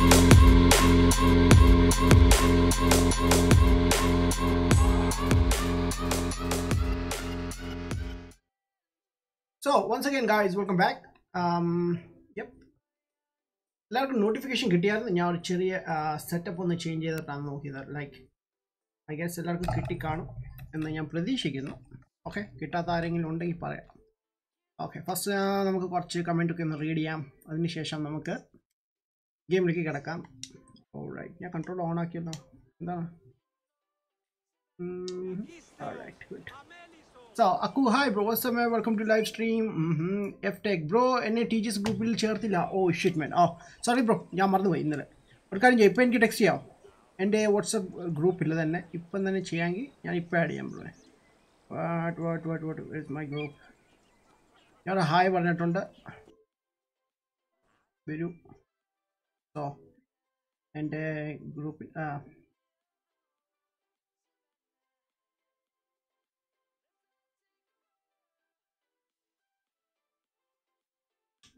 So once again, guys, welcome back. Um, yep. എല്ലാവർക്കും notification കിട്ടിയായിരുന്നു. ഞാൻ ഒരു ചെറിയ സെറ്റപ്പ് ഒന്ന് ചേഞ്ച് ചെയ്തിട്ടാണ് നോക്കിയത്. ലൈക്ക് ഐ ഗസ് എല്ലാവർക്കും കിട്ടിക്കാണും എന്ന് ഞാൻ പ്രതീക്ഷിക്കുന്നു. ഓക്കെ കിട്ടാത്ത ആരെങ്കിലും ഉണ്ടെങ്കിൽ പറയാം. ഓക്കെ ഫസ്റ്റ് നമുക്ക് കുറച്ച് കമന്റ് ഒക്കെ ഒന്ന് റീഡ് ചെയ്യാം. അതിനുശേഷം നമുക്ക് ഗെയിമിലേക്ക് കിടക്കാം. ഓൾറൈറ്റ് റൈറ്റ് ഞാൻ കൺട്രോൾ ഓൺ ആക്കിയല്ലോ എന്താണ് right good so Akku hi bro സമയ welcome to live stream F Tech bro എന്നെ ടീച്ചേഴ്സ് ഗ്രൂപ്പിൽ ചേർത്തില്ല. Oh shit man oh sorry bro ഞാൻ മറന്നുപോയി ഇന്നലെ. ഒരു കാര്യം ചെയ്യാം ഇപ്പോൾ എനിക്ക് ടെക്സ്റ്റ് ചെയ്യാം എന്റെ വാട്സപ്പ് ഗ്രൂപ്പിൽ തന്നെ. ഇപ്പം തന്നെ ചെയ്യാമെങ്കിൽ ഞാൻ ഇപ്പോൾ ആഡ് ചെയ്യാം bro what what what what is my group ഞാൻ ഹായ് പറഞ്ഞിട്ടുണ്ട്. വരൂ. സോ എന്റെ ഗ്രൂപ്പിൽ ആ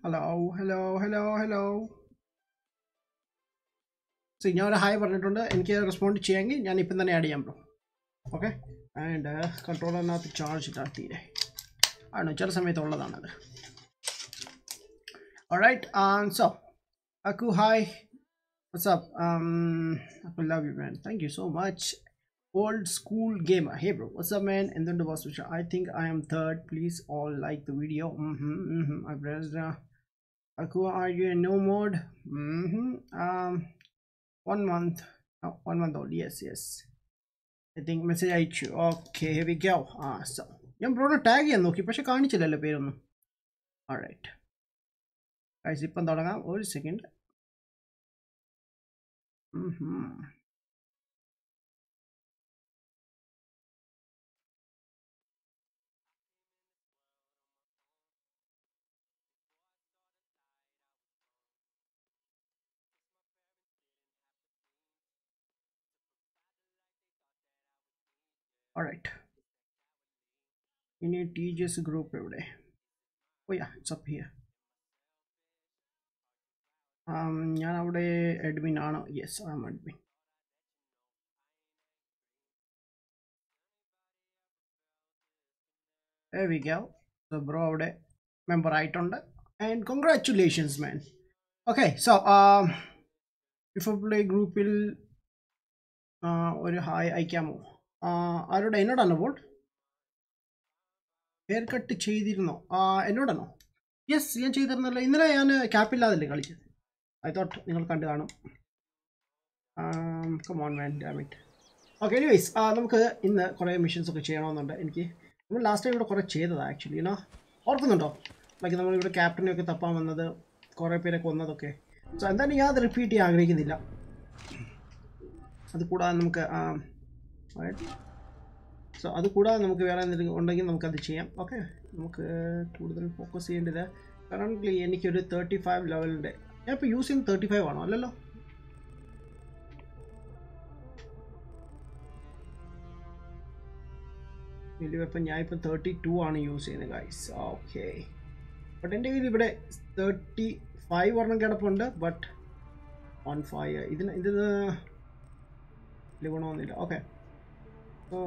ഹലോ ഹലോ ഹലോ ഹലോ സി ഞാൻ ഒരു ഹായ് പറഞ്ഞിട്ടുണ്ട്. എനിക്ക് റെസ്പോണ്ട് ചെയ്യാമെങ്കിൽ ഞാൻ ഇപ്പം തന്നെ ആഡ് ചെയ്യാം ബ്രോ ഓക്കെ ആൻഡ് കൺട്രോളറിനകത്ത് ചാർജ് ഇട്ടാൽ തീരെ. ആണ്? ചില സമയത്തുള്ളതാണത് Alright, um, so Aku, hi. What's up? Um, I love you, man. Thank you so much. Old school gamer. Hey, bro. What's up, man? And then the boss, I think I am third. Please all like the video. Mm-hmm, mm-hmm. I pressed. Uh, Aku, are you in no mode? Mm-hmm. Um, one month. Oh, one month old. Yes, yes. I think message അയച്ചു okay here we go ആ so ഞാൻ ബ്രോനെ tag ചെയ്യാൻ നോക്കി പക്ഷെ കാണിച്ചില്ലല്ലോ പേരൊന്നും alright guys ഇപ്പം തുടങ്ങാം ഒരു second Mm-hmm. all right. We need TGS group every day oh yeah it's up here. ഞാൻ അവിടെ അഡ്മിൻ ആണോ. Yes I am admin so bro അവിടെ മെമ്പർ ആയിട്ടുണ്ട്. And congratulations man okay so if play ഗ്രൂപ്പിൽ ഒരു ഹായ് അയക്കാമോ? ആരോടെ? എന്നോടാണോ അപ്പോൾ hair cut ചെയ്തിരുന്നോ എന്നോടാണോ? Yes ഞാൻ ചെയ്തിരുന്നല്ലോ. ഇന്നലെ ഞാൻ ക്യാപ്പില്ലാതല്ലേ കളിച്ചത്? ഐ തോട്ട് നിങ്ങൾ കണ്ടു കാണും. കമോൺ മാൻ ഓക്കെ എനിവേസ് നമുക്ക് ഇന്ന് കുറേ മിഷൻസ് ഒക്കെ ചെയ്യണമെന്നുണ്ട്. എനിക്ക് നമ്മൾ ലാസ്റ്റ് ടൈം ഇവിടെ കുറേ ചെയ്തതാണ് ആക്ച്വലി ഇനോ ഓർക്കുന്നുണ്ടോ? ലൈക്ക് നമ്മളിവിടെ ക്യാപ്റ്റനെയൊക്കെ തപ്പാൻ വന്നത് കുറേ പേരെ കൊന്നതൊക്കെ സോ എന്തായാലും ഞാൻ അത് റിപ്പീറ്റ് ചെയ്യാൻ ആഗ്രഹിക്കുന്നില്ല. അത് കൂടാതെ നമുക്ക് സോ അത് കൂടാതെ നമുക്ക് വേറെ എന്തെങ്കിലും ഉണ്ടെങ്കിൽ നമുക്കത് ചെയ്യാം. ഓക്കെ നമുക്ക് കൂടുതൽ ഫോക്കസ് ചെയ്യേണ്ടത്. കറണ്ട്ലി എനിക്കൊരു തേർട്ടി ഫൈവ് ലെവലിന്റെ ഞാൻ ഇപ്പോൾ ചെയ്യുന്നത് തേർട്ടി ഫൈവ് ആണോ? അല്ലല്ലോ. വലിയ വെപ്പം ഇപ്പം തേർട്ടി ടു ആണ് യൂസ് ചെയ്യുന്നത് ഗൈസ് ഓക്കെ ബട്ട് എന്റെ കയ്യിൽ ഇവിടെ തേർട്ടി ഫൈവ് ഒരെണ്ണം കിടപ്പുണ്ട് ബട്ട് വൺ ഫൈവ് ഇതിന് ഇത് ഗുണമൊന്നുമില്ല. ഓക്കെ ഓ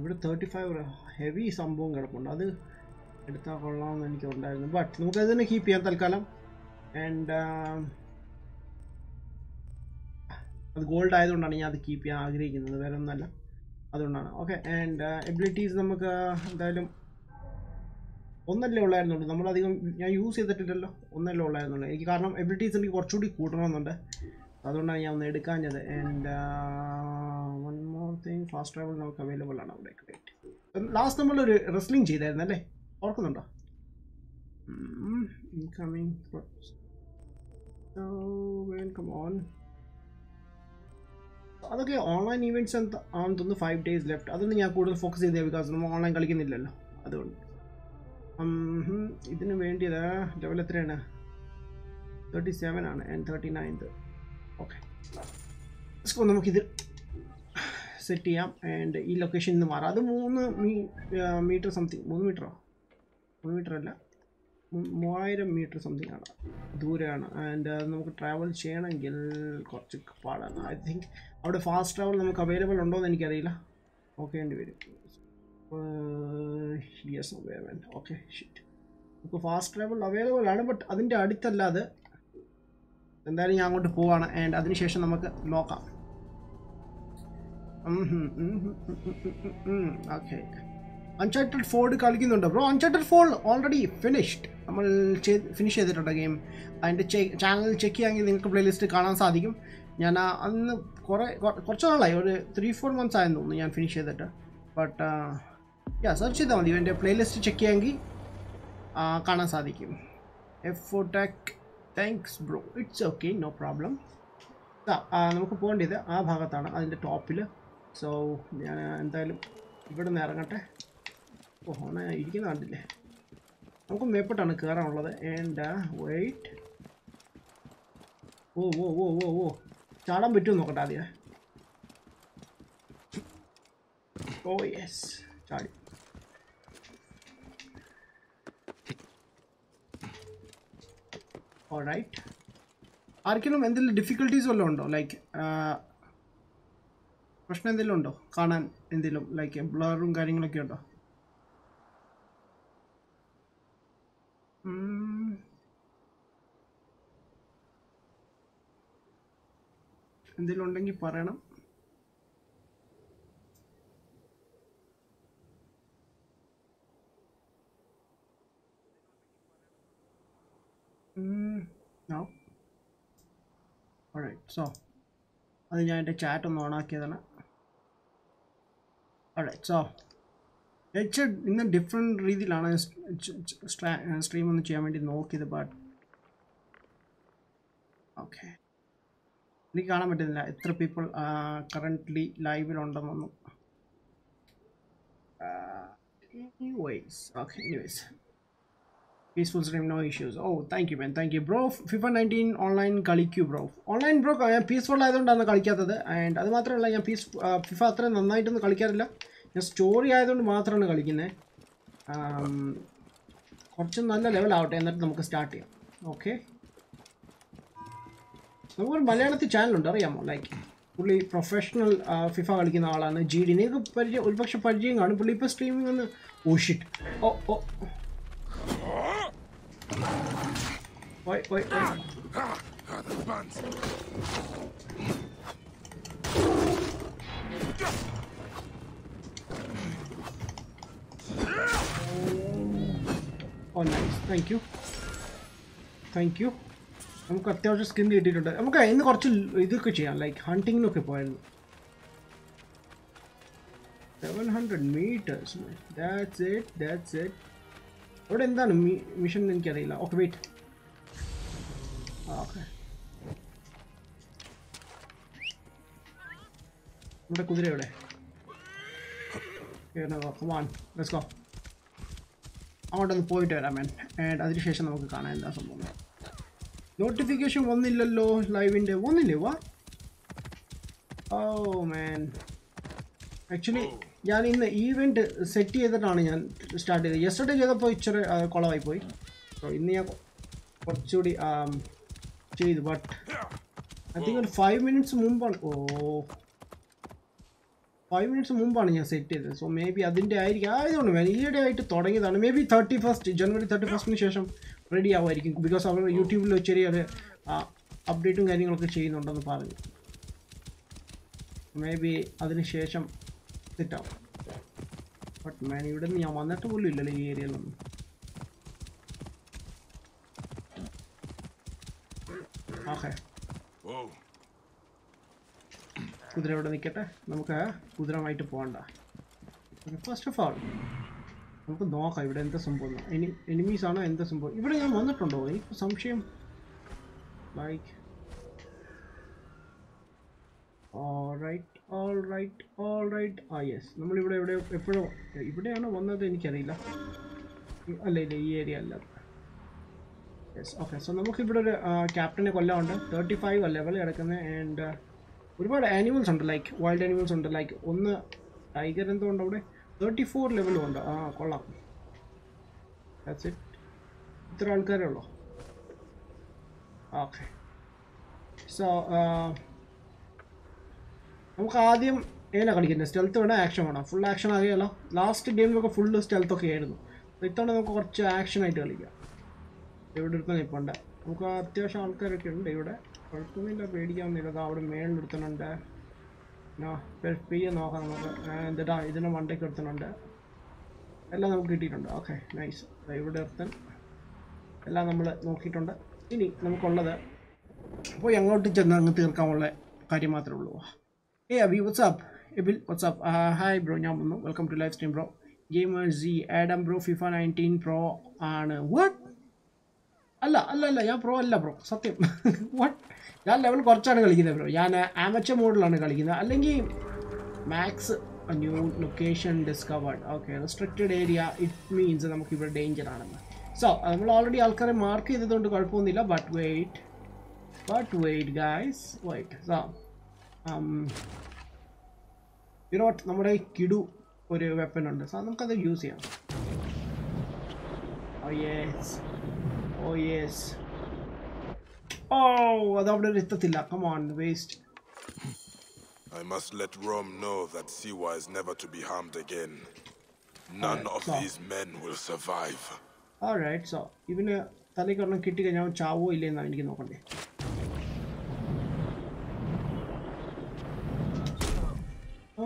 ഇവിടെ തേർട്ടി ഫൈവ് ഹെവി സംഭവം കിടപ്പുണ്ട്. അത് എടുത്താൽ കൊള്ളാമെന്ന് എനിക്ക് ഉണ്ടായിരുന്നു ബട്ട് നമുക്കത് തന്നെ കീപ്പ് ചെയ്യാം തൽക്കാലം. ആൻഡ് അത് ഗോൾഡ് ആയതുകൊണ്ടാണ് ഞാൻ അത് കീപ്പ് ചെയ്യാൻ ആഗ്രഹിക്കുന്നത്. വേറെ ഒന്നല്ല അതുകൊണ്ടാണ്. ഓക്കെ ആൻഡ് എബിലിറ്റീസ് നമുക്ക് എന്തായാലും ഒന്നല്ലേ ഉള്ളായിരുന്നുള്ളൂ. നമ്മളധികം ഞാൻ യൂസ് ചെയ്തിട്ടില്ലല്ലോ. ഒന്നല്ലേ ഉള്ളായിരുന്നുള്ളൂ. എനിക്ക് കാരണം എബിലിറ്റീസ് എനിക്ക് കുറച്ചുകൂടി കൂട്ടണമെന്നുണ്ട്. അതുകൊണ്ടാണ് ഞാൻ ഒന്ന് എടുക്കാഞ്ഞത് and one more thing fast travel നമുക്ക് അവൈലബിൾ ആണ്. അവിടെ ലാസ്റ്റ് നമ്മളൊരു റെസ്ലിംഗ് ചെയ്തായിരുന്നു അല്ലേ ഓർക്കുന്നുണ്ടോ ഇൻകമിങ് കം ഓൺ അതൊക്കെ ഓൺലൈൻ ഈവെന്റ്സ് ആണെന്ന് തോന്നുന്നു ഫൈവ് ഡേയ്സ് ലെഫ്റ്റ് അതൊന്നും ഞാൻ കൂടുതൽ ഫോക്കസ് ചെയ്തത് ബിക്കോസ് നമ്മൾ ഓൺലൈൻ കളിക്കുന്നില്ലല്ലോ. അതുകൊണ്ട്. ഇതിന് വേണ്ടിയത് ലെവൽ എത്രയാണ്? തേർട്ടി സെവൻ ആണ് ആൻഡ് തേർട്ടി നയൻത് ഓക്കെ നമുക്കിത് സെറ്റ് ചെയ്യാം. ആൻഡ് ഈ ലൊക്കേഷനിൽ നിന്ന് മാറാം. അത് മൂന്ന് മീ മീറ്റർ സംതിങ് മൂന്ന് മീറ്ററോ മീറ്റർ അല്ല മൂവായിരം മീറ്റർ സംതിങ് ആണ്. ദൂരെയാണ്. ആൻഡ് നമുക്ക് ട്രാവൽ ചെയ്യണമെങ്കിൽ കുറച്ച് പാടാണ്. ഐ തിങ്ക് അവിടെ ഫാസ്റ്റ് ട്രാവൽ നമുക്ക് അവൈലബിൾ ഉണ്ടോ എന്ന് എനിക്കറിയില്ല നോക്കേണ്ടി വരും യെസ് അവൈലബിൾ ഓക്കെ ഷിറ്റ് നമുക്ക് ഫാസ്റ്റ് ട്രാവൽ അവൈലബിൾ ആണ് ബട്ട് അതിന്റെ അടുത്തല്ലാതെ എന്തായാലും ഞാൻ അങ്ങോട്ട് പോവാണ്. ആൻഡ് അതിനുശേഷം നമുക്ക് നോക്കാം. ഓക്കെ അൺചാർട്ടഡ് ഫോർഡ് കളിക്കുന്നുണ്ട് bro Uncharted four already finished നമ്മൾ ഫിനിഷ് ചെയ്തിട്ടുണ്ട് ഗെയിം അതിന്റെ ചാനൽ ചെക്ക് ചെയ്യാമെങ്കിൽ നിങ്ങൾക്ക് പ്ലേലിസ്റ്റ് കാണാൻ സാധിക്കും. ഞാൻ അന്ന് കുറേ കുറച്ച് നാളായി. ഒരു ത്രീ ഫോർ മന്ത്സ് ആയെന്ന് തോന്നുന്നു ഞാൻ ഫിനിഷ് ചെയ്തിട്ട്. ബട്ട് യാ സെർച്ച് ചെയ്താൽ മതി. എന്റെ പ്ലേലിസ്റ്റ് ചെക്ക് ചെയ്യാമെങ്കിൽ കാണാൻ സാധിക്കും. F Tech thanks bro it's okay no problem നമുക്ക് പോകേണ്ടത് ആ ഭാഗത്താണ് അതിന്റെ ടോപ്പിൽ സോ ഞാൻ എന്തായാലും ഇവിടെ നിന്ന് ഇറങ്ങട്ടെ. ഓ ഇരിക്കുന്ന കണ്ടില്ലേ? നമുക്ക് മേപ്പെട്ടാണ് കയറാനുള്ളത് ഏണ്ട വെയിറ്റ് ഓ ഓ ഓ ഓ ഓ. ചാടാൻ പറ്റുമോ നോക്കട്ടെ ആദ്യം? ഓ യെസ് ചാടി. ഓൾറൈറ്റ് ആർക്കെങ്കിലും എന്തെങ്കിലും ഡിഫിക്കൽട്ടീസ് വല്ലതും ഉണ്ടോ? ലൈക്ക് പ്രശ്നം എന്തെങ്കിലും ഉണ്ടോ? കാണാൻ എന്തെങ്കിലും ലൈക്ക് ബ്ലറും കാര്യങ്ങളൊക്കെ ഉണ്ടോ? എന്തെങ്കിലും ഉണ്ടെങ്കിൽ പറയണം. സോ അത് ഞാൻ എന്റെ ചാറ്റ് ഒന്ന് ഓണാക്കിയതാണ് അവിടെ സോ എച്ച് ഇന്ന് ഡിഫറെന്റ് രീതിയിലാണ് സ്ട്രീം ഒന്ന് ചെയ്യാൻ വേണ്ടി നോക്കിയത് ബട്ട് ഓക്കെ എനിക്ക് കാണാൻ പറ്റുന്നില്ല. എത്ര people currently ലൈവിലുണ്ടെന്നൊന്നും anyways okay anyways peaceful stream no issues oh thank you man thank you bro FIFA nineteen online കളിക്കൂ bro online bro ഞാൻ പീസ്ഫുൾ ആയതുകൊണ്ടാണ് കളിക്കാത്തത്. ആൻഡ് അത് മാത്രമല്ല ഞാൻ പീസ് ഫിഫ അത്ര നന്നായിട്ടൊന്നും കളിക്കാറില്ല. ഞാൻ സ്റ്റോറി ആയതുകൊണ്ട് മാത്രമാണ് കളിക്കുന്നത് കുറച്ച് നല്ല ലെവൽ ലെവലാവട്ടെ എന്നിട്ട് നമുക്ക് സ്റ്റാർട്ട് ചെയ്യാം. ഓക്കെ നമുക്കൊരു മലയാളത്തിൽ ചാനലുണ്ട് അറിയാമോ? ലൈക്ക് പുള്ളി പ്രൊഫഷണൽ ഫിഫ കളിക്കുന്ന ആളാണ്. ജി ഡി നിങ്ങൾക്ക് പരിചയം ഒരുപക്ഷെ പരിചയം കാണും. പുള്ളി ഇപ്പോൾ സ്ട്രീമിംഗ് ഒന്ന് ഓ shit oh oh oi nice thank you thank you നമുക്ക് അത്യാവശ്യം സ്കിൻ കിട്ടിയിട്ടുണ്ട്. നമുക്ക് ഇന്ന് കുറച്ച് ഇതൊക്കെ ചെയ്യാം. ലൈക്ക് ഹണ്ടിങ്ങിനൊക്കെ പോയായിരുന്നു. Seven hundred metres that's it that's it അവിടെ എന്താണ് മിഷൻ എനിക്കറിയില്ല. ഓക്കെ വെയിറ്റ് ഓക്കെ നമ്മുടെ കുതിര എവിടെ കമാൺ ലെറ്റ്സ് അങ്ങോട്ടൊന്ന് പോയിട്ട് വരാം മാൻ ആൻഡ് അതിനുശേഷം നമുക്ക് കാണാൻ എന്താ സംഭവം. നോട്ടിഫിക്കേഷൻ വന്നില്ലല്ലോ ലൈവിന്റെ വന്നില്ലേ? വാ ഓ മാൻ ആക്ച്വലി ഞാൻ ഇന്ന് ഈവെന്റ് സെറ്റ് ചെയ്തിട്ടാണ് ഞാൻ സ്റ്റാർട്ട് ചെയ്തത്. യെസ്റ്റർഡേ ചെയ്തപ്പോൾ ഇച്ചിരി കുളമായി പോയി. സോ ഇന്ന് ഞാൻ കുറച്ചുകൂടി ചെയ്തു. ബട്ട് ഐ തിങ്ക് ഒരു ഫൈവ് മിനിറ്റ്സ് മുമ്പാണ്. ഓ ഫൈവ് മിനിറ്റ്സ് മുമ്പാണ് ഞാൻ സെറ്റ് ചെയ്തത്. സോ മേ ബി അതിന്റെ ആയിരിക്കും. ആയതുകൊണ്ട് വേണം ഈയിടെ ആയിട്ട് തുടങ്ങിയതാണ്. മേ ബി തേർട്ടി ഫസ്റ്റ് ജനുവരി തേർട്ടി ഫസ്റ്റിന് ശേഷം റെഡി ആവുമായിരിക്കും. ബിക്കോസ് അവർ യൂട്യൂബിൽ ചെറിയൊരു അപ്ഡേറ്റും കാര്യങ്ങളൊക്കെ ചെയ്യുന്നുണ്ടെന്ന് പറഞ്ഞു. മേ ബി അതിന് ശേഷം സെറ്റാവും ബട്ട് മാൻ ഇവിടെ നിന്ന് ഞാൻ വന്നിട്ട് പോലും ഇല്ലല്ലോ ഈ ഏരിയയിലൊന്നും ഓക്കെ Whoa. കുതിര ഇവിടെ നിൽക്കട്ടെ നമുക്ക് കുതിരമായിട്ട് പോകണ്ട. ഫസ്റ്റ് ഓഫ് ആൾ നമുക്ക് നോക്കാം ഇവിടെ എന്താ സംഭവം എനി എനിമീസ് ആണോ എന്താ സംഭവം? ഇവിടെ ഞാൻ വന്നിട്ടുണ്ടോ? എനിക്ക് സംശയം. ലൈക്ക് യെസ് നമ്മളിവിടെ എവിടെ എപ്പോഴും ഇവിടെയാണോ വന്നത് എനിക്കറിയില്ല. അല്ല ഇല്ല ഈ ഏരിയ അല്ല. യെസ് ഓക്കെ സോ നമുക്കിവിടെ ഒരു ക്യാപ്റ്റനെ കൊല്ലമുണ്ട് തേർട്ടി ഫൈവ് ലെവൽ കിടക്കുന്നത് ആൻഡ് ഒരുപാട് ആനിമൽസ് ഉണ്ട് ലൈക്ക് വൈൽഡ് ആനിമൽസ് ഉണ്ട് ലൈക്ക് ഒന്ന് ടൈഗർ എന്തോ ഉണ്ട് അവിടെ? തേർട്ടി ഫോർ ലെവലും ഉണ്ട്. ആ കൊള്ളാം. ഇത്ര ആൾക്കാരേ ഉള്ളോ? ഓക്കെ സോ നമുക്ക് ആദ്യം ഏതാ കളിക്കുന്നത്? സ്റ്റെൽത്ത് വേണം ആക്ഷൻ വേണം? ഫുൾ ആക്ഷൻ അറിയാലോ ലാസ്റ്റ് ഗെയിമിലൊക്കെ ഫുള്ള് സ്റ്റെൽത്ത് ഒക്കെ ആയിരുന്നു. ഇത്തവണ നമുക്ക് കുറച്ച് ആക്ഷൻ ആയിട്ട് കളിക്കാം. ഇവിടെ എടുത്ത് നിൽപ്പുണ്ട് നമുക്ക് അത്യാവശ്യം ആൾക്കാരൊക്കെ ഉണ്ട് ഇവിടെ. കുഴപ്പമൊന്നുമില്ല പേടിക്കാവുന്നില്ല അവിടെ മേളിൽ എടുത്തുന്നുണ്ട് പി നോക്കാം നമുക്ക് എന്നിട്ടാ ഇതിനെ വണ്ടിക്ക് എടുത്തുന്നുണ്ട് എല്ലാം നമുക്ക് കിട്ടിയിട്ടുണ്ട്. Okay nice. ഇവിടെ എടുത്തൻ എല്ലാം നമ്മൾ നോക്കിയിട്ടുണ്ട്. ഇനി നമുക്കുള്ളത് പോയി എങ്ങോട്ട് ചെന്ന് അങ്ങ് തീർക്കാനുള്ള കാര്യം മാത്രമേ ഉള്ളൂ. ഏ അബി വാട്സാപ്പ് എബിൽ വാട്സാപ്പ് ഹായ് ബ്രോ ഞാൻ വന്നു. Welcome to live stream bro gamer G Adam bro FIFA nineteen pro ആണ്. വാട്ട് അല്ല അല്ല അല്ല ഞാൻ പ്രോ അല്ല ബ്രോ സത്യം. വാട്ട് ഞാൻ ലെവൽ കുറച്ചാണ് കളിക്കുന്നത് ബ്രോ ഞാൻ ആമച്ച മോഡിലാണ് കളിക്കുന്നത്. അല്ലെങ്കിൽ max new location discovered okay restricted area it means നമുക്ക് ഇവിടെ ഡേഞ്ചർ ആണെന്ന് സോ നമ്മൾ ഓൾറെഡി ആൾക്കാരെ മാർക്ക് ചെയ്തതുകൊണ്ട് കുഴപ്പമൊന്നുമില്ല. But wait but wait guys wait so you know നമ്മുടെ കിടു ഒരു വെപ്പൺ ഉണ്ട്. സോ നമുക്കത് യൂസ് ചെയ്യാം. ഓ yes oh yes ഓ അത് അവിടെ ഒരു എത്തത്തില്ല come on waste I must let Rome know that Siwa is never to be harmed again. None Alright, of so- these men will survive. Alright so ഇവന് തലയ്ക്ക് ഒരെണ്ണം കിട്ടിക്കഴിഞ്ഞാൽ അവൻ ചാവോ ഇല്ലേ എന്നാണ് എനിക്ക് നോക്കണ്ടേ oh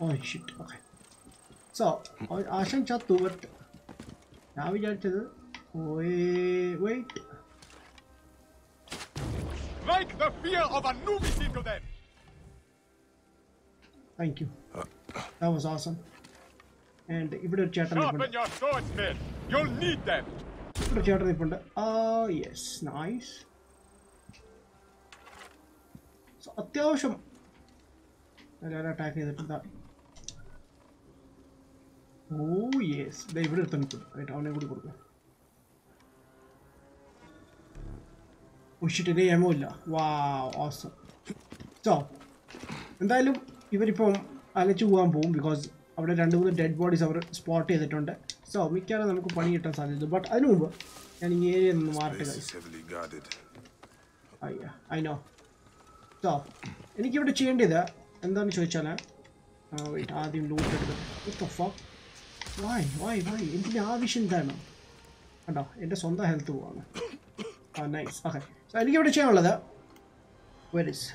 oh shit okay so ആശം ചത്തു ബട്ട് ഞാൻ വിചാരിച്ചത് Wait Strike the fear of Anubis into them! Thank you that was awesome and ഇവിടെ ഒരു ചേട്ടൻ നിൽപ്പുണ്ട് Sharpen your swords, men! You'll need them! ഇവിടെ ഒരു ചേട്ടൻ നിൽപ്പുണ്ട് ആ യെസ് നൈസ് അത്യാവശ്യം എല്ലാവരും അറ്റാക്ക് ചെയ്തിട്ടുണ്ട്. ഓ യെസ് ഇവിടെ എടുത്ത് നിൽക്കുന്നു. റൈറ്റ് അവനെ കൂടി കൊടുക്കാം. ഉഷിട്ടിന്റെ എമോ ഇല്ല വാ ഓസം സോ എന്തായാലും ഇവരിപ്പം അലച്ചു പോകാൻ പോകും ബിക്കോസ് അവിടെ രണ്ട് മൂന്ന് ഡെഡ് ബോഡീസ് അവർ സ്പോട്ട് ചെയ്തിട്ടുണ്ട്. സോ മിക്കവാറും നമുക്ക് പണി കിട്ടാൻ സാധ്യത ബട്ട് അതിനു മുമ്പ് ഞാൻ ഈ ഏരിയ നിന്ന് മാറട്ടെ. അയ്യ ഐ നോ സോ എനിക്കിവിടെ ചെയ്യേണ്ടത് എന്താണെന്ന് ചോദിച്ചാൽ വെയിറ്റ് ആദ്യം ലൂട്ട് എടുത്ത്. വായ് വായ് വായ് എന്തിന്റെ ആവശ്യം എന്താണ്? കണ്ടോ എന്റെ സ്വന്തം ഹെൽത്ത് പോവാണ്. ആ നൈസ് ഓക്കെ സോ എനിക്കിവിടെ ചെയ്യാനുള്ളത് വെരിസ്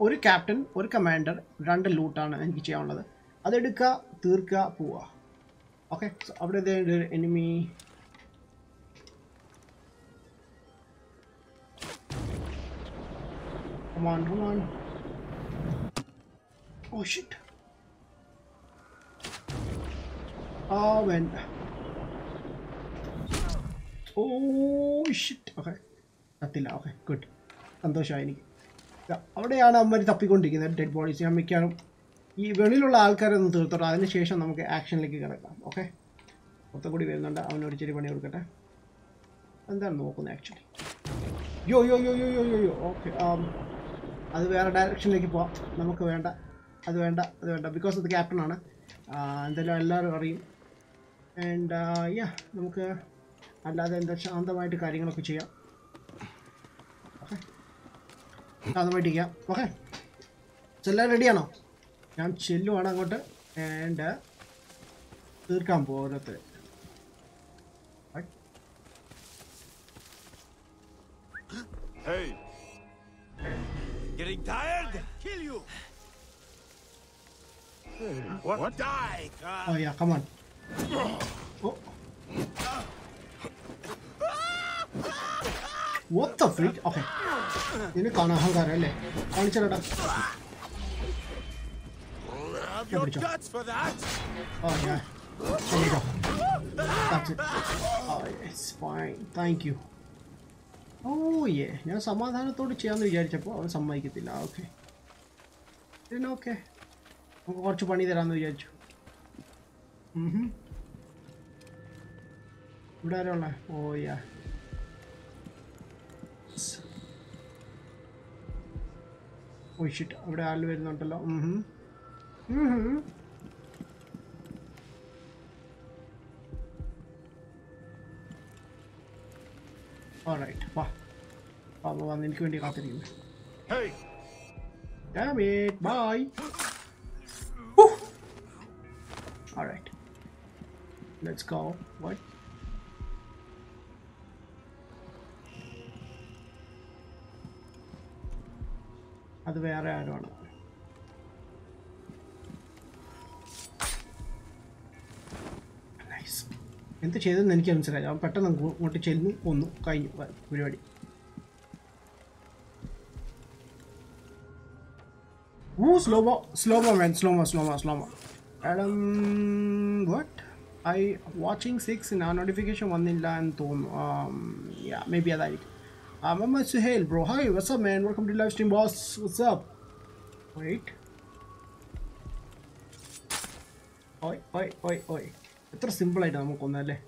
ഒരു ക്യാപ്റ്റൻ ഒരു കമാൻഡർ രണ്ട് ലൂട്ടാണ് എനിക്ക് ചെയ്യാനുള്ളത് അതെടുക്കുക തീർക്കുക പോവുക ഓക്കെ സോ അവിടെ ഒരു enemy Come on, come on. Oh shit. Oh man. Oh shit. Okay. കത്തില്ല ഓക്കെ ഗുഡ് സന്തോഷമായി എനിക്ക്. അവിടെയാണ് അമ്മര് തപ്പിക്കൊണ്ടിരിക്കുന്നത് ഡെഡ് ബോഡീസ് ഞാൻ മിക്കാനും ഈ വെളിയിലുള്ള ആൾക്കാരെ ഒന്ന് തീർത്തോട്ടെ. അതിന് ശേഷം നമുക്ക് ആക്ഷനിലേക്ക് കിടക്കാം. ഓക്കെ മൊത്തം കൂടി വരുന്നുണ്ട്. അവനൊരു ചെറിയ പണി കൊടുക്കട്ടെ. എന്താണ് നോക്കുന്നത് ആക്ച്വലി യോ യോ യോ യോ യോ യോ യോ ഓക്കെ അത് വേറെ ഡയറക്ഷനിലേക്ക് പോവാം. നമുക്ക് വേണ്ട. അത് വേണ്ട. അത് വേണ്ട. ബിക്കോസ് അത് ക്യാപ്റ്റൻ ആണ്. എന്തായാലും എല്ലാവരും അറിയും. ആൻഡ് യാ നമുക്ക് അല്ലാതെ എന്താ ശാന്തമായിട്ട് കാര്യങ്ങളൊക്കെ ചെയ്യാം ഓക്കെ ശാന്തമായിട്ട് പഠിക്കാം ഓക്കെ ചെല്ലാൻ റെഡിയാണോ ഞാൻ ചെല്ലുവാണ് അങ്ങോട്ട് ആൻഡ് തീർക്കാൻ പോകും ഓരോരുത്തർ Hey! Getting tired? Kill you! What? what? Die! Oh yeah, come on. Oh. What the freak? Okay. നിന്നെ കാണാൻ അഹങ്കാരം അല്ലേ കാണിച്ചാലടാ Have your guts for that! Oh yeah. There you go. That's it. Oh yes, fine. Thank you. Oh yeah. ഞാൻ സമാധാനത്തോട് ചെയ്യാമെന്ന് വിചാരിച്ചപ്പോൾ അവൻ സമ്മതിക്കത്തില്ല. Okay പിന്നെ okay നമുക്ക് കുറച്ച് പണി തരാമെന്ന് വിചാരിച്ചു. ഇവിടെ ആരാ ഉള്ളേ? ഓ യാ Oh shit, there is always one. Mm-hmm. Mm-hmm. Alright, wow. Oh, I'm going to get out of here. Hey! Damn it, bye! Woo! Alright. Let's go. What? അത് വേറെ ആരുമാണ് എന്ത് ചെയ്തെന്ന് എനിക്ക് മനസ്സിലായി അവൻ പെട്ടെന്ന് ഇങ്ങോട്ട് ചെല്ലുന്നു കൊന്നു. കഴിഞ്ഞു. പരിപാടി. പരിപാടി Ooh, slomo man slomo slomo slomo madam what I watching six ആ നോട്ടിഫിക്കേഷൻ വന്നില്ല എന്ന് തോന്നുന്നു. Maybe our notification one in land tone. Um, yeah, maybe I like. Um, I'm Suhail, bro. Hi, what's up, man? Welcome to live stream, boss. What's up? Wait. Oi, oi, oi, oi. എത്ര simple ആയിട്ട് നമുക്ക് ഒന്നല്ലേ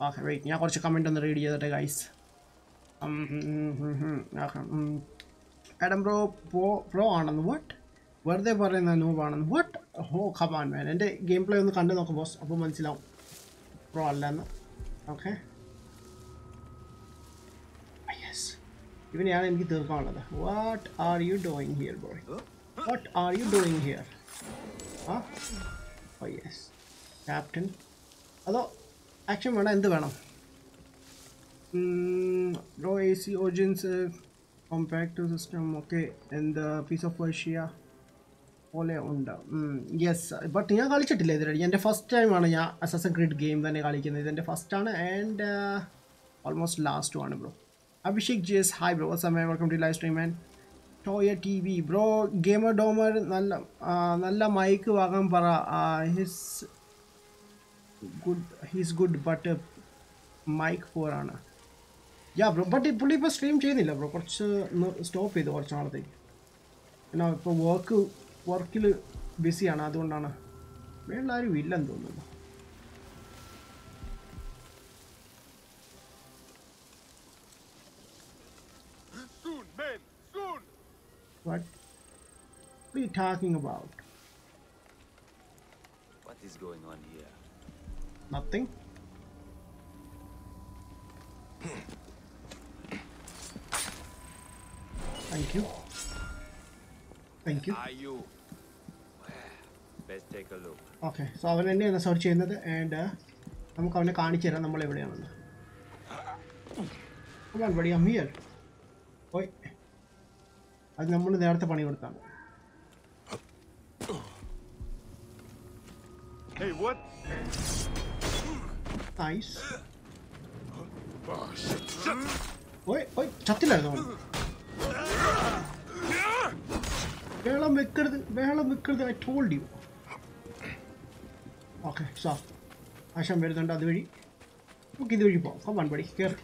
okay wait ഞാൻ കുറച്ച് comment ഒന്ന് read ചെയ്തിട്ടെ guys Adam bro pro pro ആണെന്ന് വട്ട് വെറുതെ പറയുന്ന നൂബാണെന്ന് വാട്ട് ഹോ ഖമാൻ മാൻ എന്റെ ഗെയിം പ്ലേ ഒന്ന് കണ്ടു നോക്കാം ബോസ് അപ്പോൾ മനസ്സിലാവും പ്രോ അല്ലെന്ന് ഓക്കെ യെസ് ഇവനെയാണ് എനിക്ക് തീർക്കാനുള്ളത്. What are you doing here boy what are you doing here ആ? ഓ യെസ് ക്യാപ്റ്റൻ അതോ ആക്ഷൻ വേണം? എന്ത് വേണം? Raw A C Origins compact system ഒക്കെ എന്ത് പീസ് ഓഫ് ഏഷ്യ പോലെ ഉണ്ട്. യെസ് ബട്ട് ഞാൻ കളിച്ചിട്ടില്ല ഇതിലടി എന്റെ ഫസ്റ്റ് ടൈമാണ് ഞാൻ അസസൻ ക്രിഡ് ഗെയിം തന്നെ കളിക്കുന്നത്. ഇതെന്റെ ഫസ്റ്റാണ് and almost ലാസ്റ്റുമാണ് bro Abhishek G S hi bro സമയം welcome to live stream and toy T V bro gamer ഡോമർ നല്ല നല്ല മൈക്ക് വാങ്ങാൻ പറ. His good his good but mic four ആണ്. യാ ബ്രോ ബട്ട് പുള്ളി ഇപ്പോൾ സ്ട്രീം ചെയ്യുന്നില്ല ബ്രോ കുറച്ച് സ്റ്റോപ്പ് ചെയ്തു കുറച്ച് നാളത്തേക്ക്. എന്നാ ഇപ്പോൾ വർക്ക് വർക്കിൽ ബിസിയാണ് അതുകൊണ്ടാണ്. വേണ്ട ആരും ഇല്ലെന്ന് തോന്നുന്നു. What? You talking about? What is going on here? Nothing? Thank you. Thank you. Are you? Let's take a look. Okay, so അവൻ തന്നെയാണ് സെർച്ച് ചെയ്യുന്നത് ആൻഡ് നമുക്ക് അവനെ കാണിച്ചു തരാം നമ്മൾ എവിടെയാണെന്ന് on, buddy, I'm ഓയ് അത് നമ്മൾ നേരത്തെ പണി കൊടുത്താണ് Hey, what? Nice Oh. ഓയ് ഓയ് ചത്തില്ലായിരുന്നു അവൻ? വേളം വെക്കരുത് വേളം വെക്കരുത് I told you okay so ആശം വരുന്നുണ്ട് അതുവഴി. നമുക്ക് ഇതുവഴി പോകാം കമാൻ പടി കയറി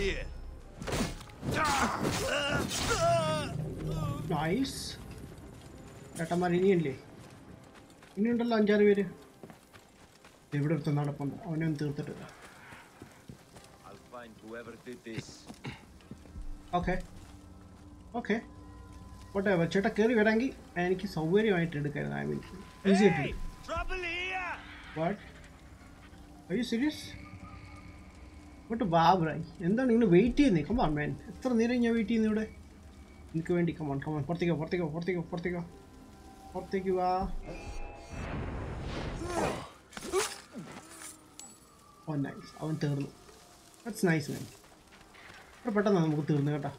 here! നൈസ് ചേട്ടന്മാർ ഇനിയല്ലേ? ഇനിയുണ്ടല്ലോ അഞ്ചാറ് പേര്. എവിടെ അടുത്ത് നടപ്പുണ്ട് അവനൊന്നും തീർത്തിട്ടില്ല. ഓക്കെ ഓക്കെ പോട്ടെ ചേട്ടാ കയറി വരാമെങ്കിൽ എനിക്ക് സൗകര്യമായിട്ട് എടുക്കായിരുന്നു. ഐ മീൻ ഈസി ആയിട്ട്! വാട്ട് ഐ യു സീരിയസ് ഇങ്ങോട്ട് ബാബ്രായി എന്താണ് ഇങ്ങനെ വെയിറ്റ് ചെയ്യുന്നത് കമ്മാൻ മാൻ എത്ര നേരം ഞാൻ വെയിറ്റ് ചെയ്യുന്നു ഇവിടെ? എനിക്ക് വേണ്ടി കമ്മാൻ കമ്മാൻ പുറത്തേക്കോ പുറത്തേക്കോ പുറത്തേക്കോ പുറത്തേക്കോ. പുറത്തേക്ക് വാ. ഓ നൈസ് അവൻ തീർന്നു. ഇറ്റ്സ് നൈസ് മാൻ ഇവിടെ പെട്ടെന്ന് നമുക്ക് തീർന്നു കേട്ടോ.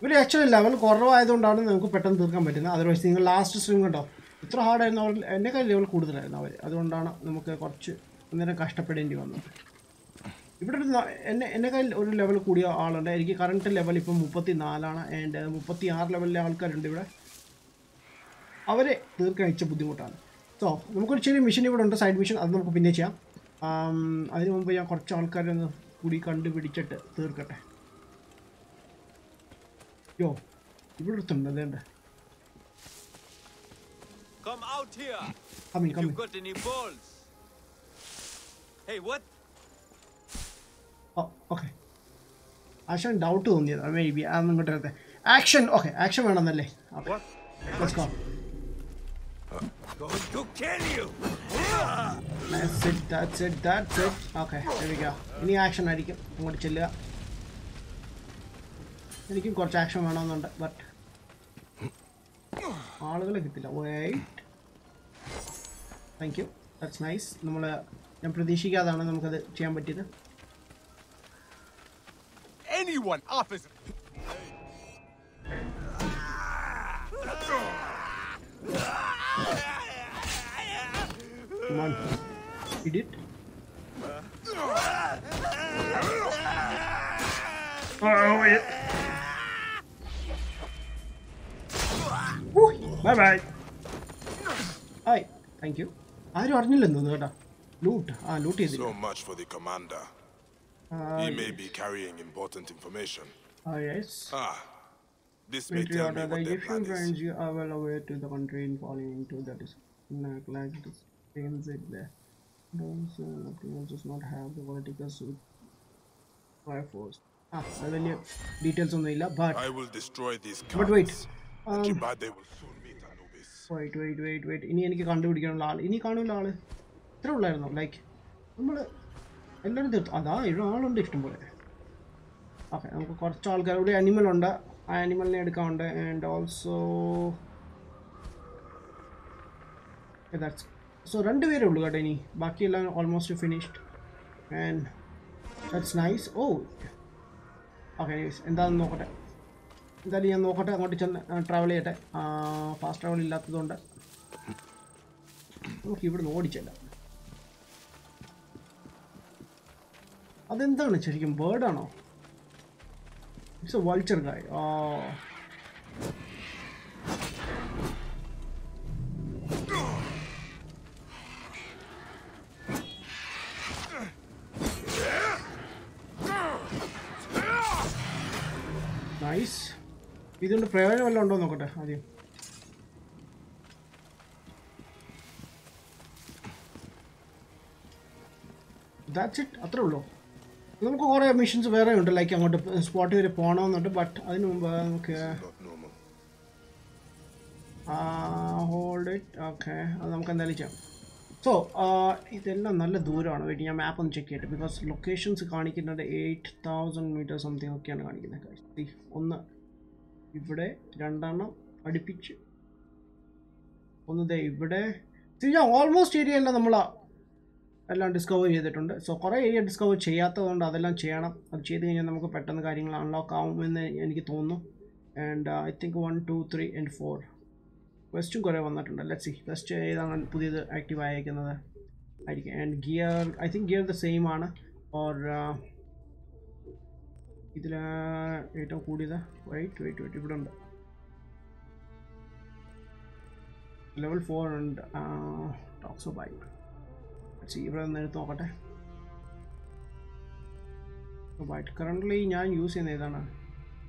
ഇവർ ആക്ച്വലി ലെവൽ കുറവായതുകൊണ്ടാണ് നമുക്ക് പെട്ടെന്ന് തീർക്കാൻ പറ്റുന്നത്. അതർവൈസ് നിങ്ങൾ ലാസ്റ്റ് സ്ട്രീം കണ്ടോ? ഇത്ര ഹാർഡായിരുന്നു അവർ എന്നെക്കാൾ ലെവൽ കൂടുതലായിരുന്നു അവർ അതുകൊണ്ടാണ് നമുക്ക് കുറച്ച് അന്നേരം കഷ്ടപ്പെടേണ്ടി വന്നത്. ഇവിടെ ഒരു എന്നെ എന്നെ എന്നെക്കാൾ ഒരു ലെവൽ കൂടിയ ആളുണ്ട് എനിക്ക് കറണ്ട് ലെവൽ ഇപ്പം മുപ്പത്തി നാലാണ് ആൻഡ് മുപ്പത്തി ആറ് ലെവലിലെ ആൾക്കാരുണ്ട് ഇവിടെ അവരെ തീർക്കാൻ ഇച്ച ബുദ്ധിമുട്ടാണ് സോ നമുക്കൊരു ചെറിയ മിഷൻ ഇവിടെ ഉണ്ട് സൈഡ് മിഷൻ അത് നമുക്ക് പിന്നെ ചെയ്യാം അതിനു മുമ്പ് ഞാൻ കുറച്ച് ആൾക്കാരെ ഒന്ന് കൂടി കണ്ടുപിടിച്ചിട്ട് തീർക്കട്ടെ യോ ഇവിടെ അടുത്തുണ്ട് അതേണ്ട Come out here! Come, come. കമ്മി you've got any balls! Hey, what? Okay Asan doubt തോന്നിയത്. മേ ബി അതൊന്നും ഇങ്ങോട്ട് action okay action വേണമെന്നല്ലേ? Let's go Going to kill you! That's it, that's it, that's it. Okay, there we go. ഇനി action ആയിരിക്കും. അങ്ങോട്ട് ചെല്ലുക. എനിക്കും കുറച്ച് action വേണമെന്നുണ്ട് ബട്ട് ആളുകളെ കിട്ടില്ല. Wait thank you that's nice നമ്മൾ ഞാൻ പ്രതീക്ഷിക്കാതാണ് നമുക്കത് ചെയ്യാൻ പറ്റിയത്. Anyone offers. Come on. Did it? Oh, yeah. Bye bye hi thank you ആരും അറിഞ്ഞില്ലെന്ന് തോന്നുന്നു കേട്ടോ ലൂട്ട് ആ ലൂട്ട് ചെയ്തില്ല So much for the commander. He may be carrying important information. ആ yes Ah, this may Military tell me order, what the their Egyptian plan is. friends you are well aware to the country in falling into that is like this things it there. Those uh, people does not have the political suit fire force. ആ അത് വലിയ details ഒന്നും ഇല്ല but I will destroy these But wait, cards. um, Jibade will soon meet Anubis. Wait wait wait wait ഇനി എനിക്ക് കണ്ടുപിടിക്കാനുള്ള ആൾ ഇനി കാണുമല്ലോ ആള് ഇത്ര ഉള്ളായിരുന്നോ ലൈക്ക് നമ്മൾ എല്ലാവരും തീർത്തു. അതാ ആളുണ്ട് ഇഷ്ടംപോലെ ഓക്കെ നമുക്ക് കുറച്ച് ആൾക്കാർ ഇവിടെ അനിമൽ ഉണ്ട്. ആ അനിമലിനെ എടുക്കാറുണ്ട് ആൻഡ് ഓൾസോ ദാറ്റ്സ് സോ രണ്ട് പേരേ ഉള്ളൂ കേട്ടോ ഇനി. ബാക്കിയെല്ലാം almost finished and that's nice oh okay എന്താണെന്ന് നോക്കട്ടെ. എന്തായാലും ഞാൻ നോക്കട്ടെ അങ്ങോട്ട് ചെന്ന് ട്രാവൽ ചെയ്യട്ടെ. ഫാസ്റ്റ് ട്രാവൽ ഇല്ലാത്തതുകൊണ്ട്. നമുക്ക് ഇവിടുന്ന് ഓടിച്ചല്ല. അതെന്താണ് ശരിക്കും ബേർഡാണോ ഇറ്റ്സ് എ വൾച്ചർ ഗായ് ആ. നൈസ് ഇതുകൊണ്ട് പ്രയോജനം വല്ലതും ഉണ്ടോ നോക്കട്ടെ ആദ്യം. ദാറ്റ്സ് ഇറ്റ് അത്രേ ഉള്ളൂ. നമുക്ക് കുറേ മിഷൻസ് വേറെ ഉണ്ട്. ലൈക്ക് അങ്ങോട്ട് സ്പോട്ട് വരെ പോകണമെന്നുണ്ട് ബട്ട് അതിന് മുമ്പ് നമുക്ക് ഹോൾഡ് ഇറ്റ് ഓക്കെ അത് നമുക്ക് എന്തായാലും ചെയ്യാം. സോ ഇതെല്ലാം നല്ല ദൂരമാണ്. വേണ്ടി ഞാൻ മാപ്പ് ഒന്ന് ചെക്ക് ചെയ്യട്ടെ. ബിക്കോസ് ലൊക്കേഷൻസ് കാണിക്കുന്നത് എയ്റ്റ് തൗസൻഡ് മീറ്റർ സംതിങ് ഒക്കെയാണ് കാണിക്കുന്നത് ഒന്ന് ഇവിടെ രണ്ടെണ്ണം അടുപ്പിച്ച്. ഒന്ന് ദേ ഇവിടെ. ഓൾമോസ്റ്റ് ഏരിയ എല്ലാം നമ്മൾ എല്ലാം ഡിസ്കവർ ചെയ്തിട്ടുണ്ട്. സോ കുറേ ഏരിയ ഡിസ്കവർ ചെയ്യാത്തതുകൊണ്ട് അതെല്ലാം ചെയ്യണം. അത് ചെയ്ത് കഴിഞ്ഞാൽ നമുക്ക് പെട്ടെന്ന് കാര്യങ്ങൾ അൺലോക്ക് ആവുമെന്ന് എനിക്ക് തോന്നുന്നു. And I think one two three and four വെസ്റ്റും കുറേ വന്നിട്ടുണ്ട്. ലെറ്റ് സി വെസ്റ്റ് ഏതാണ് പുതിയത് ആക്റ്റീവ് ആയിരിക്കുന്നത് ആയിരിക്കും. And gear I think gear the same ആണ്. ഓർ ഇതിൽ ഏറ്റവും കൂടിയത്? വെയിറ്റ് വെയിറ്റ് വെയിറ്റ് ഇവിടെ ഉണ്ട്. ലെവൽ ഫോർ ഉണ്ട് ടോക്സോ ബൈക്ക് ഇവിടെ ഒന്ന് എടുത്ത് നോക്കട്ടെ. ബൈറ്റ് കറന്റ്ലി ഞാൻ യൂസ് ചെയ്യുന്ന ഏതാണ്?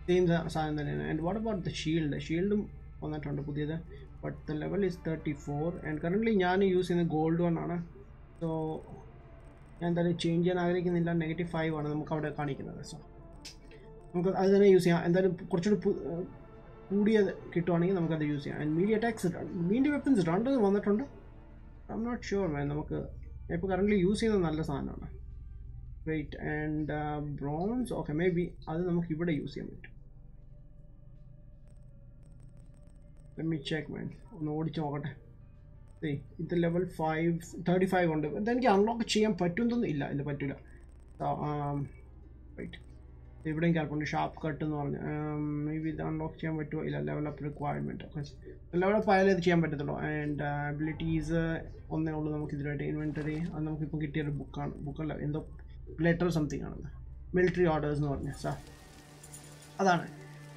സെയിം സാധനം തന്നെയാണ്. And what about the shield ഷീൽഡും വന്നിട്ടുണ്ട് പുതിയത്. But the level is thirty four and currently ഞാൻ യൂസ് ചെയ്യുന്നത് ഗോൾഡ് വൺ ആണ്. സോ ഞാൻ എന്തായാലും ചേഞ്ച് ചെയ്യാൻ ആഗ്രഹിക്കുന്നില്ല. നെഗറ്റീവ് ഫൈവ് ആണ് നമുക്ക് അവിടെ കാണിക്കുന്നത്. സോ നമുക്ക് അത് തന്നെ യൂസ് ചെയ്യാം. എന്തായാലും കുറച്ചുകൂടി കൂടിയത് കിട്ടുവാണെങ്കിൽ നമുക്കത് യൂസ് ചെയ്യാം. And media tax media weapons രണ്ട് വന്നിട്ടുണ്ട്. I'm not sure man നമുക്ക് ഇപ്പോൾ കറന്റ്ലി യൂസ് ചെയ്യുന്നത് നല്ല സാധനമാണ്. Wait and bronze okay maybe അത് നമുക്ക് ഇവിടെ യൂസ് ചെയ്യാൻ പറ്റും. മിച്ചേക്ക് ചെക്ക് മാൻ ഒന്ന് ഓടിച്ച് നോക്കട്ടെ. ഇത് ലെവൽ ഫൈവ് തേർട്ടി ഫൈവ് ഉണ്ട്. ഇതെനിക്ക് അൺലോക്ക് ചെയ്യാൻ പറ്റുന്നൊന്നും ഇല്ല ഇത് പറ്റില്ല വെയിറ്റ് ഇവിടെയും കിടപ്പുണ്ട് ഷാപ്പ് കട്ട് എന്ന് പറഞ്ഞ്. ഇത് അൺലോക്ക് ചെയ്യാൻ പറ്റുമോ? ഇല്ല level up requirement level up ആയാലേ ഇത് ചെയ്യാൻ പറ്റത്തുള്ളൂ. ആൻഡ് അബിലിറ്റീസ് ഒന്നേ ഉള്ളൂ നമുക്ക് ഇതിലായിട്ട്. ഇൻവെന്ററി അത് നമുക്കിപ്പോൾ കിട്ടിയൊരു ബുക്കാണ് ബുക്കല്ല എന്തോ ലെറ്റർ സംതിങ് ആണ് മിലിറ്ററി ഓർഡേഴ്സ് എന്ന് പറഞ്ഞ. സാർ അതാണ്.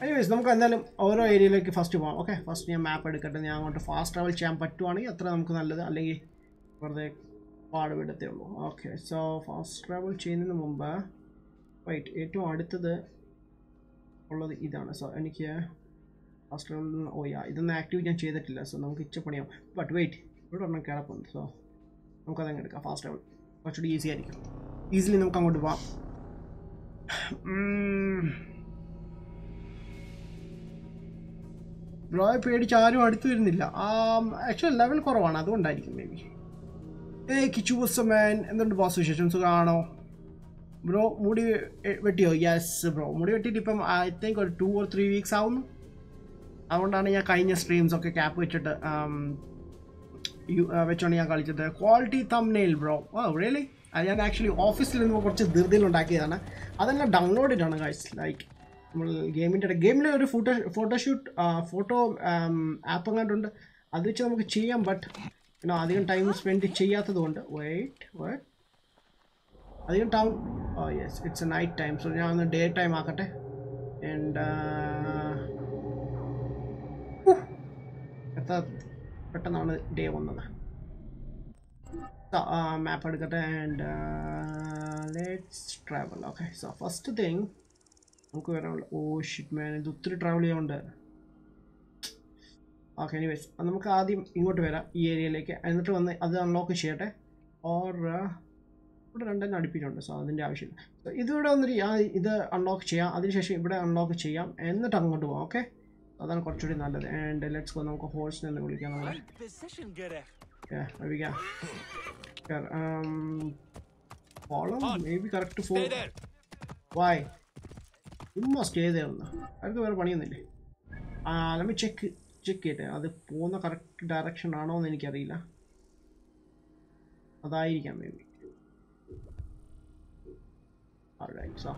എനിവേസ് നമുക്ക് എന്തായാലും ഓരോ ഏരിയയിലേക്ക് ഫസ്റ്റ് പോകാം ഓക്കെ ഫസ്റ്റ് ഞാൻ മാപ്പ് എടുക്കട്ടെ. ഞാൻ അങ്ങോട്ട് ഫാസ്റ്റ് ട്രാവൽ ചെയ്യാൻ പറ്റുവാണെങ്കിൽ അത്ര നമുക്ക് നല്ലത്. അല്ലെങ്കിൽ വെറുതെ പാടുപെടത്തേ ഉള്ളൂ. ഓക്കെ സോ ഫാസ്റ്റ് ട്രാവൽ ചെയ്യുന്നതിന് മുമ്പ് വൈറ്റ് ഏറ്റവും അടുത്തത് ഉള്ളത് ഇതാണ്. സോ എനിക്ക് ഫസ്റ്റ് ഓ യാ ഇതൊന്നും ആക്റ്റീവ് ഞാൻ ചെയ്തിട്ടില്ല. സോ നമുക്ക് ഇച്ച പണിയാം ബട്ട് വെയിറ്റ് ഇവിടെ ഒരെണ്ണം കിടപ്പുണ്ട് സോ നമുക്കതങ്ങ് എടുക്കാം. ഫാസ്റ്റ് ലെവൽ കുറച്ചുകൂടി ഈസി ആയിരിക്കും. ഈസിലി നമുക്ക് അങ്ങോട്ട് പോവാം. ബ്രോയെ പേടിച്ച് ആരും അടുത്ത് വരുന്നില്ല. ആക്ച്വലി ലെവൽ കുറവാണ്. അതുകൊണ്ടായിരിക്കും മേ ബി ഏ കിച്ചു ബുസമാൻ എന്തുണ്ട് ബോസ് വിശേഷം? സുഖമാണോ ബ്രോ മുടി വെട്ടിയോ? Yes bro. മുടി വെട്ടിയിട്ട് ഇപ്പം ഐ തിങ്ക് ഒരു ടു ഓർ ത്രീ വീക്സ് ആവും. അതുകൊണ്ടാണ് ഞാൻ കഴിഞ്ഞ സ്ട്രീംസ് ഒക്കെ ക്യാപ്പ് വെച്ചിട്ട് വെച്ചോണ്ട് ഞാൻ കളിച്ചത്. Quality thumbnail bro. ഓ റിയലി അത് ഞാൻ ആക്ച്വലി ഓഫീസിൽ നിന്ന് കുറച്ച് ധൃതിയിൽ ഉണ്ടാക്കിയതാണ്. അതെല്ലാം ഡൗൺലോഡ് ചെയ്താണ് ഗൈസ് ലൈക്ക് നമ്മൾ ഗെയിമിന്റെ ഗെയിമിൽ ഒരു ഫോട്ടോ ഫോട്ടോഷൂട്ട് ഫോട്ടോ ആപ്പ് എങ്ങാണ്ടുണ്ട്. അത് വെച്ച് നമുക്ക് ചെയ്യാം ബട്ട് അധികം ടൈം സ്പെൻഡ് ചെയ്യാത്തത് കൊണ്ട് വെയിറ്റ് വെയിറ്റ് അധികം town oh yes it's a night time so ഞാൻ ഒന്ന് ഡേ ടൈം ആക്കട്ടെ. ആൻഡ് എത്ര പെട്ടെന്നാണ് ഡേ വന്നത്? മാപ്പ് എടുക്കട്ടെ. And let's travel okay so first thing നമുക്ക് വരാനുള്ള ഓ ഷിറ്റ് മാൻ ഇത് ഒത്തിരി ട്രാവൽ ചെയ്യാനുണ്ട്. ഓക്കെ എനിവേസ് നമുക്ക് ആദ്യം ഇങ്ങോട്ട് വരാം. ഈ ഏരിയയിലേക്ക് എന്നിട്ട് വന്ന് അത് അൺലോക്ക് ചെയ്യട്ടെ. ഓർ ഇവിടെ രണ്ടെണ്ണം അടുപ്പിച്ചിട്ടുണ്ട് സോ അതിന്റെ ആവശ്യമില്ല. ഇതിവിടെ വന്നിട്ട് ഞാൻ ഇത് അൺലോക്ക് ചെയ്യാം അതിനുശേഷം ഇവിടെ അൺലോക്ക് ചെയ്യാം എന്നിട്ട് അങ്ങോട്ട് പോകാം ഓക്കെ അതാണ് കുറച്ചുകൂടി നല്ലത്. ആൻഡ് ലെറ്റ്സ് ഗോ നമുക്ക് ഹോഴ്സിനെ ഒന്ന് വിളിക്കാം നമ്മളെ. Um? ചുമ്മാ സ്റ്റേ അവർക്ക് വേറെ പണിയൊന്നുമില്ലേ? ആ നമ്മൾ ചെക്ക് ചെക്ക് ചെയ്യട്ടെ അത് പോകുന്ന കറക്റ്റ് ഡയറക്ഷൻ ആണോ എന്ന് എനിക്കറിയില്ല. അതായിരിക്കാം മേ ബി സോ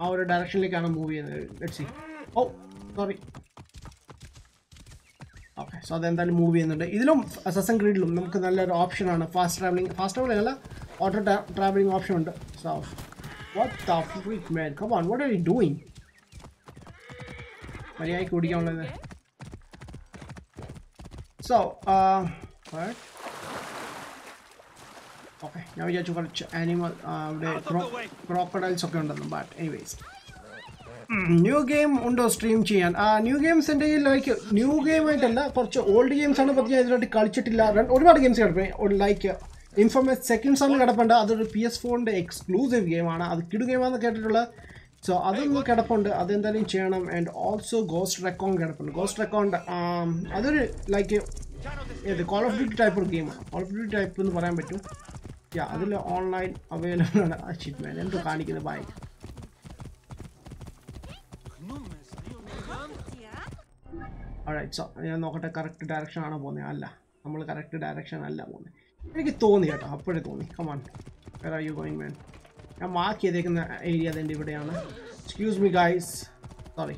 ആ ഒരു ഡയറക്ഷനിലേക്കാണ് മൂവ് ചെയ്യുന്നത്. Let see oh sorry okay so അതെന്തായാലും മൂവ് ചെയ്യുന്നുണ്ട്. ഇതിലും അസസൻ ഗ്രീഡിലും നമുക്ക് നല്ലൊരു ഓപ്ഷനാണ് ഫാസ്റ്റ് ട്രാവലിംഗ് ഫാസ്റ്റ് ട്രാവലിംഗ് അല്ല ഓട്ടോ ട്രാവലിംഗ് ഓപ്ഷൻ ഉണ്ട്. So what the freak man come on what are you doing മര്യാദയ്ക്ക് ഓടിക്കാനുള്ളത്. സോ ഓക്കെ ഞാൻ വിചാരിച്ചു കുറച്ച് ആനിമൽ അവിടെ ക്രോക്കഡൈൽസ് ഒക്കെ ഉണ്ടെന്ന് ബട്ട് എനിവേസ് ന്യൂ ഗെയിം ഉണ്ടോ സ്ട്രീം ചെയ്യാൻ? ആ ന്യൂ ഗെയിംസ് എന്റെ ലൈക്ക് ന്യൂ ഗെയിം ആയിട്ടല്ല കുറച്ച് ഓൾഡ് ഗെയിംസ് ആണ് പറ്റി ഞാൻ കളിച്ചിട്ടില്ല. രണ്ട് ഒരുപാട് ഗെയിംസ് കിടപ്പേ ലൈക്ക് ഇൻഫോർമേറ്റ് സെക്കൻഡ് സോണിൽ കിടപ്പുണ്ട്. അതൊരു പി എസ് ഫോണിന്റെ എക്സ്ക്ലൂസീവ് ഗെയിമാണ് അത് കിടു ഗെയിമാണെന്ന് കേട്ടിട്ടുള്ള സോ അതൊന്ന് കിടപ്പുണ്ട്. അതെന്തായാലും ചെയ്യണം. ആൻഡ് ഓൾസോ ഗോസ്റ്റ് റെക്കോൺ കിടപ്പുണ്ട്. ഗോസ്റ്റ് റെക്കോണ്ട് അതൊരു ലൈക്ക് ഏത് കോൾ ഓഫ് ഡ്യൂട്ടി ടൈപ്പ് ഒരു ഗെയിമാണ് കോൾ ഓഫ് ഡ്യൂട്ടി ടൈപ്പ് എന്ന് പറയാൻ പറ്റും. യാ അതിൽ ഓൺലൈൻ അവൈലബിൾ ആണ് ആ ഷിറ്റ് മാൻ എന്തോ കാണിക്കുന്നത് ബൈ alright സോ ഞാൻ നോക്കട്ടെ കറക്റ്റ് ഡയറക്ഷൻ ആണോ പോകുന്നത് അല്ല. നമ്മൾ കറക്റ്റ് ഡയറക്ഷൻ അല്ല പോകുന്നത് എനിക്ക് തോന്നി കേട്ടോ അപ്പോഴേ തോന്നി. Come on where are you going man ഞാൻ മാർക്ക് ചെയ്തേക്കുന്ന ഏരിയ അതിന്റെ ഇവിടെയാണ്? Excuse me guys sorry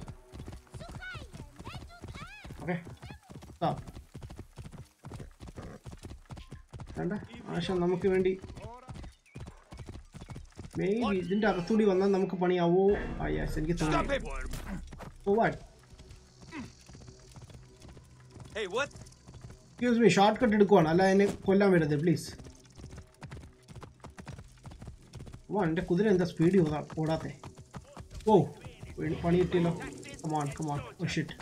okay വേണ്ട. ആശ നമുക്ക് വേണ്ടി മെയിൻ ഇതിന്റെ അകത്തൂടി വന്നാൽ നമുക്ക് പണിയാവോ. ആ യെസ് എനിക്ക് Stop തോന്നി him! Oh what Hey, what? Excuse me shortcut എടുക്കുവാണ്. അല്ല എന്നെ കൊല്ലാൻ വരുന്നത് പ്ലീസ് ഓ എന്റെ കുതിര എന്താ സ്പീഡ് ഓടാത്തെ? ഓ പണി- പണി കിട്ടിയല്ലോ come on come on oh shit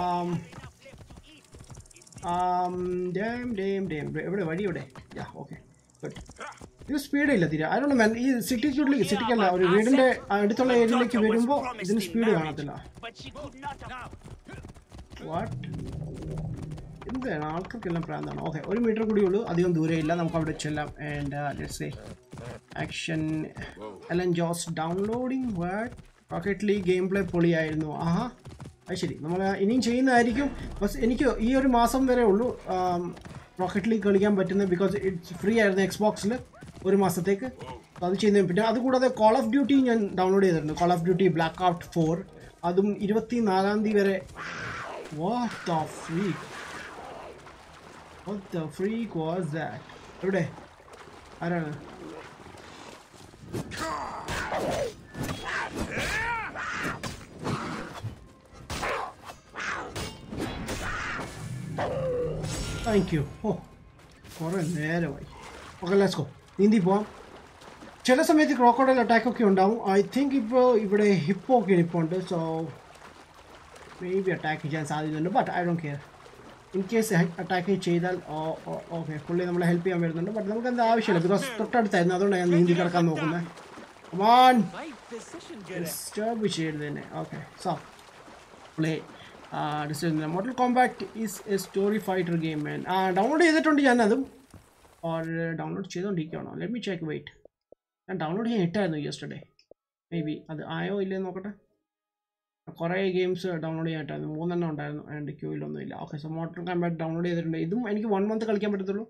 ആം ആം ഡേം ഡേം ഡേം എവിടെ വഴി എവിടെ? യാ ഓക്കെ ഗുഡ് ഇത് സ്പീഡ് ഇല്ല തീരെ. അതുകൊണ്ട് മാൻ ഈ സിറ്റിക്കുള്ളിൽ സിറ്റിക്കല്ല ഒരു വീടിന്റെ അടുത്തുള്ള ഏരിയയിലേക്ക് വരുമ്പോൾ ഇതിന് സ്പീഡ് കാണത്തില്ല. വാട്ട് എന്താണ്? ആൾക്കാർക്കെല്ലാം പ്രാന്താണ്. ഓക്കെ ഒരു മീറ്റർ കൂടി ഉള്ളൂ. അധികം ദൂരമില്ല നമുക്ക് അവിടെ ചെല്ലാം. ആൻഡ് ലെറ്റ്സ് സേ ആക്ഷൻ എലൻ Jose downloading what rocket league game play പൊളിയായിരുന്നു. ആഹാ. അത് ശരി നമ്മൾ ഇനിയും ചെയ്യുന്നതായിരിക്കും. ബസ് എനിക്ക് ഈ ഒരു മാസം വരെ ഉള്ളൂ റോക്കറ്റ് ലീഗ് കളിക്കാൻ പറ്റുന്നത് ബിക്കോസ് ഇറ്റ്സ് ഫ്രീ ആയിരുന്നു എക്സ്ബോക്സിൽ ഒരു മാസത്തേക്ക്. അത് ചെയ്യുന്നതിന് പിന്നെ അതുകൂടാതെ കോൾ ഓഫ് ഡ്യൂട്ടി ഞാൻ ഡൗൺലോഡ് ചെയ്തിട്ടുണ്ട്. Call of duty black out four അതും ഇരുപത്തി നാലാം തീയതി വരെ. What the free what was that എവിടെ? ആരാണ്? താങ്ക് യു ഓ കുറേ നേരമായി. ഓക്കെ ലെറ്റ്സ് ഗോ നീന്തി പോവാം. ചില സമയത്ത് ക്രോക്കോഡൈൽ അറ്റാക്കൊക്കെ ഉണ്ടാവും. ഐ തിങ്ക് ഇപ്പോൾ ഇവിടെ ഹിപ്പോ ഒക്കെ ഇരിപ്പുണ്ട്. സോ മേ ബി അറ്റാക്ക് ചെയ്യാൻ സാധ്യതയുണ്ട്. But I don't care in case attack ചെയ്താൽ ഓക്കെ പുള്ളി നമ്മളെ ഹെൽപ്പ് ചെയ്യാൻ വരുന്നുണ്ട്. ബട്ട് നമുക്ക് എന്താ ആവശ്യമില്ല. ബിക്കോസ് തൊട്ടടുത്തായിരുന്നു. അതുകൊണ്ടാണ് ഞാൻ നീന്തി കിടക്കാൻ നോക്കുന്നത്. Come on. ഡിസ്റ്റർബ് ചെയ്യരുത് തന്നെ okay so play distance Mortal Kombat is a story fighter game man ആ ഡൗൺലോഡ് ചെയ്തിട്ടുണ്ട് ഞാനതും. ഓർ ഡൗൺലോഡ് ചെയ്തുകൊണ്ടിരിക്കുകയാണോ ലെറ്റ് മീ ചെക്ക് വെയിറ്റ് ഞാൻ ഡൗൺലോഡ് ചെയ്യാൻ ഇട്ടായിരുന്നു യെസ്റ്റർഡേ മേ ബി അത് ആയോ ഇല്ലയെന്ന് നോക്കട്ടെ. കുറേ ഗെയിംസ് ഡൗൺലോഡ് ചെയ്യാനായിട്ടായിരുന്നു മൂന്നെണ്ണം ഉണ്ടായിരുന്നു. ആൻഡ് ക്യൂയിലൊന്നും ഇല്ല okay so Mortal Kombat download ചെയ്തിട്ടുണ്ട്. ഇതും എനിക്ക് വൺ മന്ത് കളിക്കാൻ പറ്റത്തുള്ളൂ.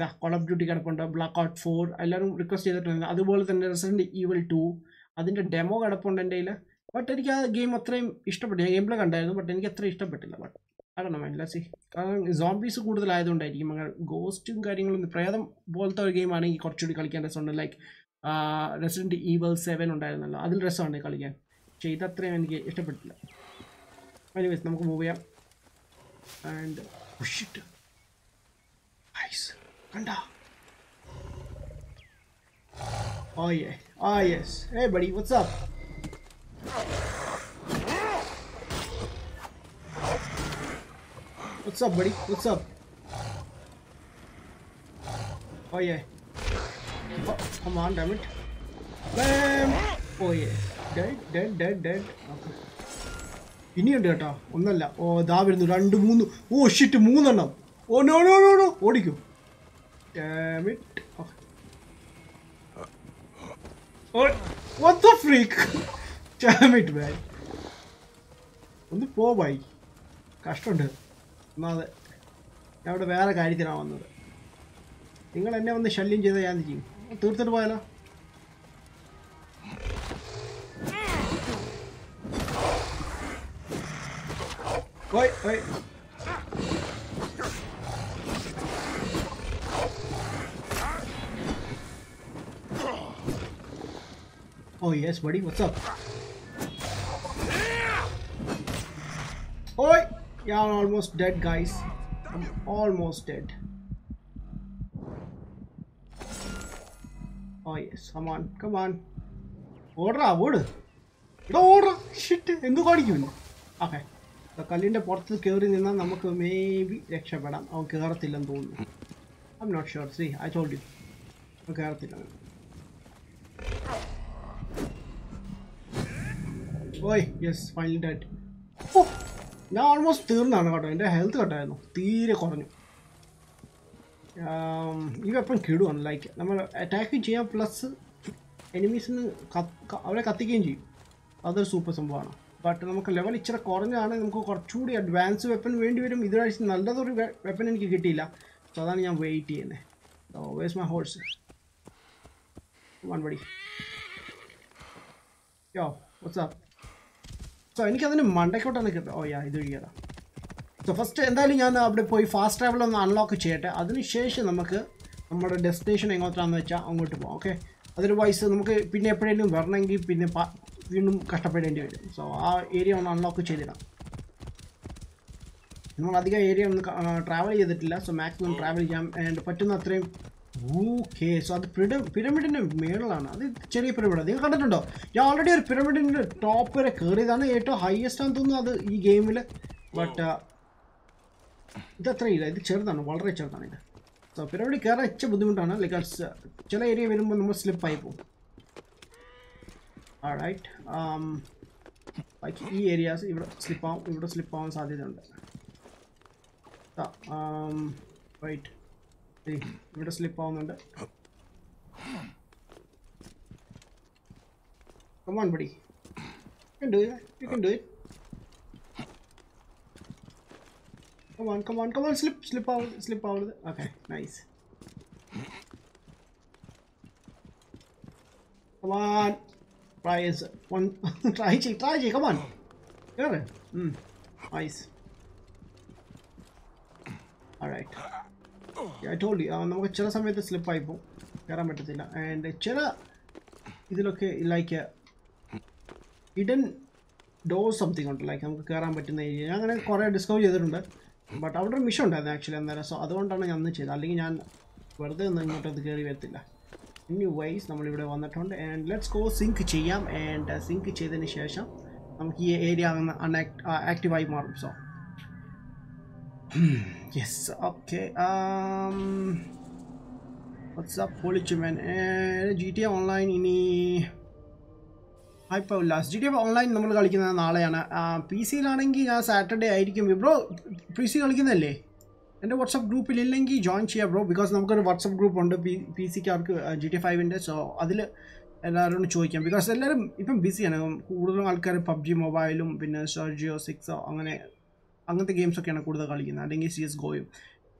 ദ കോൾ ഓഫ് ഡ്യൂട്ടി കിടപ്പുണ്ട്. ബ്ലാക്ക് ഔട്ട് ഫോർ എല്ലാവരും റിക്വസ്റ്റ് ചെയ്തിട്ടുണ്ട്. അതുപോലെ തന്നെ റെസിഡന്റ് ഈവൽ ടു അതിന്റെ ഡെമോ കിടപ്പുണ്ട് എന്റെ കയ്യിൽ ബട്ട് എനിക്ക് ആ ഗെയിം അത്രയും ഇഷ്ടപ്പെട്ടു. ഗെയിം പ്ലേ കണ്ടായിരുന്നു ബട്ട് എനിക്ക് അത്ര ഇഷ്ടപ്പെട്ടില്ല. ബട്ട് അതാണ് മൈൻഡ് സി കാരണം സോംബീസ് കൂടുതലായതുകൊണ്ടായിരിക്കും. അങ്ങനെ ഗോസ്റ്റും കാര്യങ്ങളും പ്രേതം പോലത്തെ ഒരു ഗെയിമാണെങ്കിൽ കുറച്ചുകൂടി കളിക്കാൻ രസമുണ്ട്. ലൈക്ക് റെസിഡന്റ് ഈവൽ സെവൻ ഉണ്ടായിരുന്നല്ലോ. അതിൽ രസമാണ് കളിക്കാൻ. പക്ഷേ ഇതത്രയും എനിക്ക് ഇഷ്ടപ്പെട്ടില്ല. എനിവേസ് നമുക്ക് മൂവ് ചെയ്യാം. ആൻഡ് ഷിറ്റ് ഐസ് കണ്ട? Oh yeah. Ah yes. Hey buddy, what's? What's up, buddy? What's up? Oh yeah. Oh, come on, damn it. Bam! Oh yeah. Dead, dead, dead, dead. Okay. ഇനിയുണ്ട് കേട്ടോ ഒന്നല്ല ഓ ദാ വരുന്നു രണ്ട് മൂന്ന് oh shit മൂന്നെണ്ണം oh no. No no no ഓടിക്കൂ Damn it. Okay. Oh, what the freak? Damn it, man. ഒന്ന് പോ ബൈ കഷ്ടമുണ്ട് ഒന്നാമത് ഞാൻ ഇവിടെ വേറെ കാര്യത്തിനാണ് വന്നത് നിങ്ങൾ എന്നെ വന്ന് ശല്യം ചെയ്താൽ ഞാൻ ചെയ്യും തീർത്തിട്ട് പോയാലോ ഓയ് ഓയ് Oh yes, buddy. What's? Yeah, I'm almost dead, guys. I'm almost dead. Oh yes, come on, come on. ഓടറാ ഓട്. ഇവിടെ ഓടറ ഷിറ്റ് എന്തു കാണിക്കുന്നു ഓക്കെ കല്ലിന്റെ പുറത്ത് കയറി നിന്നാൽ നമുക്ക് മേ ബി രക്ഷപ്പെടാം. അവൻ കയറത്തില്ലെന്ന് തോന്നുന്നു. I'm not sure see I told you അവൻ കയറത്തില്ല ഓയ് യെസ് ഫൈനൽ ഡെഡ് ഓ ഞാൻ ഓൾമോസ്റ്റ് തീർന്നാണ് കേട്ടോ. എന്റെ ഹെൽത്ത് കട്ടായിരുന്നു തീരെ കുറഞ്ഞു. ഈ വെപ്പൺ കിടുവാണ്. ലൈക്ക് നമ്മൾ അറ്റാക്ക് ചെയ്യാം പ്ലസ് എനിമീസിന് അവരെ കത്തിക്കുകയും ചെയ്യും. അതൊരു സൂപ്പർ സംഭവമാണ്. ബട്ട് നമുക്ക് ലെവൽ ഇച്ചിരി കുറഞ്ഞാണ് നമുക്ക് കുറച്ചുകൂടി അഡ്വാൻസ് വെപ്പൺ വേണ്ടി വരും. ഇതിനാഴ്ച നല്ലതൊരു വെപ്പൺ എനിക്ക് കിട്ടിയില്ല. സോ അതാണ് ഞാൻ വെയിറ്റ് ചെയ്യുന്നത് always ways my holes one വടി യോ വാട്സാപ്പ് സോ എനിക്കതിന് മണ്ടയ്ക്കോട്ടാണ് കിട്ടും ഓ യാ ഇത് കഴിയാതാ സോ ഫസ്റ്റ് എന്തായാലും ഞാൻ അവിടെ പോയി ഫാസ്റ്റ് ട്രാവൽ ഒന്ന് അൺലോക്ക് ചെയ്യട്ടെ. അതിനുശേഷം നമുക്ക് നമ്മുടെ ഡെസ്റ്റിനേഷൻ എങ്ങോട്ടാണെന്ന് വെച്ചാൽ അങ്ങോട്ട് പോകാം ഓക്കെ അതർവൈസ് നമുക്ക് പിന്നെ എപ്പോഴേലും വരണമെങ്കിൽ പിന്നെ വീണ്ടും കഷ്ടപ്പെടേണ്ടി വരും. സോ ആ ഏരിയ ഒന്ന് അൺലോക്ക് ചെയ്തിടാം. നമ്മൾ അധികം ഏരിയ ഒന്നും ട്രാവൽ ചെയ്തിട്ടില്ല. സോ മാക്സിമം ട്രാവൽ ചെയ്യാം പറ്റുന്ന അത്രയും ഓക്കെ സോ അത് പിര പിരമിഡിന്റെ മേളിലാണ്. അത് ചെറിയ പിരമിഡ് നിങ്ങൾ കണ്ടിട്ടുണ്ടോ? ഞാൻ ഓൾറെഡി ഒരു പിരമിഡിന്റെ ടോപ്പ് വരെ കയറിയതാണ് ഏറ്റവും ഹയസ്റ്റ് ആണെന്ന് തോന്നുന്നു അത് ഈ ഗെയിമിൽ ബട്ട് ഇത് അത്രയില്ല ഇത് ചെറുതാണ്. വളരെ ചെറുതാണ് ഇത്. സോ പിരമിഡ് കയറാൻ ഇച്ച ബുദ്ധിമുട്ടാണ്. ലൈക്ക് ചില ഏരിയ വരുമ്പോൾ നമ്മൾ സ്ലിപ്പായി പോകും. റൈറ്റ് ബാക്കി ഈ ഏരിയാസ് ഇവിടെ സ്ലിപ്പാവും ഇവിടെ സ്ലിപ്പാവാൻ സാധ്യതയുണ്ട്. റൈറ്റ് ഇവിടെ സ്ലിപ്പ് ആവുന്നുണ്ട് Come on, buddy. You can do it. You can do it. Come on, come on, come on. Slip, slip out, slip out. Okay, nice. Come on. Try is one. try, Chi. Try, Chi. Come on. Here. Hmm. Nice. Alright. I you നമുക്ക് ചില സമയത്ത് സ്ലിപ്പായി പോകും. കയറാൻ പറ്റത്തില്ല. And ചില ഇതിലൊക്കെ like Eden ഡോ something ഉണ്ട്. Like നമുക്ക് കയറാൻ പറ്റുന്ന ഏരിയ. ഞാൻ അങ്ങനെ കുറേ ഡിസ്കവർ ചെയ്തിട്ടുണ്ട്. ബട്ട് അവിടെ ഒരു മിഷൻ ഉണ്ടായിരുന്നു ആക്ച്വലി അന്നേരം. സോ അതുകൊണ്ടാണ് ഞാൻ അന്ന് ചെയ്തത്. അല്ലെങ്കിൽ ഞാൻ വെറുതെ ഒന്നും ഇങ്ങോട്ട് അത് കയറി വരത്തില്ല. ഇനി വൈസ് നമ്മളിവിടെ വന്നിട്ടുണ്ട്. ആൻഡ് ലെറ്റ്സ് ഗോ സിങ്ക് ചെയ്യാം. ആൻഡ് സിങ്ക് ചെയ്തതിന് ശേഷം നമുക്ക് ഈ ഏരിയ ആക്റ്റീവായി മാറും. So yes okay um what's up പൊളിച്ചു man? ടി എ ഓൺലൈൻ ഇനി ഇപ്പോൾ Ullas G T F online നമ്മൾ കളിക്കുന്നത് നാളെയാണ്. പി സിയിലാണെങ്കിൽ ഞാൻ സാറ്റർഡേ ആയിരിക്കും. ബ്രോ പി സി കളിക്കുന്നതല്ലേ? എന്റെ വാട്സപ്പ് ഗ്രൂപ്പിൽ ഇല്ലെങ്കിൽ ജോയിൻ ചെയ്യാം ബ്രോ ബിക്കോസ് നമുക്കൊരു വാട്സപ്പ് ഗ്രൂപ്പ് ഉണ്ട് പി പി സിക്കാർക്ക് ജി ടി ഫൈവിന്റെ സോ അതിൽ എല്ലാവരോടും ചോദിക്കാം. ബിക്കോസ് എല്ലാവരും ഇപ്പം ബിസിയാണ് കൂടുതലും ആൾക്കാർ പബ്ജി മൊബൈലും പിന്നെ സർജിയോ സിക്സോ അങ്ങനെ അങ്ങനത്തെ ഗെയിംസൊക്കെയാണ് കൂടുതൽ കളിക്കുന്നത്. അല്ലെങ്കിൽ സി എസ് ഗോയും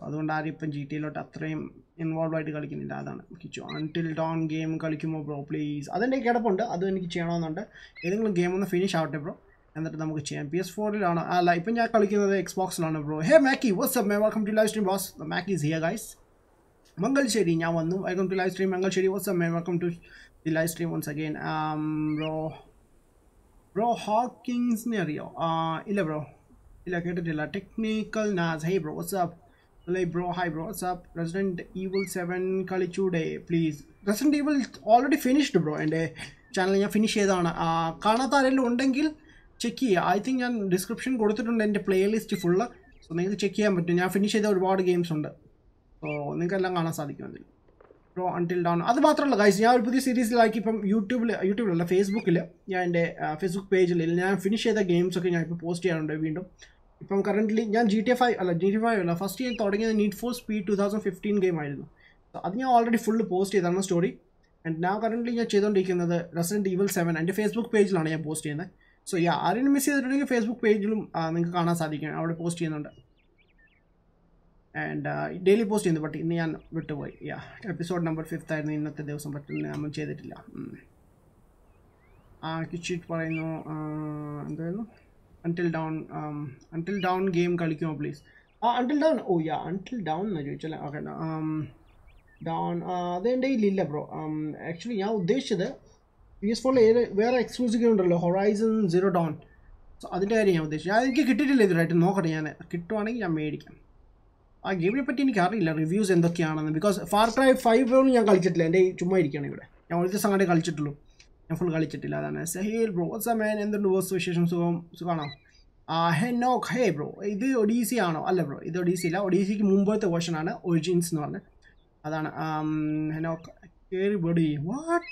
അതുകൊണ്ട് ആരും ഇപ്പം ജി ടി എയിലോട്ട് അത്രയും ഇൻവോൾവ് ആയിട്ട് കളിക്കുന്നില്ല. അതാണ് കിച്ചു. അൺടിൽ ഡോൺ ഗെയിം കളിക്കുമ്പോൾ ബ്രോ പ്ലീസ് അതെന്റെ കിടപ്പുണ്ട്. അതും എനിക്ക് ചെയ്യണമെന്നുണ്ട്. ഏതെങ്കിലും ഗെയിം ഒന്ന് ഫിനിഷ് ആവട്ടെ ബ്രോ എന്നിട്ട് നമുക്ക് ചെയ്യാം. പി എസ് ഫോറിലാണ് അല്ല ഇപ്പം ഞാൻ കളിക്കുന്നത് X ബോക്സിലാണ് bro hey Makki what's up may welcome to live stream boss Makki is here guys Mangalassery ഞാൻ വന്നു. Welcome to live stream Mangalassery. What's up may welcome to the live stream once again bro bro ഹോക്കിങ്സിനെ അറിയോ? ഇല്ല bro ഇല്ല technical Naz hi bro what's up up lie bro hi bro what's up Resident Evil seven കളിച്ചൂടെ please Resident Evil already finished bro എന്റെ channel ഞാൻ finish ചെയ്തതാണ്. കാണാത്ത ആരെങ്കിലും ഉണ്ടെങ്കിൽ check ചെയ്യുക. ഐ തിങ്ക് ഞാൻ ഡിസ്ക്രിപ്ഷൻ കൊടുത്തിട്ടുണ്ട് എന്റെ പ്ലേലിസ്റ്റ് ഫുള്ള് സോ നിങ്ങൾക്ക് ചെക്ക് ചെയ്യാൻ പറ്റും. ഞാൻ ഫിനിഷ് ചെയ്ത ഒരുപാട് ഗെയിംസ് ഉണ്ട്. സോ നിങ്ങൾക്കെല്ലാം കാണാൻ സാധിക്കും അതിൽ പ്രോ അൺടിൽ ഡൗൺ അത് മാത്രമല്ല ഗൈസ് ഞാൻ ഒരു പുതിയ സീരീസിലാക്കി ഇപ്പം യൂട്യൂബിൽ യൂട്യൂബിലല്ല ഫേസ്ബുക്കിൽ ഞാൻ എന്റെ ഫേസ്ബുക്ക് പേജിൽ ഞാൻ ഫിനിഷ് ചെയ്ത ഗെയിംസ് ഒക്കെ ഞാൻ ഇപ്പോൾ പോസ്റ്റ് ചെയ്യാറുണ്ട് വീണ്ടും. ഇപ്പം കറന്റ് ഞാൻ ജി ടി ഫൈവ് അല്ല ജി ടി ഫൈവ് അല്ല. ഫസ്റ്റ് ഞാൻ തുടങ്ങിയത് need for speed two thousand fifteen game ആയിരുന്നു അത് ഞാൻ ഓൾറെഡി ഫുൾ പോസ്റ്റ് ചെയ്താണ് സ്റ്റോറി ആൻഡ് ഞാൻ കറന്റ്ലി ഞാൻ ചെയ്തുകൊണ്ടിരിക്കുന്നത് റെസിഡന്റ് ഈവൽ സെവൻ എന്റെ ഫേസ്ബുക്ക് പേജിലാണ് ഞാൻ പോസ്റ്റ് ചെയ്യുന്നത്. സോ ഈ ആരെയും മിസ് ചെയ്തിട്ടുണ്ടെങ്കിൽ ഫേസ്ബുക്ക് പേജിലും നിങ്ങൾക്ക് കാണാൻ സാധിക്കും. അവിടെ പോസ്റ്റ് ചെയ്യുന്നുണ്ട്. ആൻഡ് ഡെയിലി പോസ്റ്റ് ചെയ്യുന്നു ബട്ട് ഇന്ന് ഞാൻ വിട്ടുപോയി. യാ എപ്പിസോഡ് നമ്പർ ഫിഫ്ത്ത് ആയിരുന്നു. ഇന്നത്തെ ദിവസം ഇന്ന് നമ്മൾ ചെയ്തിട്ടില്ല. ആ കിച്ചിട്ട് പറയുന്നു എന്തായിരുന്നു? Until dawn until dawn game കളിക്കുമോ please ആ until dawn oh ya until dawn എന്ന് ചോദിച്ചല്ലേ? ഓക്കെ ഡൗൺ അത് എന്റെ കയ്യിലില്ല ബ്രോ ആക്ച്വലി ഞാൻ ഉദ്ദേശിച്ചത് പി എസ് ഫോണിൽ ഏത് വേറെ എക്സ്ക്ലൂസീവ് ഉണ്ടല്ലോ ഹൊറൈസൺ സീറോ ഡൗൺ സോ അതിന്റെ കാര്യം ഞാൻ ഉദ്ദേശിച്ചു ഞാൻ എനിക്ക് കിട്ടിയിട്ടില്ല ഇതുവരായിട്ട് നോക്കട്ടെ ഞാൻ. കിട്ടുവാണെങ്കിൽ ഞാൻ മേടിക്കാം. ആ ഗെയിമിനെ പറ്റി എനിക്ക് അറിയില്ല റിവ്യൂസ് എന്തൊക്കെയാണെന്ന്. ബിക്കോസ് ഫാർ ക്രൈ ഫൈവ് ഞാൻ കളിച്ചിട്ടില്ല. എന്റെ ചുമ്മാ ഇരിക്കുകയാണ് ഇവിടെ. ഞാൻ ഒരു ദിവസം കണ്ടേ കളിച്ചിട്ടുള്ളൂ. ഞാൻ ഫുൾ കളിച്ചിട്ടില്ല അതാണ്. സഹേൽ ബ്രോ വാട്സ് മാൻ എന്തുണ്ട് ബോസ് വിശേഷം? സുഖം? സുഖമാണോ ഹെ നോ ഹേ ബ്രോ ഇത് ഒഡീസി ആണോ? അല്ല ബ്രോ ഇത് ഒഡീസി അല്ല. ഒഡീസിക്ക് മുമ്പത്തെ വേർഷൻ ആണ് ഒറിജിൻസ് എന്ന് പറഞ്ഞത് അതാണ് ഹെനോക്ക് കേറി body what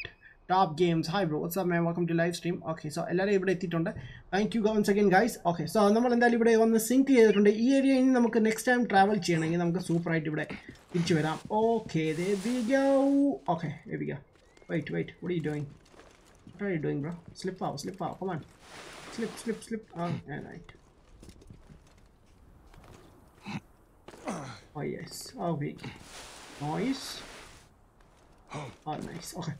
top games hi bro what's man welcome to live stream okay so എല്ലാവരും ഇവിടെ എത്തിയിട്ടുണ്ട്. താങ്ക് യു ഗവൺ അഗൈൻ ഗൈസ് ഓക്കെ സോ നമ്മൾ എന്തായാലും ഇവിടെ ഒന്ന് സിങ്ക് ചെയ്തിട്ടുണ്ട്. ഈ ഏരിയ ഇനി നമുക്ക് നെക്സ്റ്റ് ടൈം ട്രാവൽ ചെയ്യണമെങ്കിൽ നമുക്ക് സൂപ്പറായിട്ട് ഇവിടെ തിരിച്ചു വരാം. Okay okay wait wait what doing what are you doing bro? Slip out slip out. Come on. Slip slip slip. Ah yeah, right. Oh yes. Oh wait noise. ആ nice okay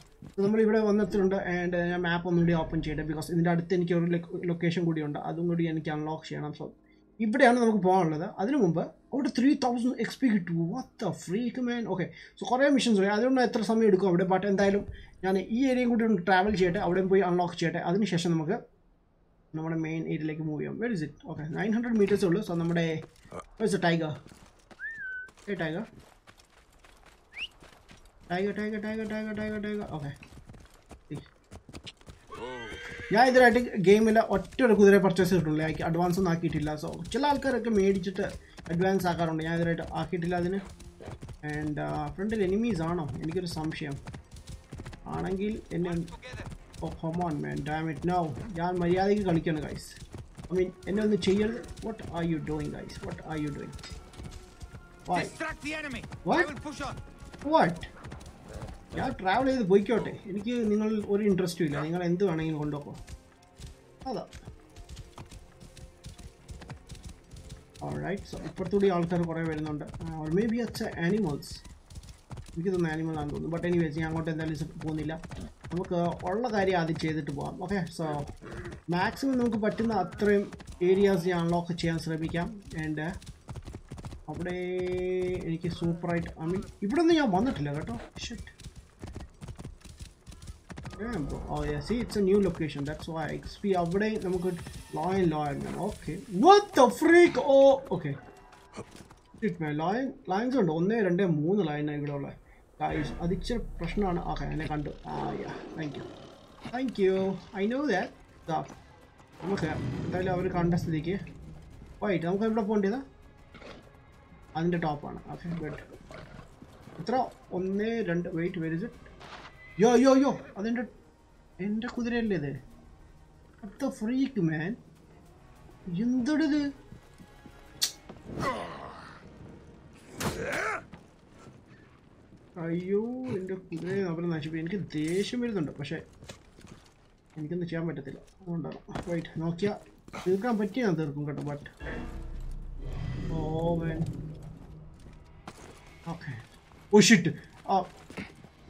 നമ്മൾ ഇവിടെ വന്നെത്തിയിട്ടുണ്ട് and ഞാൻ മാപ്പ് ഒന്നുകൂടി open ചെയ്യട്ടെ because ഇതിന്റെ അടുത്ത് എനിക്ക് ഒരു ലൊക്കേഷൻ കൂടിയുണ്ട് അതും കൂടി എനിക്ക് അൺലോക്ക് ചെയ്യണം. സോ ഇവിടെയാണ് നമുക്ക് പോകാനുള്ളത്. അതിനു മുമ്പ് അവിടെ ത്രീ തൗസൻഡ് എക്സ് പി കിട്ടു what freak man okay so കുറേ മിഷൻസ് വരും അതുകൊണ്ട് എത്ര സമയം എടുക്കും അവിടെ? ബട്ട് എന്തായാലും ഞാൻ ഈ ഏരിയയും കൂടി ഒന്ന് ട്രാവൽ ചെയ്യട്ടെ അവിടെയും പോയി അൺലോക്ക് ചെയ്യട്ടെ. അതിനുശേഷം നമുക്ക് നമ്മുടെ മെയിൻ ഏരിയയിലേക്ക് മൂവ് ചെയ്യാം. Very it okay nine hundred മീറ്റേഴ്സേ ഉള്ളൂ. സോ നമ്മുടെ ടൈഗർ ഏ tiger tiger tiger tiger tiger tiger tiger okay ഞാൻ ഇതിനായിട്ട് ഗെയിമിൽ ഒറ്റ ഒരു കുതിര പർച്ചേസ് ചെയ്തിട്ടുള്ളൂ എനിക്ക് അഡ്വാൻസ് ഒന്നും ആക്കിയിട്ടില്ല. സോ ചില ആൾക്കാരൊക്കെ മേടിച്ചിട്ട് അഡ്വാൻസ് ആക്കാറുണ്ട്. ഞാൻ ഇതിനായിട്ട് ആക്കിയിട്ടില്ല അതിന്. ആൻഡ് ഫ്രണ്ടിൽ എനിമീസ് ആണോ? എനിക്കൊരു സംശയം. ആണെങ്കിൽ എന്നെ ഹൊമോൺ മാൻ ഡാമിറ്റ് നോ ഞാൻ മര്യാദയ്ക്ക് കളിക്കാണ് ഗൈസ് ഐ മീൻ എന്നെ ഒന്ന് ചെയ്യരുത്. What are you doing guys what are you doing. What ഞാൻ ട്രാവൽ ചെയ്ത് പോയിക്കോട്ടെ. എനിക്ക് നിങ്ങൾ ഒരു ഇൻട്രസ്റ്റും ഇല്ല. നിങ്ങൾ എന്ത് വേണമെങ്കിലും കൊണ്ടുപോക്കോ. അതാ. ഓൾറൈറ്റ് സോ ഇപ്പുറത്തൂടി ആൾക്കാർ കുറേ വരുന്നുണ്ട്. Or maybe it's animals എനിക്ക് തോന്നുന്നു ആനിമൽ ആണെന്ന് തോന്നുന്നു. ബട്ട് എനിവേസ് ഞാൻ അങ്ങോട്ട് എന്തായാലും പോകുന്നില്ല. നമുക്ക് ഉള്ള കാര്യം ആദ്യം ചെയ്തിട്ട് പോകാം ഓക്കെ സോ മാക്സിമം നമുക്ക് പറ്റുന്ന അത്രയും ഏരിയാസ് ഞാൻ അൺലോക്ക് ചെയ്യാൻ ശ്രമിക്കാം. ആൻഡ് അവിടെ എനിക്ക് സൂപ്പറായിട്ട് ഐ മീൻ ഇവിടെ ഒന്നും ഞാൻ വന്നിട്ടില്ല കേട്ടോ. Shit see it's a new location that's why X P അവിടെ നമുക്ക് lion lion okay what oh okay lion ഉണ്ട്? ഒന്ന് രണ്ട് മൂന്ന് ലൈനാണ് ഇവിടെ ഉള്ളത് ഗൈസ് അത് ഇച്ചിരി പ്രശ്നമാണ്. ഓക്കെ എന്നെ കണ്ടു. ആ ya thank you thank you I know that നമുക്ക് എന്തായാലും അവർ കണ്ട സ്ഥിതിക്ക്. വൈറ്റ് നമുക്ക് എവിടെ പോകേണ്ടത് അതിന്റെ ടോപ്പാണ് ഓക്കെ ഗുഡ് എത്ര? ഒന്ന് രണ്ട് വെയിറ്റ് വെരി യോ യോ യോ അതിന്റെ എന്റെ കുതിരയല്ലേ ഇത്? What freak man? എന്തൊടിത് അയ്യോ എന്റെ കുതിരയെ അവരെ നശിപ്പിക്കും എനിക്ക് ദേഷ്യം വരുന്നുണ്ട്. പക്ഷേ എനിക്കൊന്നും ചെയ്യാൻ പറ്റത്തില്ല. അതുകൊണ്ടാണ്. വൈറ്റ് നോക്കിയാൽ തീർക്കാൻ പറ്റിയ ഞാൻ തീർക്കും കേട്ടോ but oh when okay shit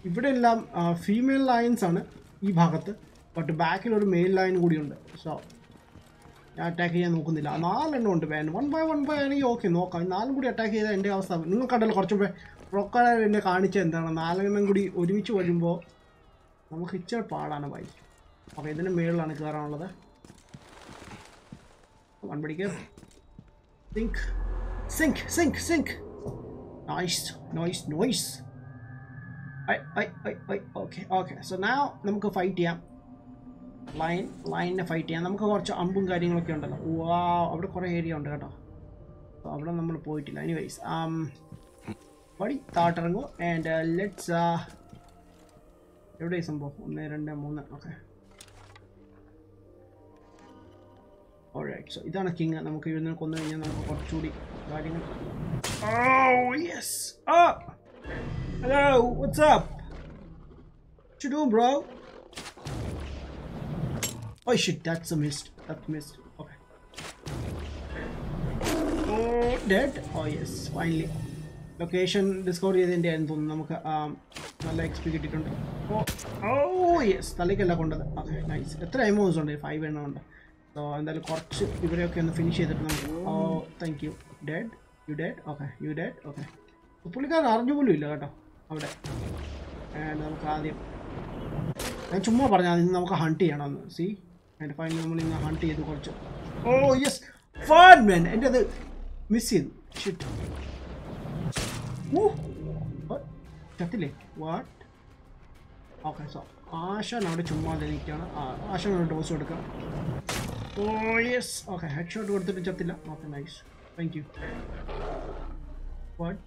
ഇവിടെ എല്ലാം ഫീമെയിൽ ലൈൻസ് ആണ് ഈ ഭാഗത്ത്. ബട്ട് ബാക്കിൽ ഒരു മെയിൽ ലൈൻ കൂടിയുണ്ട്. സോ ഞാൻ അറ്റാക്ക് ചെയ്യാൻ നോക്കുന്നില്ല. നാലെണ്ണം ഉണ്ട് when one by one by ആണെങ്കിൽ ഓക്കെ നോക്കാം. നാലും കൂടി അറ്റാക്ക് ചെയ്താൽ എന്റെ അവസ്ഥ. നിങ്ങൾ കണ്ടല്ലോ കുറച്ച് റൊക്കാർ എന്നെ കാണിച്ച എന്താണ്? നാലെണ്ണം കൂടി ഒരുമിച്ച് വരുമ്പോൾ നമുക്ക് ഇച്ചിരി പാടാണ് ബൈ അപ്പോൾ ഇതിന് മേളിലാണ് കയറാനുള്ളത് വൺ പിടിക്ക്. Sync sync sync sync noise noise noise okay okay so നാ നമുക്ക് ഫൈറ്റ് ചെയ്യാം. ലൈൻ ലൈനിനെ ഫൈറ്റ് ചെയ്യാം. നമുക്ക് കുറച്ച് അമ്പും കാര്യങ്ങളൊക്കെ ഉണ്ടല്ലോ. വാ അവിടെ കുറേ ഏരിയ ഉണ്ട് കേട്ടോ. അപ്പോൾ അവിടെ നമ്മൾ പോയിട്ടില്ല. എനിവൈസ് പടി താട്ടിറങ്ങും ആൻഡ് ലെറ്റ്സ് എവിടെ ഈ സംഭവം ഒന്ന് രണ്ട് മൂന്ന് ഓക്കെ ഓൾറൈറ്റ് സോ ഇതാണ് കിങ് നമുക്ക് ഇവിടുന്ന് കൊന്നു കഴിഞ്ഞാൽ നമുക്ക് കുറച്ചുകൂടി കാര്യങ്ങൾ ഓ യെസ് ആ hello what's up What you doing, bro? Oh shit, that's a missed. That missed. Okay. Oh, dead? Oh yes, finally. Location discover ചെയ്തതിന്റെ ആയിരുന്നു തോന്നുന്നു. നമുക്ക് നല്ല എക്സ്പി കിട്ടിയിട്ടുണ്ട്. ഓ ഓ യെസ് തലയ്ക്കല്ല കൊണ്ടത്. ഓക്കെ നൈസ് എത്ര എമൗണ്ട്സ് ഉണ്ട്? ഫൈവ് എണ്ണം ഉണ്ട്. സോ എന്തായാലും കുറച്ച് ഇവരെയൊക്കെ ഒന്ന് ഫിനിഷ് ചെയ്തിട്ട് നമുക്ക് ഓ thank you dead you dead okay you dead okay പുള്ളിക്കാരൻ അറിഞ്ഞു പോലും ഇല്ല കേട്ടോ. അവിടെ. നമുക്ക് ആദ്യം ഞാൻ ചുമ്മാ പറഞ്ഞാൽ ഇന്ന് നമുക്ക് ഹണ്ട് ചെയ്യണമെന്ന്. സി ആൻഡ് ഫൈനൽ നമ്മൾ ഇന്ന് ഹണ്ട് ചെയ്ത് കുറച്ച്. ഓ യെസ് ഫാൻ മാൻ എന്റെ അത് മിസ് ചെയ്തു ഷിറ്റ് ചത്തില്ലേ വാട്ട് ഓക്കെ സോ ആശാൻ അവിടെ ചുമ്മാ നിൽക്കുകയാണ്. ആശാൻ ഒരു ഡോസ് കൊടുക്കുക. Oh yes okay head shot കൊടുത്തിട്ട് ചത്തില്ല. Okay nice thank you what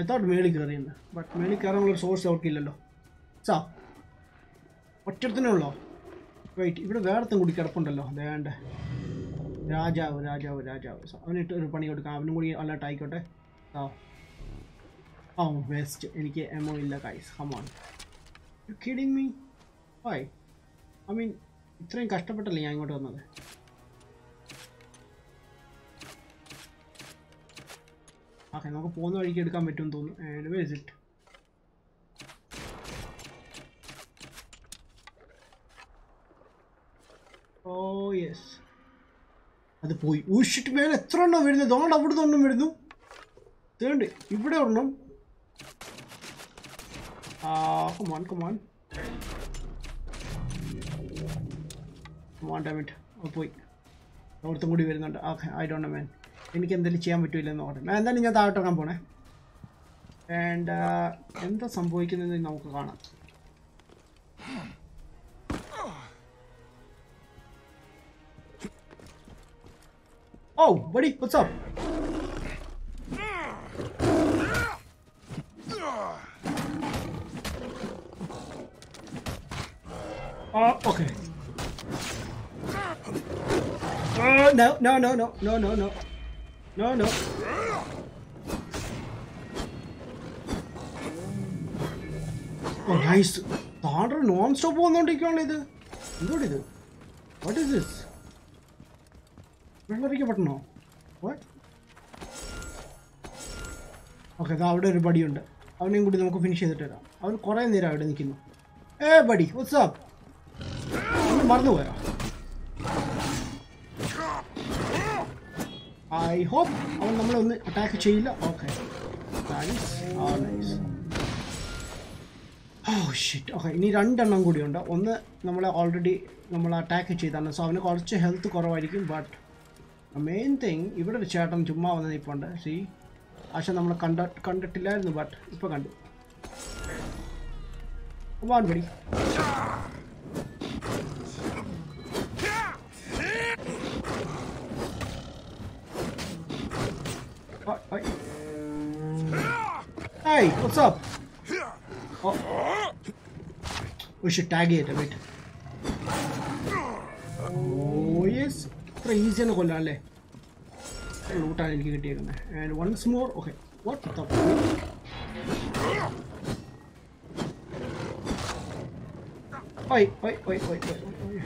I thought മേളിൽ കയറിയെന്ന്. ബട്ട് മേളിൽ കയറാനുള്ള സോഴ്സ് അവർക്കില്ലല്ലോ. സാ ഒറ്റത്തിനേ ഉള്ളോ? വെയിറ്റ് ഇവിടെ വേറെത്തും കൂടി കിടപ്പുണ്ടല്ലോ. വേണ്ട രാജാവ് രാജാവ് രാജാവ്. അവനിട്ട് ഒരു പണി കൊടുക്കാം. അവനും കൂടി അലേർട്ട് ആയിക്കോട്ടെ. ആ ഓ വേസ്റ്റ് എനിക്ക് എമോ ഇല്ല guys come on you kidding me why I mean ഇത്രയും കഷ്ടപ്പെട്ടല്ലേ ഞാൻ ഇങ്ങോട്ട് വന്നത്? ഓക്കെ നമുക്ക് പോകുന്ന വഴിക്ക് എടുക്കാൻ പറ്റും തോന്നുന്നു. And vase it oh yes അത് പോയി. ഊഷിട്ട് മേലെ എത്ര എണ്ണം വരുന്നത്? അതുകൊണ്ട് അവിടുന്ന് ഒന്നും വരുന്നു. തേണ്ട് ഇവിടെ ഒരെണ്ണം. ആ കമാൻ കമാൻ കമാൻ ഡാമിറ്റ് പോയി. അവിടുത്തെ കൂടി വരുന്നുണ്ട്. ഓക്കെ ഐ ഡോണ്ട് മാൻ എനിക്ക് എന്തെങ്കിലും ചെയ്യാൻ പറ്റില്ലെന്ന് പറഞ്ഞു ഞാൻ എന്തായാലും ഞാൻ താഴോട്ട് ഇറങ്ങാൻ പോണേ. ആൻഡ് എന്താ സംഭവിക്കുന്നത് നമുക്ക് കാണാം. ഓ buddy what's up? Oh, okay. Uh, no, no, no, no, no, no, no. No, no. Oh, nice. Thunder non stop വന്നുകൊണ്ടിരിക്കുകയാണല്ലോ ഇത്. എന്തോടി ഇത്? വാട്ട് ഇസ് ദിസ് വെള്ളരിക്കപ്പെടണോ ഓക്കെ അവിടെ ഒരു ബടിയുണ്ട് അവനെയും കൂടി നമുക്ക് ഫിനിഷ് ചെയ്തിട്ട് വരാം. അവൻ കുറേ നേരം അവിടെ നിൽക്കുന്നു. ഏ ബടി വാട്സാപ്പ് ഒന്ന് മറന്നുപോയോ? ഐ ഹോപ്പ് അവൻ നമ്മളെ ഒന്ന് അറ്റാക്ക് ചെയ്യില്ല ഓക്കെ ഓ ഷിറ്റ് ഓക്കെ ഇനി രണ്ടെണ്ണം കൂടിയുണ്ട്. ഒന്ന് നമ്മളെ ഓൾറെഡി നമ്മൾ അറ്റാക്ക് ചെയ്താണ്. സോ അവന് കുറച്ച് ഹെൽത്ത് കുറവായിരിക്കും ബട്ട് മെയിൻ തിങ് ഇവിടെ ഒരു ചേട്ടൻ ചുമ്മാ വന്ന് നിൽപ്പുണ്ട് സി പക്ഷെ നമ്മൾ കണ്ട കണ്ടിട്ടില്ലായിരുന്നു ബട്ട് ഇപ്പോൾ കണ്ടു. വാൻ പടി Hey, what's up? Oh. We should tag it a bit. ഇത്ര ഈസിയാണ് കൊല്ലാൻ ലൂട്ടാണ് എനിക്ക് കിട്ടിയേക്കുന്നത് and once more okay what ഓയ് ഓയ് ഓയ് ഓയ് ഓയ്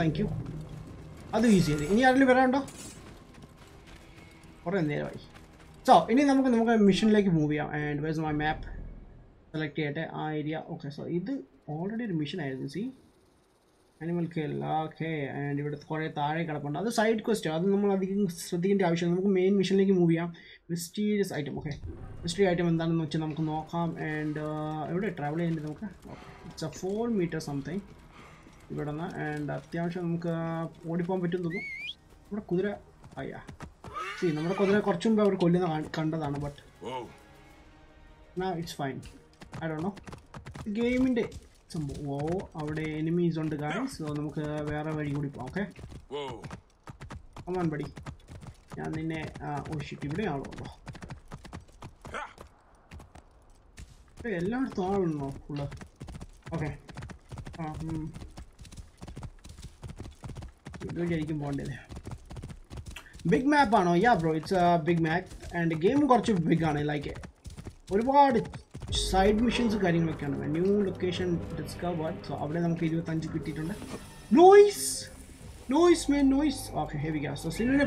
താങ്ക് യു അത് ഈസി ആയി. ഇനി ആരെങ്കിലും വരാനുണ്ടോ? കുറേ നേരമായി. സോ ഇനി നമുക്ക് നമുക്ക് മിഷനിലേക്ക് മൂവ് ചെയ്യാം. And where's my map select ചെയ്യട്ടെ. ആ ഏരിയ ഓക്കെ സോ ഇത് ഓൾറെഡി ഒരു മിഷൻ ആയിരുന്നു. Sea animal care okay and ഇവിടെ കുറേ താഴെ കിടപ്പുണ്ട്. അത് സൈഡ് ക്വസ്റ്റ് അത് നമ്മൾ അധികം ശ്രദ്ധിക്കേണ്ട ആവശ്യം നമുക്ക് മെയിൻ മിഷനിലേക്ക് മൂവ് ചെയ്യാം. Mysterious item okay mystery item എന്താണെന്ന് വെച്ചാൽ നമുക്ക് നോക്കാം. ആൻഡ് എവിടെ ട്രാവൽ ചെയ്യേണ്ടത് നമുക്ക്? It's a four meter something ഇവിടെ നിന്ന് ആൻഡ് അത്യാവശ്യം നമുക്ക് ഓടിപ്പോകാൻ പറ്റും തോന്നുന്നു. ഇവിടെ കുതിര. അയ്യാ. സി നമ്മുടെ കുതിരെ കുറച്ചു മുമ്പ് അവർ കൊല്ലുന്ന കാണ്- കണ്ടതാണ് ബട്ട് ഇറ്റ്സ് ഫൈൻ ഐ ഡോ നോ ഗെയിമിന്റെ സംഭവം. ഓ അവിടെ എനിമീസ് ഉണ്ട് ഗൈസ് സോ നമുക്ക് വേറെ വഴി കൂടി പോകാം ഓക്കെ. അമ്മാൻ പടി ഞാൻ നിന്നെ ഓ ഷിറ്റ് ഇവിടെ ആളുണ്ടോ? എല്ലായിടത്തും ആളുണ്ടോ ഫുള്ള് ഓക്കെ ആ ഇതുവഴിയായിരിക്കും പോകേണ്ടത്. ബിഗ് മാപ്പ് ആണോ? Yeah bro it's big map and game കുറച്ച് ബിഗ് ആണ്. ലൈക്ക് ഒരുപാട് സൈഡ് മിഷൻസ് കാര്യങ്ങളൊക്കെയാണ്. ന്യൂ ലൊക്കേഷൻ ഡിസ്കവർ സോ അവിടെ നമുക്ക് ഇരുപത്തഞ്ച് കിട്ടിയിട്ടുണ്ട്.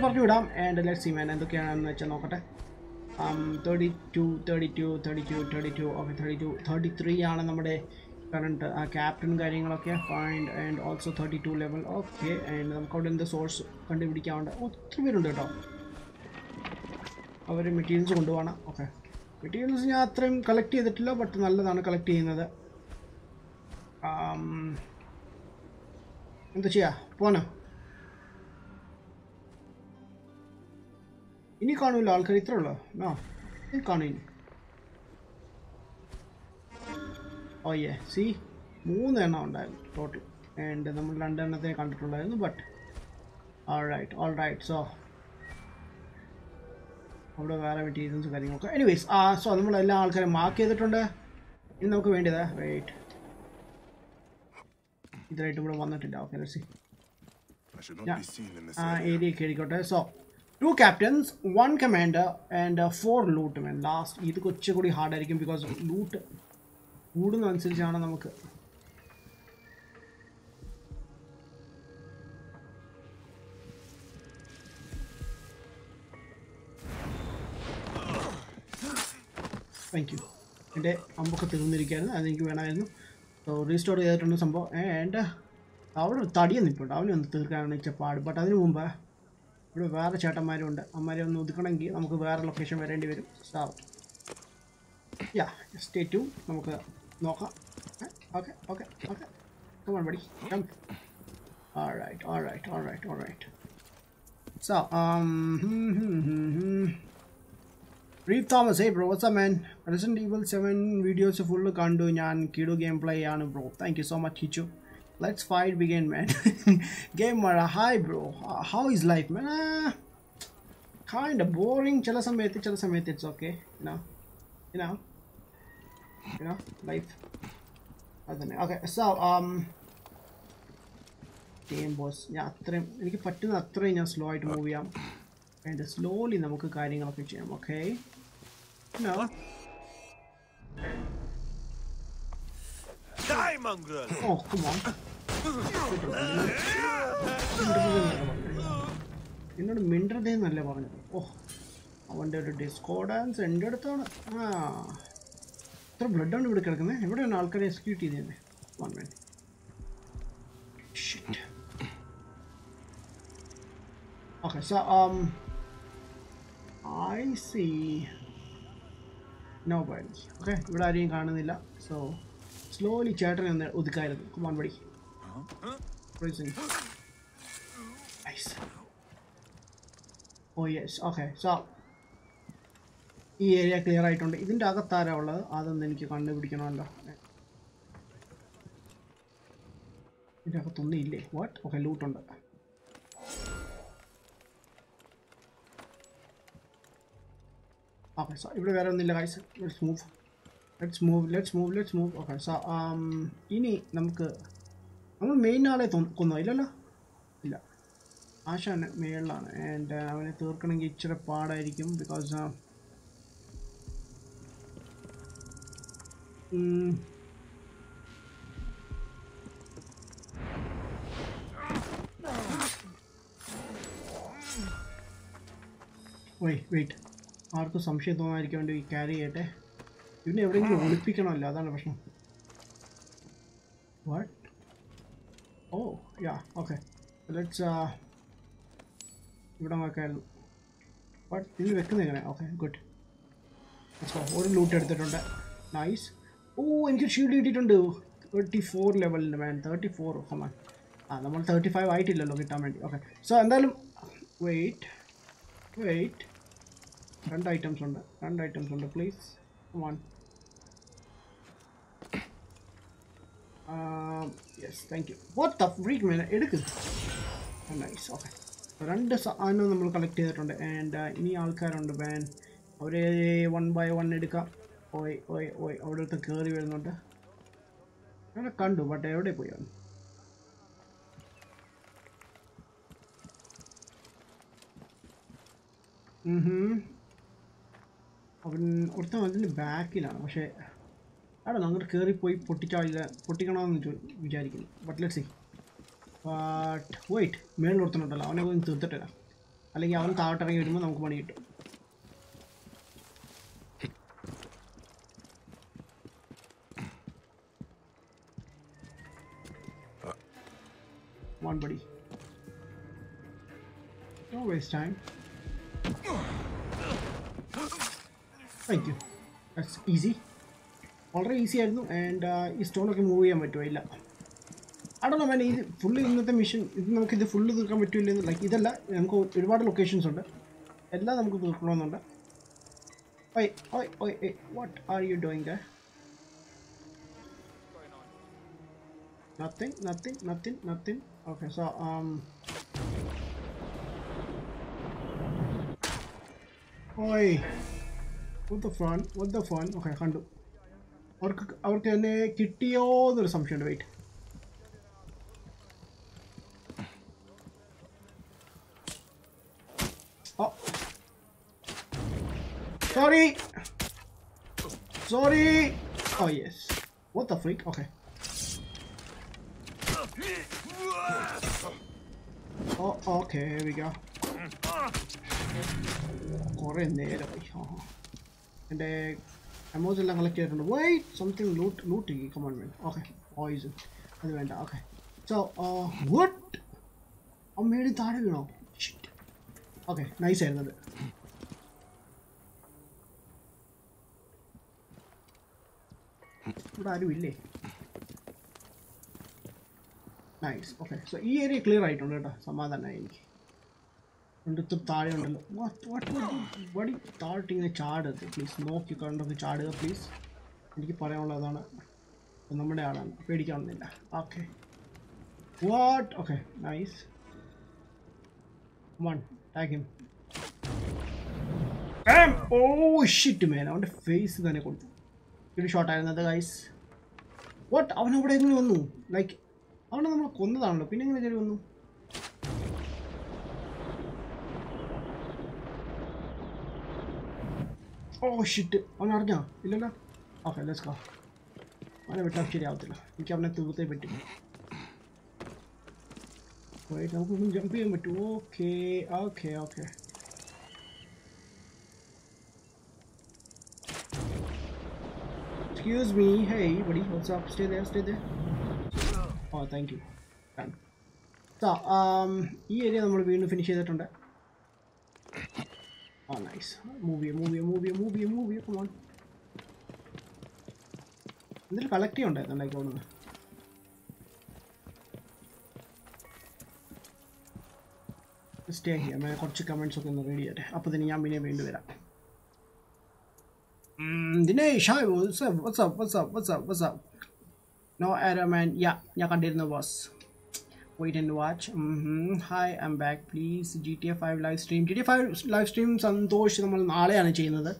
പറഞ്ഞു വിടാം ആൻഡ് ലെറ്റ് സി മാൻ എന്തൊക്കെയാണെന്ന് വെച്ചാൽ നോക്കട്ടെ thirty two thirty two thirty two thirty two okay thirty two thirty three ആണ് നമ്മുടെ കറണ്ട് ആ ക്യാപ്റ്റൻ കാര്യങ്ങളൊക്കെ find and also thirty two level okay and നമുക്ക് അവിടെ എന്ത് സോഴ്സ് കണ്ടുപിടിക്കാവുണ്ട് ഒത്തിരി പേരുണ്ട് കേട്ടോ. അവർ മെറ്റീരിയൽസ് കൊണ്ടുപോകണം ഓക്കെ മെറ്റീരിയൽസ് ഞാൻ അത്രയും കളക്ട് ചെയ്തിട്ടില്ല ബട്ട് നല്ലതാണ് കളക്ട് ചെയ്യുന്നത്. ആം, എന്താ ചെയ്യാ? പോണോ ഇനി കാണൂല ആൾക്കാർ ഇത്ര ഉള്ളോ. ഇനി കാണൂ ഇനി. ഓ യെ സി മൂന്നെണ്ണം ഉണ്ടായിരുന്നു ടോട്ടൽ ആൻഡ് നമ്മൾ രണ്ടെണ്ണത്തിനെ കണ്ടിട്ടുണ്ടായിരുന്നു but all right all right so അവിടെ വേറെ മെറ്റീരിയൽസും കാര്യങ്ങളൊക്കെ. എനിവേസ് ആ സോ നമ്മൾ എല്ലാ ആൾക്കാരും മാർക്ക് ചെയ്തിട്ടുണ്ട്. ഇനി നമുക്ക് വേണ്ടിയതാ റൈറ്റ് ഇതായിട്ട് ഇവിടെ വന്നിട്ടില്ല. ഓക്കെ സി ആ. Area കയറിക്കോട്ടെ so two captains one commander and four loot man last ഇത് കൊച്ചുകൂടി ഹാർഡായിരിക്കും ബിക്കോസ് ലൂട്ട് കൂടുന്നതനുസരിച്ചാണ് നമുക്ക് താങ്ക് യു എന്റെ അമ്പൊക്കെ തീർന്നിരിക്കുകയായിരുന്നു. അതെനിക്ക് വേണമായിരുന്നു. റീസ്റ്റോർ ചെയ്തിട്ടുണ്ട് സംഭവം. എന്റെ അവിടെ ഒരു തടിയെ നിൽപ്പുണ്ട് അവനെ ഒന്ന് തീർക്കാനാണ് ഇച്ച പാട്. ബട്ട് അതിന് മുമ്പ് ഇവിടെ വേറെ ചേട്ടന്മാരുണ്ട്. അമ്മമാരെ ഒന്ന് ഒതുക്കണമെങ്കിൽ നമുക്ക് വേറെ ലൊക്കേഷൻ വരേണ്ടി വരും. സാർ യാ സ്റ്റേ ടു നമുക്ക് നോക്കാം okay okay okay come on buddy come Alright, alright, alright, alright. So, um, hmm, hmm, hmm, hmm. Reeve Thomas, hey bro, what's up man? Resident Evil 7 videos full കണ്ടു ഞാൻ കിടു game play ആണ് bro thank you so much Kichu let's fight begin man game മഴ hi bro how is life man kind boring ചില സമയത്ത് ചില സമയത്ത് it's okay you know You know you know life അതന്നെ okay so game boss ഞാൻ അത്രയും എനിക്ക് പറ്റുന്ന അത്രയും ഞാൻ സ്ലോ ആയിട്ട് മൂവ് ചെയ്യാം. ആൻഡ് സ്ലോലി നമുക്ക് കാര്യങ്ങളൊക്കെ ചെയ്യാം ഓക്കെ! ഓ കുമോൺ എന്നോട് മിണ്ടരുതേ എന്നല്ലേ പറഞ്ഞത്? ഓ അവന്റെ ഒരു ഡിസ്കോഡാൻസ് എന്റെ അടുത്താണ്. ആ. ഇത്ര ബ്ലഡാണ് ഇവിടെ കിടക്കുന്നത് എവിടെയാണ് ആൾക്കാരെ എക്സിക്യൂട്ട് ചെയ്തത് one minute Shit. Okay, so um, I see nobody. ഇവിടെ ആരെയും കാണുന്നില്ല. സോ സ്ലോലി ചേട്ടനെ ഒന്ന് ഒതുക്കായിരുന്നു. Come on nice oh yes okay so ഈ ഏരിയ ക്ലിയർ ആയിട്ടുണ്ട്. ഇതിന്റെ അകത്താരാ ഉള്ളത്? അതൊന്ന് എനിക്ക് കണ്ടുപിടിക്കണമല്ലോ. ഇതിന്റെ അകത്തൊന്നും ഇല്ലേ? വാട്ട് ഓക്കെ ലൂട്ടുണ്ട് ഓക്കെ സാർ ഇവിടെ വേറെ ഒന്നുമില്ല guys let's move let's move let's move let's move okay sir ഇനി നമുക്ക് നമ്മൾ മെയിൻ ആളെ കൊന്നോ? ഇല്ലല്ലോ? ഇല്ല. ആശാൻ മേളിലാണ്. ആൻഡ് അവനെ തീർക്കണമെങ്കിൽ ഇച്ചിരി പാടായിരിക്കും ബിക്കോസ് ഓയ് വെയിറ്റ് ആർക്കും സംശയം തോന്നാതിരിക്കാൻ വേണ്ടി ക്യാരി ചെയ്യട്ടെ. ഇവനെ എവിടെയെങ്കിലും ഒളിപ്പിക്കണമല്ലോ അതാണ് പ്രശ്നം. What oh yeah okay let's ഇവിടെ നോക്കായിരുന്നു. ബട്ട് ഇത് വെക്കുന്നത് എങ്ങനെ ഓക്കെ ഗുഡ് ഒരു ലൂട്ട് എടുത്തിട്ടുണ്ട്. നൈസ് ഓ എനിക്ക് ഷീൽഡ് കിട്ടിയിട്ടുണ്ട്. തേർട്ടി ഫോർ ലെവലിന്റെ മാൻ തേർട്ടി ഫോർ ഹമാൻ ആ നമ്മൾ തേർട്ടി ഫൈവ് ആയിട്ടില്ലല്ലോ കിട്ടാൻ വേണ്ടി. ഓക്കെ സോ എന്തായാലും വെയിറ്റ് വെയിറ്റ് രണ്ട് ഐറ്റംസ് ഉണ്ട്. രണ്ട് ഐറ്റംസ് ഉണ്ട് please one yes thank you what the freak മേന എടുക്ക്. നൈസ് ഓക്കെ രണ്ട് സാധനം നമ്മൾ കളക്ട് ചെയ്തിട്ടുണ്ട്. ആൻഡ് ഇനി ആൾക്കാരുണ്ട് ബാൻ അവരെ വൺ ബൈ വൺ എടുക്കാം. ഓയ് ഓയ് ഓയ് അവിടെ അടുത്ത് കയറി വരുന്നുണ്ട്. അവിടെ കണ്ടു ബട്ട് എവിടെ പോയി അവൻ. അവൻ ഒരുത്തൻ അതിന്റെ ബാക്കിലാണ് പക്ഷേ അവിടെ അങ്ങോട്ട് കയറിപ്പോയി പൊട്ടിച്ചാളില്ല പൊട്ടിക്കണമെന്ന് വിചാരിക്കുന്നു. But let see but wait മേളിൽ ഒരുത്തനുണ്ടല്ലോ അവനെ പോയി തീർത്തിട്ടില്ല അല്ലെങ്കിൽ അവൻ താഴോട്ടിറങ്ങി വരുമ്പോൾ നമുക്ക് പണി കിട്ടും. One buddy. Don't waste time. Thank you. That's easy. വളരെ ഈസി ആയിരുന്നു ആൻഡ് ഈ സ്റ്റോണൊക്കെ മൂവ് ചെയ്യാൻ പറ്റുമോ ഇല്ല അടണോ മാൻ ഇത് ഫുള്ള് ഇന്നത്തെ മിഷൻ ഇത് നമുക്ക് ഇത് ഫുള്ള് തീർക്കാൻ പറ്റില്ല ലൈക്ക് ഇതല്ല നമുക്ക് ഒരുപാട് ലൊക്കേഷൻസ് ഉണ്ട് എല്ലാം നമുക്ക് തീർക്കണമെന്നുണ്ട് ഓയ് ഓയ് ഓയ് what are you doing nothing nothing nothing nothing. Okay, so um. Oi. What the fun? What the fun? Okay, കണ്ടു അവർക്ക് അവർക്ക് എന്നെ കിട്ടിയോ എന്നൊരു സംശയമുണ്ട് wait oh sorry sorry oh yes what the freak okay Oh, okay, here we go. കുറേ നേരമായി എന്റെ എമോസ് എല്ലാം കളക്ട് ചെയ്തിട്ടുണ്ട്. Wait something loot loot come on വേണ്ട ഓക്കെ പോയിസൺ അത് വേണ്ട ഓക്കെ സോ വട്ട് അമ്മയുടെ താഴെ വീണോ? ഓക്കെ നൈസ് ആയിരുന്നു അത്. ഇവിടെ ആരും ഇല്ലേ? നൈസ് ഓക്കെ സോ ഈ ഏരിയ ക്ലിയർ ആയിട്ടുണ്ട് കേട്ടോ. സമാധാനമായി എനിക്ക്. അടുത്ത് താഴെ ഉണ്ടല്ലോ വടി താഴ്ത്തി ഇങ്ങനെ ചാടരുത് പ്ലീസ് നോക്കി കണ്ടൊക്കെ ചാടുക പ്ലീസ് എനിക്ക് പറയാനുള്ളതാണ്. നമ്മുടെ ആളാണ്. പേടിക്കാവുന്നില്ല okay what okay nice one tag him oh shit അവന്റെ ഫേസ് തന്നെ കൊടുത്തു. ഒരു ഷോട്ട് ആയിരുന്നത് ഗൈസ് വാട്ട് അവൻ അവിടെ എങ്ങനെ വന്നു? ലൈക്ക് അവനെ നമ്മൾ കൊന്നതാണല്ലോ. പിന്നെ എങ്ങനെ കയറി വന്നു ഓ ഷിറ്റ് അവൻ അറിഞ്ഞോ? ഇല്ലല്ലോ? ഓക്കെ ലെറ്റ്സ് ഗോ അവനെ വിട്ടാൽ ശരിയാവത്തില്ല. എനിക്ക് അവനെ തീർത്തേ പറ്റും. Wait, നമുക്കൊന്നും ജമ്പ് ചെയ്യാൻ പറ്റും. Okay okay okay excuse me hey buddy what's up stay there stay there. Oh, thank you. Um, ഈ ഏരിയ നമ്മൾ വീണ്ടും ഫിനിഷ് ചെയ്തിട്ടുണ്ട്. ആ നൈസ് മൂവിയ മൂവിയ മൂവിയ മൂവിയ മൂവിയ കമോൺ എന്തൊരു കളക്ട് ചെയ്യണ്ടായിരുന്നു ഉണ്ടായിക്കോളുന്നത് സ്റ്റേ ചെയ്യാം കുറച്ച് കമൻസ് ഒക്കെ ഒന്ന് റീഡ് ചെയ്യട്ടെ. അപ്പോൾ തന്നെ ഞാൻ പിന്നെ വീണ്ടും വരാം. Dinesh hi what's up what's up what's up what's up up, what's up, what's up, what's up? No error, man. Yeah, and watch hi I'm back please G T A five live stream G T A five live stream Santhosh നമ്മൾ നാളെയാണ് ചെയ്യുന്നത്.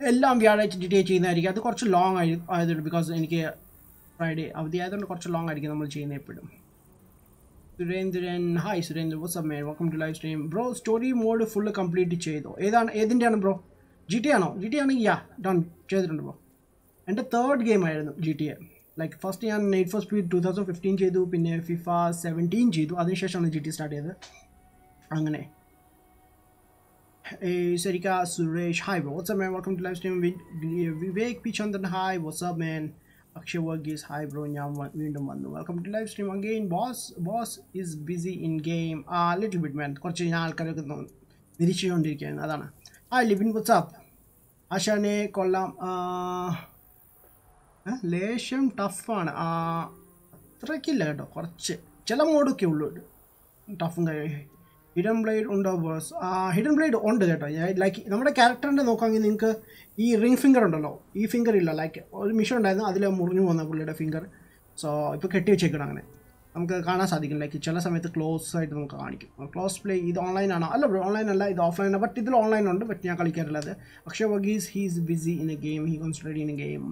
എല്ലാം വ്യാഴാഴ്ച G T A ചെയ്യുന്നതായിരിക്കും. അത് കുറച്ച് long ആയി ആയതുകൊണ്ട് ബിക്കോസ് എനിക്ക് ഫ്രൈഡേ അവധി ആയതുകൊണ്ട് കുറച്ച് ലോങ് ആയിരിക്കും നമ്മൾ ചെയ്യുന്നത് എപ്പോഴും. Surendran hi Surendran. What's man welcome to live stream bro story mode full complete ചെയ്തോ? ഏതാണ് ഏതിന്റെയാണ് ബ്രോ ജി ടി ആണോ? ജി ടി ആണെങ്കിൽ യാ ഡൺ ചെയ്തിട്ടുണ്ട് ബ്രോ എന്റെ തേർഡ് ഗെയിം ആയിരുന്നു G T A like first ഞാൻ need for speed two thousand fifteen ചെയ്തു പിന്നെ ഫിഫ സെവന്റീൻ ചെയ്തു. അതിനുശേഷമാണ് ജി ടി സ്റ്റാർട്ട് ചെയ്തത്. അങ്ങനെ. Hey, Sarika Suresh, hi bro. What's up, man? Welcome to live stream. Vi- Vivek Pichandan, hi. What's up, man? Akshay Varghese, hi bro. ഞാൻ വ- വീണ്ടും വന്നു. Welcome to live stream again boss boss is busy in game a little bit man കുറച്ച് ഞാൻ ആൾക്കാരൊക്കെ no- നിരീക്ഷിച്ചുകൊണ്ടിരിക്കുകയാണ്. അതാണ്. ആ Libin WhatsApp ആശാനെ കൊള്ളാം. ആ, ഏ, ലേശം ടഫാണ്. അത്രയ്ക്കില്ല കേട്ടോ. കുറച്ച്. ചില മോഡൊക്കെ ഉള്ളൂ ടഫും കാര്യം ഹിഡൻ ബ്ലേഡ് ഉണ്ടോ? ബോസ് ആ ഹിഡൻ ബ്ലേഡ് ഉണ്ട് കേട്ടോ. ലൈക്ക് നമ്മുടെ ക്യാരക്ടറിന്റെ നോക്കാമെങ്കിൽ നിങ്ങൾക്ക് ഈ റിംഗ് ഫിംഗർ ഉണ്ടല്ലോ. ഈ ഫിംഗർ ഇല്ല. ലൈക്ക് ഒരു മിഷൻ ഉണ്ടായിരുന്നു. അതിൽ മുറിഞ്ഞു പോകുന്ന പുള്ളിയുടെ ഫിംഗർ. സോ ഇപ്പോൾ കെട്ടി വെച്ചേക്കണം അങ്ങനെ. നമുക്ക് കാണാൻ സാധിക്കും. ലൈക്ക് ചില സമയത്ത് ക്ലോസ് ആയിട്ട് നമുക്ക് കാണിക്കും. ക്ലോസ് പ്ലേ ഇത് ഓൺലൈൻ ആണോ. അല്ല ബ്രോ ഓൺലൈൻ അല്ല ഇത് ഓഫ്ലൈൻ ആണ്. ബട്ട് ഇതിൽ ഓൺലൈൻ ഉണ്ട് ബട്ട് ഞാൻ കളിക്കാറുള്ളത് അത്. Varghese Varghese he's busy in a game he concentrate in a game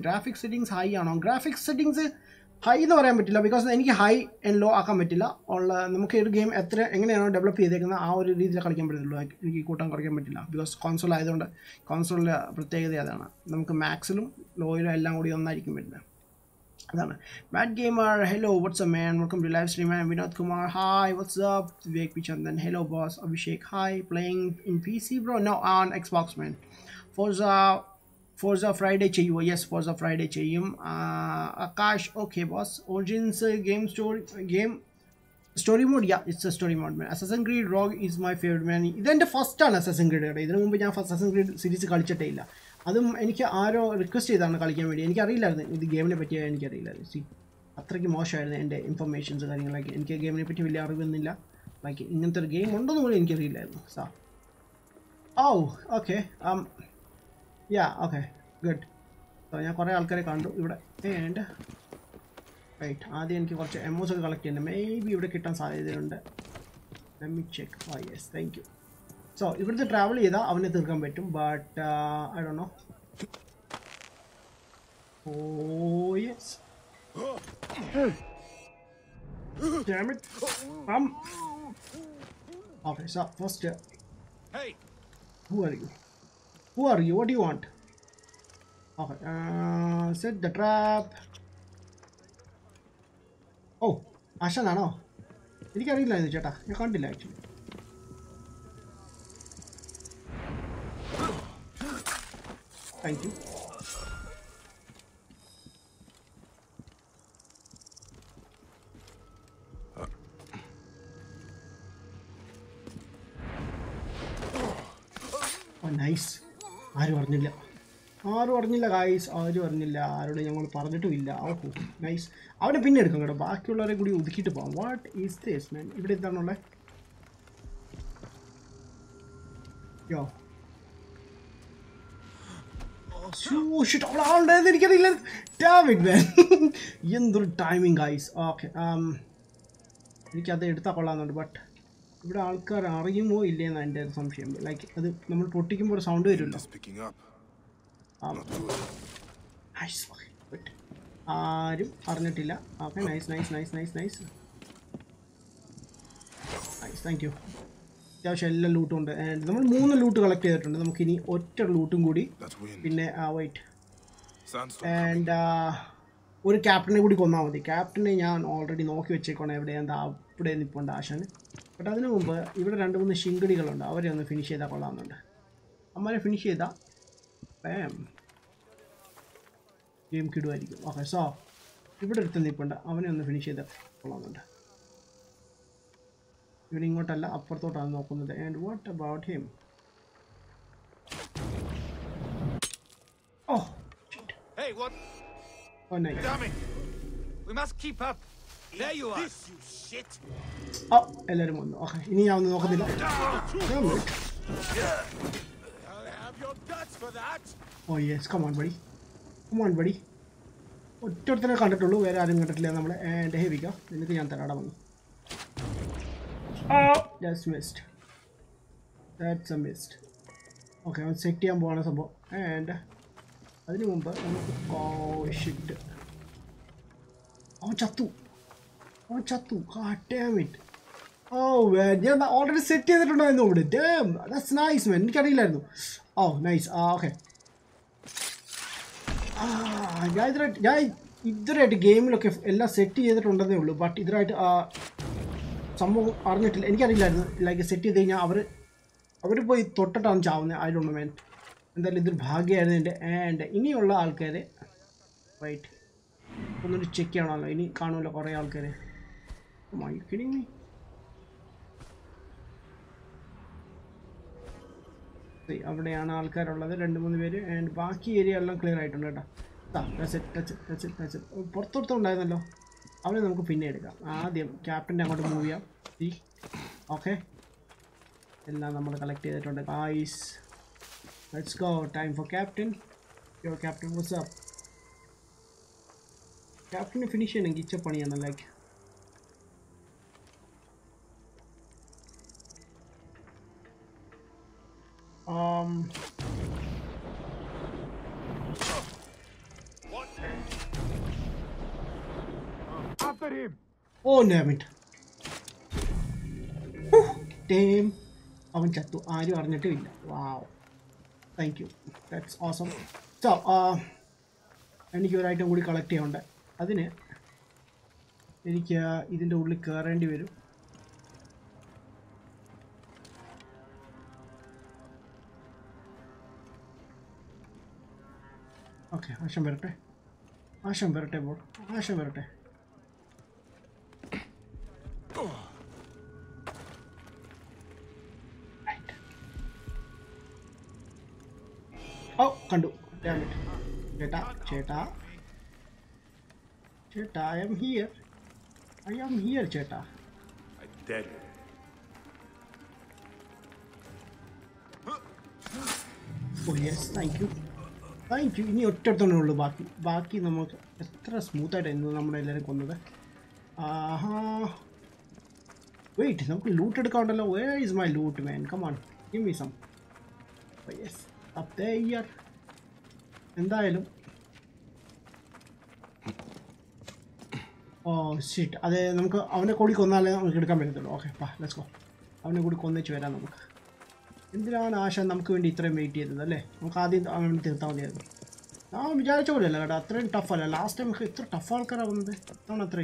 graphics settings high ആണോ? ഗ്രാഫിക്സ് സെറ്റിങ്സ് ഹൈ എന്ന് പറയാൻ പറ്റില്ല. ബിക്കോസ് എനിക്ക് ഹൈ ആൻഡ് ലോ ആക്കാൻ പറ്റില്ല. ഉള്ള നമുക്ക് ഒരു ഗെയിം എത്ര എങ്ങനെയാണോ ഡെവലപ്പ് ചെയ്തേക്കുന്നത് ആ ഒരു രീതിയിൽ കളിക്കാൻ പറ്റത്തുള്ളൂ എനിക്ക് കൂട്ടം കുറയ്ക്കാൻ പറ്റില്ല. ബിക്കോസ് കോൺസോൾ ആയതുകൊണ്ട് കോൺസോളിന്റെ പ്രത്യേകത അതാണ്. നമുക്ക് മാക്സിലും ലോയിലും എല്ലാം കൂടി ഒന്നായിരിക്കും വരുന്നത്. അതാണ് Matt gamer hello what's a man welcome to live stream and Vinod Kumar hi what's up Vivek Pichandan hello boss Abhishek hi playing in P C bro no on Xbox man Forza Forza Friday ചെയ്യുമോ yes Forza Friday ചെയ്യും Akash okay boss origins game story game story mode ya it's a story mode man Assassin Creed Rogue is my favourite man ഇതെൻ്റെ ഫസ്റ്റാണ് assassin greed കേട്ടോ ഇതിനു മുമ്പ് ഞാൻ assassin greed series കളിച്ചിട്ടേ ഇല്ല അതും എനിക്ക് ആരോ റിക്വസ്റ്റ് ചെയ്താണ് കളിക്കാൻ വേണ്ടി. എനിക്കറിയില്ലായിരുന്നു ഇത് ഗെയിമിനെ പറ്റി എനിക്കറിയില്ലായിരുന്നു. സി അത്രയ്ക്ക് മോശമായിരുന്നു എന്റെ ഇൻഫർമേഷൻസ് കാര്യങ്ങളൊക്കെ. എനിക്ക് ഗെയിമിനെ പറ്റി വലിയ അറിവൊന്നുമില്ല. ലൈക്ക് ഇങ്ങനത്തെ ഒരു ഗെയിം ഉണ്ടെന്ന് പോലും എനിക്കറിയില്ലായിരുന്നു. സാ ഓ okay yeah okay good so ഞാൻ കുറേ ആൾക്കാരെ കണ്ടു. ഇവിടെ ഏണ്ട് റൈറ്റ് ആദ്യം എനിക്ക് കുറച്ച് എമോസ് ഒക്കെ കളക്ട് ചെയ്യുന്നുണ്ട് മേ ബി ഇവിടെ കിട്ടാൻ സാധ്യതയുണ്ട്. Let check oh yes thank you so ഇവിടുത്തെ ട്രാവൽ ചെയ്താൽ അവനെ തീർക്കാൻ പറ്റും ബട്ട് ഐ ഡോ no oh yes Damn it. Um. Okay, so first, uh, Hey, who are you? Who are you? What do you want? Okay, uh, set the trap. ഓ ആശാനാണോ എനിക്കറിയില്ലായിരുന്നു ചേട്ടാ ഞാൻ കണ്ടില്ല ആക്ച്വലി Thank you nice ആരും അറിഞ്ഞില്ല. ആരും അറിഞ്ഞില്ല guys ആരും അറിഞ്ഞില്ല. ആരോട് ഞങ്ങൾ പറഞ്ഞിട്ടുമില്ല. ഓഹോ നൈസ് അവനെ പിന്നെ എടുക്കാം കേട്ടോ. ബാക്കിയുള്ളവരെ കൂടി ഒതുക്കിയിട്ട് പോകാം വാട്ട് ഈസ് ദിസ് മാൻ ഇവിടെ എന്താണുള്ളത്? യോ എനിക്കറിയില്ല. എന്തൊരു ടൈമിങ് ഗൈസ് ഓക്കെ എനിക്കത് എടുത്താൽ കൊള്ളാമെന്നുണ്ട് ബട്ട് ഇവിടെ ആൾക്കാർ അറിയുമോ ഇല്ലേ എന്നാണ് എന്റെ ഒരു സംശയം. ലൈക്ക് അത് നമ്മൾ പൊട്ടിക്കുമ്പോൾ ഒരു സൗണ്ട് വരുമല്ലോ. ആരും അറിഞ്ഞിട്ടില്ല. Okay nice nice nice nice nice nice thank you അത്യാവശ്യം എല്ലാ ലൂട്ടും ഉണ്ട്. ആൻഡ് നമ്മൾ മൂന്ന് ലൂട്ട് കളക്ട് ചെയ്തിട്ടുണ്ട്. നമുക്കിനി ഒറ്റ ലൂട്ടും കൂടി പിന്നെ ആ വൈറ്റ് ആൻഡ് ഒരു ക്യാപ്റ്റനെ കൂടി കൊന്നാൽ മതി. ക്യാപ്റ്റനെ ഞാൻ ഓൾറെഡി നോക്കി വെച്ചേക്കണം എവിടെ എന്താ അവിടെ നിൽപ്പുണ്ട് ആശാൻ. ബട്ട് അതിനു മുമ്പ് ഇവിടെ രണ്ട് മൂന്ന് ശിങ്കിടികളുണ്ട്. അവരെ ഒന്ന് ഫിനിഷ് ചെയ്താൽ കൊള്ളാമെന്നുണ്ട്. അമ്മരെ ഫിനിഷ് ചെയ്താൽ ഗെയിം കിടുമായിരിക്കും ഓക്കെ സോ ഇവിടെ അടുത്ത് നിൽപ്പുണ്ട് അവനെ ഒന്ന് ഫിനിഷ് ചെയ്താൽ കൊള്ളാമെന്നുണ്ട്. ഇവൻ ഇങ്ങോട്ടല്ല അപ്പുറത്തോട്ടാണ് നോക്കുന്നത്. And what about him oh hey, what? Oh nice Damn it! We must keep up. There you are. This, you shit! ഓ എല്ലാവരും വന്നു. ഓക്കെ ഇനി ഞാൻ ഒന്ന് നോക്കുന്നില്ല Damn it. I'll have your guts for that! Oh yes come on buddy come on buddy ഒറ്റൊരുത്തനെ കണ്ടിട്ടുള്ളൂ. വേറെ ആരും കണ്ടിട്ടില്ല നമ്മളെ. ആൻഡ് ഹെവിക്ക എന്നിട്ട് ഞാൻ തരാടാ വന്നു. Just missed that's a missed okay അവൻ സെറ്റ് ചെയ്യാൻ പോവാണ് സംഭവം. ആൻഡ് അതിനു മുമ്പ് നമുക്ക് ഷിറ്റ് അവൻ ചത്തു. അവൻ ചത്തു. ഡാമിറ്റ് ഓ man, ഞാൻ ഓൾറെഡി സെറ്റ് ചെയ്തിട്ടുണ്ടായിരുന്നു ഇവിടെ ഡാം ദാറ്റ്സ് നൈസ് മാൻ എനിക്കറിയില്ലായിരുന്നു. ഓ നൈസ് ആ ഓക്കെ ഞാൻ ഇതിനായിട്ട് ഞാൻ ഇതുവരെയായിട്ട് ഗെയിമിലൊക്കെ എല്ലാം സെറ്റ് ചെയ്തിട്ടുണ്ടെന്നേ ഉള്ളൂ. ബട്ട് ഇതിനായിട്ട് ആ സംഭവം അറിഞ്ഞിട്ടില്ല. എനിക്കറിയില്ലായിരുന്നു. ലൈക്ക് സെറ്റ് ചെയ്ത് കഴിഞ്ഞാൽ അവർ അവർ പോയി തൊട്ടിട്ടാണ് ചാവുന്നത് ഒരു മാൻ എന്തായാലും ഇതൊരു ഭാഗ്യമായിരുന്നു എന്റെ. ആൻഡ് ഇനിയുള്ള ആൾക്കാർ റൈറ്റ് ഒന്നൊരു ചെക്ക് ചെയ്യണമല്ലോ. ഇനി കാണുമല്ലോ കുറേ ആൾക്കാർ മൈക്കിനി അവിടെയാണ് ആൾക്കാരുള്ളത്. രണ്ട് മൂന്ന് പേര്. ആൻഡ് ബാക്കി ഏരിയ എല്ലാം ക്ലിയർ ആയിട്ടുണ്ട് കേട്ടോ. പുറത്തോട്ടുണ്ടായിരുന്നല്ലോ അവനെ നമുക്ക് പിന്നെ എടുക്കാം. ആദ്യം ക്യാപ്റ്റന്റെ അങ്ങോട്ട് മൂവ് ചെയ്യാം. ഓക്കെ എല്ലാം നമ്മൾ കളക്ട് ചെയ്തിട്ടുണ്ട്. Guys let's go time for captain your captain what's up captain finish ചെയ്യണം. ഇച്ച പണിയാണ് like um After him! Oh, damn it. Damn. അവൻ ചത്തു. ആരും അറിഞ്ഞിട്ടുമില്ല. Wow. Thank you that's awesome so എനിക്ക് ഒരു ഐറ്റം കൂടി കളക്ട് ചെയ്യണ്ട അതിന് എനിക്ക് ഇതിന്റെ ഉള്ളിൽ കയറേണ്ടി വരും. ഓക്കെ ആശം വരട്ടെ. ആശം വരട്ടെ ബോൾ ആശം വരട്ടെ. ഓ കണ്ടു. ചേട്ടാ ചേട്ടാ. ചേട്ടാ I'm here I am here ചേട്ടാ. ഓ yes thank you thank you ഇനി ഒറ്റടുത്തേ ഉള്ളൂ. ബാക്കി ബാക്കി നമുക്ക് എത്ര സ്മൂത്തായിട്ടായിരുന്നു നമ്മുടെ എല്ലാവരും കൊന്നത്. ആഹാ. വെയിറ്റ് നമുക്ക് loot എടുക്കാണ്ടല്ലോ. Way is my loot man come on give me some yes up here എന്തായാലും. ഓ ഷിറ്റ് അതെ നമുക്ക് അവനെ കൂടി കൊന്നാലേ നമുക്ക് എടുക്കാൻ പറ്റത്തുള്ളൂ. ഓക്കെ പാ ലെറ്റ്സ് ഗോ അവനെ കൂടി കൊന്നിച്ച് വരാം നമുക്ക്. എന്തിനാണ് ആശ നമുക്ക് വേണ്ടി ഇത്രയും വെയിറ്റ് ചെയ്തത് അല്ലേ? നമുക്ക് ആദ്യം അവനെ തീർത്താൽ മതിയായിരുന്നു. ആ വിചാരിച്ച പോലെയല്ല കേട്ടോ. അത്രയും ടഫല്ല ലാസ്റ്റ് ടൈം ഇത്ര ടഫ് ആൾക്കാരാണ് വന്നത്. ഇത്തവണ അത്ര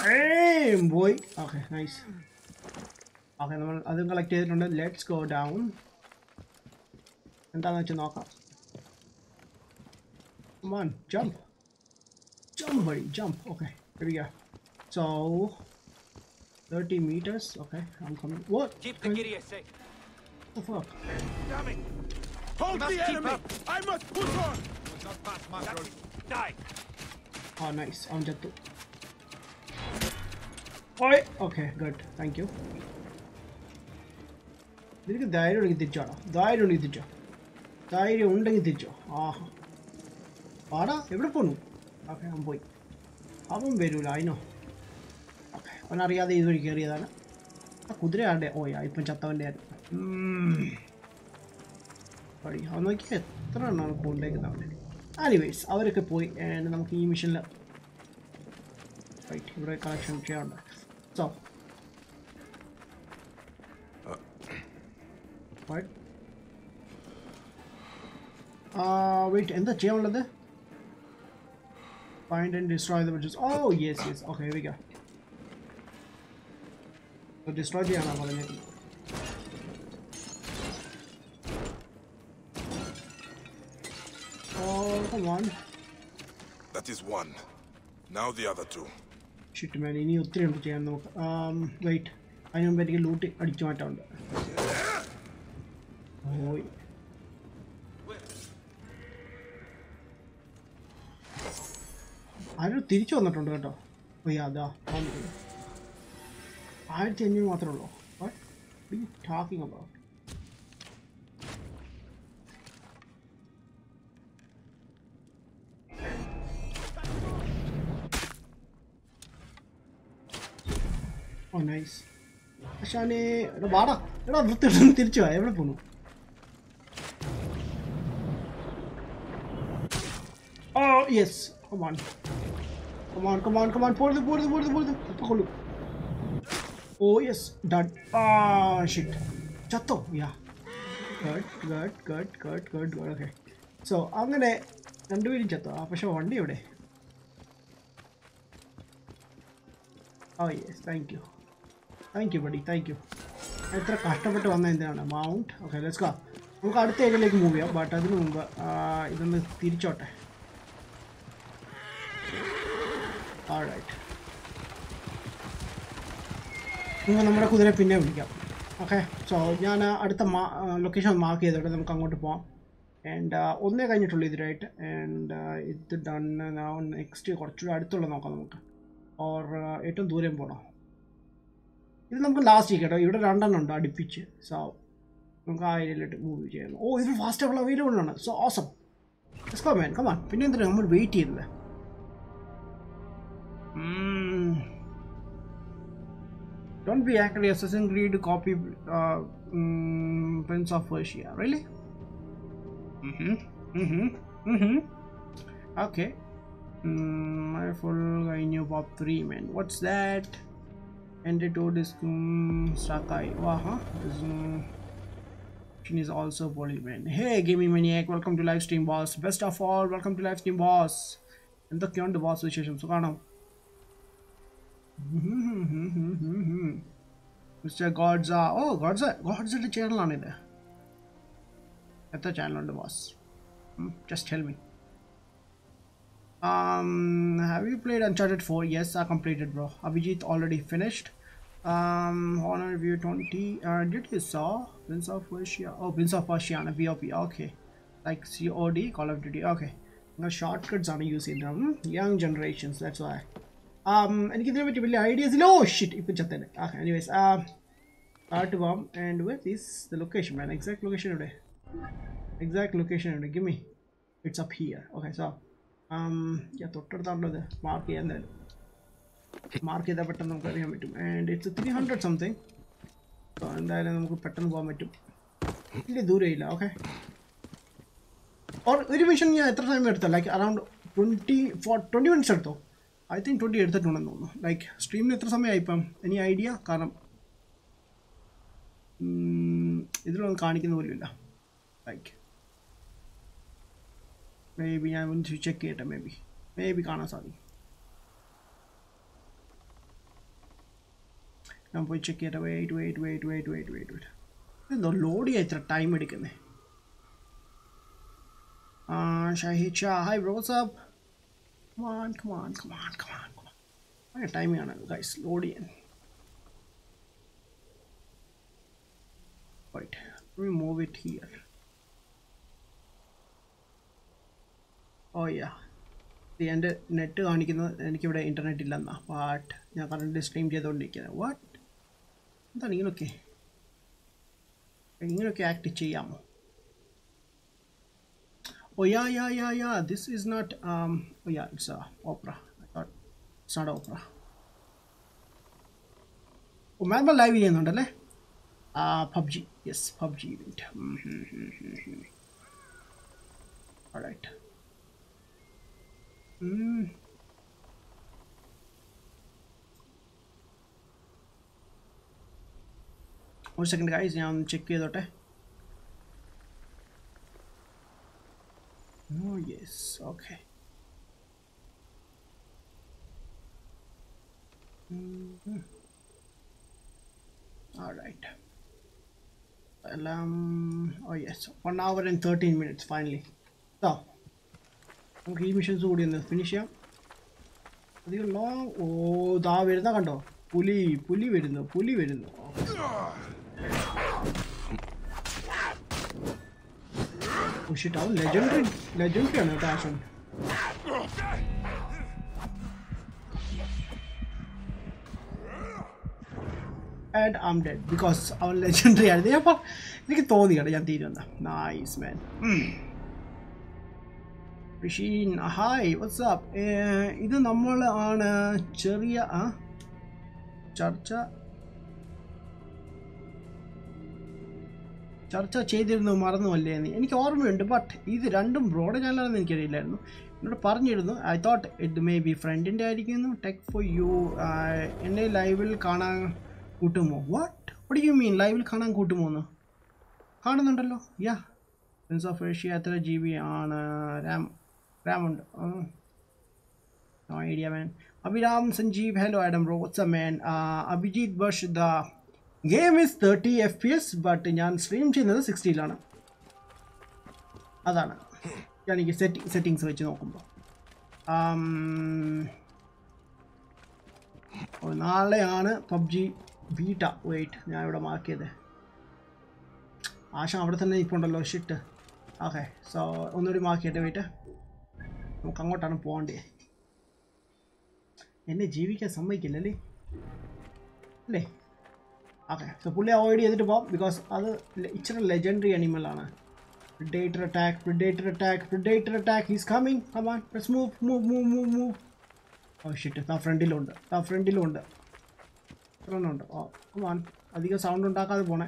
ഇല്ല പോയി ഓക്കെ നൈസ് ഓക്കെ നമ്മൾ അതും കളക്ട് ചെയ്തിട്ടുണ്ട് ലെറ്റ്സ് ഗോ ഡൗൺ എന്താണെന്ന് വെച്ചാൽ നോക്കാം Come on, jump. Jump, buddy, jump. Okay, here we go. So, 30 meters. Okay, I'm coming. What? Keep the Gideon safe. What the fuck? Damn it! Hold must the keep enemy! up. I must push on! Not past Mark. Die. Oh, nice. I'm just. Oi. Okay, good Thank you. നിനക്ക് ധൈര്യം ഉണ്ടെങ്കിൽ തിരിച്ചോടാ ധൈര്യം ഉണ്ടെങ്കിൽ തിരിച്ചോ ധൈര്യം ഉണ്ടെങ്കിൽ തിരിച്ചോ ആഹാ. പാടാ എവിടെ പോണു? ഓക്കെ അവൻ പോയി. അവൻ വരൂല അതിനോ ഓക്കെ അവനറിയാതെ ഇത് വഴി കയറിയതാണ്. ആ കുതിര ഓ യാ ഇപ്പം ചത്തവന്റെ പടി അവൻ നോക്കിയാൽ എത്ര എണ്ണമാണ് കൊണ്ടേക്കുന്നത് അവനെ അനിവേഴ്സ് അവരൊക്കെ പോയി നമുക്ക് ഈ മിഷനിൽ റൈറ്റ് ഇവിടെ കളക്ഷൻ ചെയ്യാറുണ്ട് Stop. Right. Uh, wait, in the jail under Find and destroy the bridges. Oh, yes, yes. Okay, here we go. So destroy the anomaly. Oh, come on. That is one. Now the other two. Shit man ഇനി ഒത്തിരി ഉണ്ട് ചെയ്യാൻ നമുക്ക്. Wait അതിന് മുമ്പ് എനിക്ക് loot അടിച്ചു മാറ്റാറുണ്ട് ഓയ് ആരും തിരിച്ചു വന്നിട്ടുണ്ട് കേട്ടോ. ഓയ്യ അതാ. ആയിരത്തി അഞ്ഞൂറ് മാത്രമേ ഉള്ളൂ. ടാക്കിംഗ് അബൌട്ട് ഓ നൈസ് പക്ഷേ എടാ വാടാ. എടാ വൃത്തി തിരിച്ചു വാ. എവിടെ പോണു? Yes come on come on come on come on പോരുത് പോരുത് പോരുത് പോരുത്. കൊള്ളു ഓ യെസ് ഡൺ ആ ഷിറ്റ് ചത്തോ? യാ ഗഡ് ഗഡ് ഗഡ് ഗഡ് ഗഡ് സോ അങ്ങനെ രണ്ടുപേരും ചത്തോ? പക്ഷെ വണ്ടി എവിടെ? ഓ yes thank you thank you buddy thank you എത്ര കഷ്ടപ്പെട്ട് വന്ന എന്തിനാണ്? മൗണ്ട് ഓക്കെ ലെറ്റ്സ് ഗോ നമുക്ക് അടുത്ത ഏരിയയിലേക്ക് മൂവ് ചെയ്യാം. ബട്ട് അതിനു മുമ്പ് ഇതൊന്ന് തിരിച്ചോട്ടെ. നിങ്ങൾ നമ്മുടെ കുതിരെ പിന്നെ വിളിക്കാം. ഓക്കെ സോ ഞാൻ അടുത്ത മാ ലൊക്കേഷൻ മാർക്ക് ചെയ്തോട്ടെ നമുക്ക് അങ്ങോട്ട് പോവാം. ആൻഡ് ഒന്നേ കഴിഞ്ഞിട്ടുള്ളൂ ഇതിനായിട്ട്. ആൻഡ് ഇത് ഡൺ നെക്സ്റ്റ് കുറച്ചുകൂടി അടുത്തുള്ള നോക്കാം നമുക്ക്. ഓർ ഏറ്റവും ദൂരം പോകണോ ഇത് നമുക്ക് ലാസ്റ്റ് കേട്ടോ ഇവിടെ രണ്ടെണ്ണം ഉണ്ട് അടുപ്പിച്ച് സോ നമുക്ക് ആ ഏരിയയിലോട്ട് മൂവ് ചെയ്യാം ഓ ഇത് ഫാസ്റ്റ് ആയിട്ടുള്ള അവൈലബിൾ ആണ് so awesome let's man come on പിന്നെ എന്തിനാണ് നമ്മൾ വെയിറ്റ് ചെയ്യുന്നത് Don't be actually Assassin's Creed copy uh, mm, Prince of Persia, really? Mm-hmm. Mm-hmm. Mm-hmm. Okay. Mm, my full I knew Bob 3 man. What's that? And it is um, Sakai. Wow, This, um, is also polyman. Hey, gaming maniac, welcome to live stream boss. Best of all, welcome to live stream boss. എന്തൊക്കെയുണ്ട് boss വിശേഷം സുഖാണോ mister Godse ഓ ഗോഡ്സ ഗോഡ്സയുടെ ചാനലാണിത് എത്ര ചാനലുണ്ട് boss just hell me Um, have you played Uncharted 4? Yes, I completed, bro. Abhijit already finished. Um, Honor Review 20. Uh, did you saw Prince of Persia? Oh, Prince of Persia on a VOP. Okay, like COD, Call of Duty. Okay. Now shortcuts are using them. Young generations. That's why. Um, എനിക്ക് ഇതിനെ പറ്റി വലിയ ideas ഇല്ല oh shit ഇപ്പം ചത്തന്നെ ആ anyways art പോവാം and with is the location man exact location എവിടെ exact location എവിടെ gimme it's up here okay so ഞാൻ തൊട്ടടുത്താണുള്ളത്. മാർക്ക് ചെയ്യാൻ എന്തായാലും. മാർക്ക് ചെയ്താൽ പെട്ടെന്ന് നമുക്ക് അറിയാൻ പറ്റും. And it's three hundred something so എന്തായാലും നമുക്ക് പെട്ടെന്ന് പോകാൻ പറ്റും. വലിയ ദൂരമില്ല ഓക്കെ ഓർ ഒരു മിഷൻ ഞാൻ എത്ര സമയം എടുത്തോ? Like around twenty four twenty minutes എടുത്തോ? ഐ തിങ്ക് ട്വന്റി എടുത്തിട്ടുണ്ടെന്ന് തോന്നുന്നു. ലൈക്ക് സ്ട്രീമിന് എത്ര സമയമായി ഇപ്പം? എനി ഐഡിയ കാരണം ഇതിലൊന്നും കാണിക്കുന്ന പോലുമില്ല. ലൈക്ക് ബി ഞാൻ ഒന്ന് ചെക്ക് ചെയ്യട്ടെ മേ ബി കാണാൻ സാധിക്കും ഞാൻ പോയി ചെക്ക് ചെയ്യട്ടെ. Wait wait wait wait wait wait wait എന്തോ ലോഡ് ചെയ്യാൻ ഇത്ര ടൈം എടുക്കുന്നേ. ആ Shahid Shah. Hi bro sup on, come on, come on. ഭയങ്കര ടൈമിംഗ് ആണ് ഗൈസ് ലോഡ് ചെയ്യാൻ. Right, remove it here. Oh yeah എന്റെ നെറ്റ് കാണിക്കുന്നത് എനിക്കിവിടെ ഇന്റർനെറ്റ് ഇല്ലെന്നാ. വാട്ട് ഞാൻ കറണ്ട് സ്ട്രീം ചെയ്തുകൊണ്ടിരിക്കുന്നത് വാട്ട് എന്താണ് ഇങ്ങനെയൊക്കെ ഇങ്ങനെയൊക്കെ ആക്ട് ചെയ്യാമോ? ഓ yeah yeah yeah yeah this is not oh yeah it's opera it's not Oprah oh മാൻബൽ live ചെയ്യുന്നുണ്ടല്ലേ? ആ PUBG. Yes PUBG event Hmm. One second guys, यहाँ हम check किया dot Oh yes, okay. Mm -hmm. All right. Well, um, oh yes, one hour and 13 minutes finally. So, നമുക്ക് ഈ missions കൂടി ഒന്ന് finish ചെയ്യാം. അധികം ലോങ് ഓ ദാ വരുന്ന കണ്ടോ? പുലി പുലി വരുന്നു പുലി വരുന്നു. അവൻ ലെജൻഡറി ലെജൻഡറി ആണ് കേട്ടോ ആഷൻ ആൻഡ് ഐം ഡെഡ് ബിക്കോസ് അവൻ ലെജൻഡറി ആയിരുന്നു. ഞാൻ എനിക്ക് തോന്നി കേട്ടോ ഞാൻ തീരുവന്ന nice man Rishin hi what's up ഇത് നമ്മൾ ആണ് ചെറിയ ആ ചർച്ച. ചർച്ച ചെയ്തിരുന്നു മറന്നുമല്ലേ എന്ന് എനിക്ക് ഓർമ്മയുണ്ട് ബട്ട് ഇത് രണ്ടും ബ്രോഡ് ചാനലാണെന്ന് എനിക്കറിയില്ലായിരുന്നു. എന്നോട് പറഞ്ഞിരുന്നു I thought it may be ഫ്രണ്ടിന്റെ ആയിരിക്കുന്നു ടെക് ഫോർ യു എന്നെ ലൈവിൽ കാണാൻ കൂട്ടുമോ? വാട്ട് വട്ട് യു മീൻ ലൈവിൽ കാണാൻ കൂട്ടുമോ എന്ന്? കാണുന്നുണ്ടല്ലോ. യാ പ്രിൻസ് ഓഫ് ഏഷ്യ എത്ര ജി ബി ആണ് RAM RAM Uh, idea man Abhiram Sanjeev hello Adam bro what's a man Abhijith ബഷ് the game is thirty F P S but ഞാൻ stream ചെയ്യുന്നത് സിക്സ്റ്റിയിലാണ് അതാണ്. എനിക്ക് സെറ്റി സെറ്റിങ്സ് വെച്ച് നോക്കുമ്പോൾ നാളെയാണ് പബ്ജി ബീട്ട വെയിറ്റ് ഞാൻ ഇവിടെ മാക്കിയത് ആശ അവിടെ തന്നെ ഇപ്പോണ്ടല്ലോ ഷിറ്റ് ഓക്കെ സോ ഒന്നുകൂടി മാക്കിയിട്ട് വെയിറ്റ് നമുക്ക് അങ്ങോട്ടാണ് പോകണ്ടേ? എന്നെ ജീവിക്കാൻ സമ്മതിക്കില്ലല്ലേ? അല്ലേ? ഓക്കെ സോ പുള്ളി അവോയ്ഡ് ചെയ്തിട്ട് പോകാം ബിക്കോസ് അത് ഇച്ചിരി ലെജൻഡറി ആണ്. Predator attack predator attack predator attack is coming come on let's move move move move oh shit ആ ഫ്രണ്ടിലുണ്ട്. ആ ഫ്രണ്ടിലുണ്ട്. ഫ്രണ്ടുണ്ട് ഓ കമാൻ അധികം സൗണ്ട് ഉണ്ടാക്കാതെ പോണേ.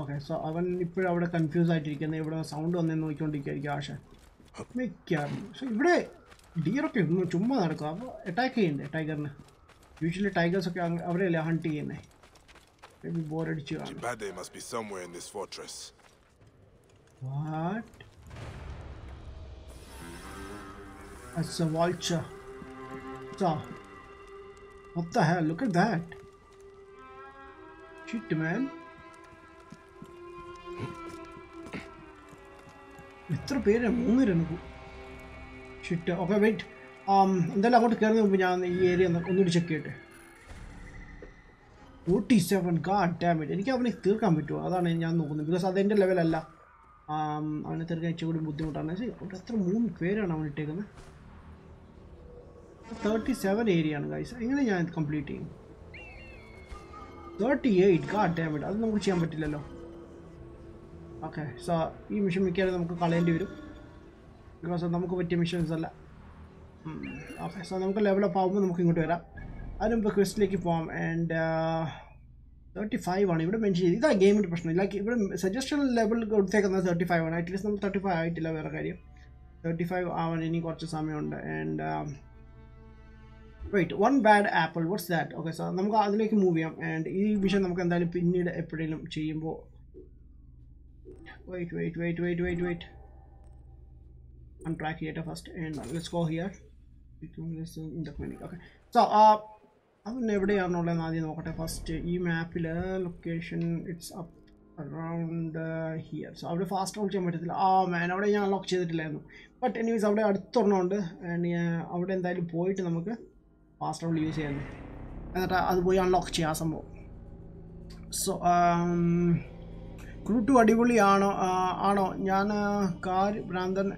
ഓക്കെ സോ അവൻ ഇപ്പോഴും അവിടെ കൺഫ്യൂസ് ആയിട്ടിരിക്കുന്നത് ഇവിടെ സൗണ്ട് വന്നെന്ന് നോക്കിക്കൊണ്ടിരിക്കുകയായിരിക്കും ആശ മിക്കവാറും പക്ഷെ ഇവിടെ ഡിയറൊക്കെ ഒന്ന് ചുമ്മാ നടക്കും അപ്പോൾ അറ്റാക്ക് ചെയ്യണ്ടേ ടൈഗറിന് യൂഷ്വലി ടൈഗേഴ്സൊക്കെ അവരെയല്ലേ ഹണ്ട് ചെയ്യുന്നത് മേ ബി ബോറടിച്ച് കാണും Jibade must be somewhere in this fortress. What? That's a vulture. So, what the hell? Look at that. Shit, man. എത്ര പേര് മൂന്ന് രണ്ട് ഷിറ്റ് ഓക്കെ വെയിറ്റ് എന്തായാലും അങ്ങോട്ട് കയറുന്നതിന് മുമ്പ് ഞാൻ ഈ ഏരിയ ഒന്ന് ഒന്നുകൂടി ചെക്ക് ചെയ്യട്ടെ. ഫോർട്ടി സെവൻ ഗാഡ് ഡാമേജ് എനിക്ക് അവനെ തീർക്കാൻ പറ്റുമോ? അതാണ് ഞാൻ നോക്കുന്നത്. ബിക്കോസ് അതെന്റെ ലെവലല്ല അവനെ തീർക്കാൻ ഇച്ചിരി കൂടി ബുദ്ധിമുട്ടാണ്. അവിടെ എത്ര മൂന്ന് പേരാണ് അവൻ ഇട്ടേക്കുന്നത്? തേർട്ടി സെവൻ ഏരിയ ആണ് ഗൈസ് എങ്ങനെ ഞാൻ കംപ്ലീറ്റ് ചെയ്യും? തേർട്ടി എയ്റ്റ് ഗാഡ് ഡാമേജ് അത് നമുക്ക് ചെയ്യാൻ പറ്റില്ലല്ലോ. ഓക്കെ സോ ഈ മിഷൻ മിക്കവാറും നമുക്ക് കളയേണ്ടി വരും. ബിക്കോസ് നമുക്ക് പറ്റിയ മിഷൻസ് അല്ല. ഓക്കെ സോ നമുക്ക് ലെവലപ്പ് ആകുമ്പോൾ നമുക്ക് ഇങ്ങോട്ട് വരാം. അതിന് മുമ്പ് ക്വസ്റ്റിലേക്ക് പോകാം ആൻഡ് തേർട്ടി ഫൈവ് ആണ്. ഇവിടെ മെൻഷൻ ചെയ്ത്. ഇതാ ഗെയിമിന്റെ പ്രശ്നം. ലൈക്ക് ഇവിടെ സജഷൻ ലെവൽ കൊടുത്തേക്കുന്നത് തേർട്ടി ഫൈവ് ആണ്. അറ്റ്ലീസ്റ്റ് നമ്മൾ തേർട്ടി ഫൈവ് ആയിട്ടില്ല വേറെ കാര്യം. തേർട്ടി ഫൈവ് ആവാൻ ഇനി കുറച്ച് സമയമുണ്ട്. And wait one bad apple what's that okay sir നമുക്ക് അതിലേക്ക് മൂവ് ചെയ്യാം. ആൻഡ് ഈ വിഷയം നമുക്ക് എന്തായാലും പിന്നീട് എപ്പോഴെങ്കിലും ചെയ്യുമ്പോൾ wait wait wait wait wait wait. Untrack creator first and let's go here. In the clinic. Okay. So uh അവൻ എവിടെയാണുള്ളതെന്ന് ആദ്യം നോക്കട്ടെ. ഫസ്റ്റ് ഈ മാപ്പിൽ location it's up around here so അവിടെ ഫാസ്റ്റ് റോൾ ചെയ്യാൻ പറ്റത്തില്ല. ആ മാൻ അവിടെ ഞാൻ അൺലോക്ക് ചെയ്തിട്ടില്ലായിരുന്നു. ബട്ട് എനിവേസ് അവിടെ അടുത്തൊരെണ്ണമുണ്ട്. ആൻഡ് അവിടെ എന്തായാലും പോയിട്ട് നമുക്ക് ഫാസ്റ്റ് റോൾ യൂസ് ചെയ്യാം. എന്നിട്ട് അത് പോയി അൺലോക്ക് ചെയ്യാം ആ സംഭവം. സോ ക്രൂ ടു അടിപൊളിയാണോ ആണോ? ഞാൻ കാർ ഭ്രാന്തൻ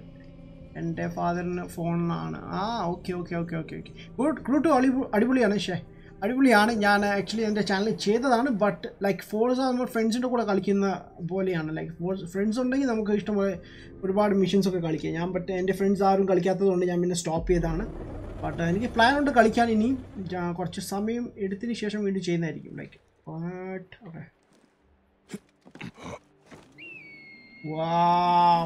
എന്റെ ഫാദറിന് ഫോണിലാണ് ആ okay okay okay okay okay. Good crew അടി അടിപൊ അടിപൊളിയാണ് ഷേ അടിപൊളിയാണ്. ഞാൻ ആക്ച്വലി എന്റെ ചാനൽ ചെയ്തതാണ് ബട്ട് ലൈക്ക് ഫോഴ്സ് നമ്മൾ ഫ്രണ്ട്സിന്റെ കൂടെ കളിക്കുന്ന പോലെയാണ്. ലൈക്ക് ഫോഴ്സ് ഫ്രണ്ട്സ് ഉണ്ടെങ്കിൽ നമുക്ക് ഇഷ്ടംപോലെ ഒരുപാട് മിഷൻസ് ഒക്കെ കളിക്കാം. ഞാൻ ബട്ട് എന്റെ ഫ്രണ്ട്സ് ആരും കളിക്കാത്തതുകൊണ്ട് ഞാൻ പിന്നെ സ്റ്റോപ്പ് ചെയ്തതാണ്. ബട്ട് എനിക്ക് പ്ലാൻ ഉണ്ട് കളിക്കാൻ ഇനി കുറച്ച് സമയം എടുത്തതിന് ശേഷം വീണ്ടും ചെയ്യുന്നതായിരിക്കും. Like but okay Wow,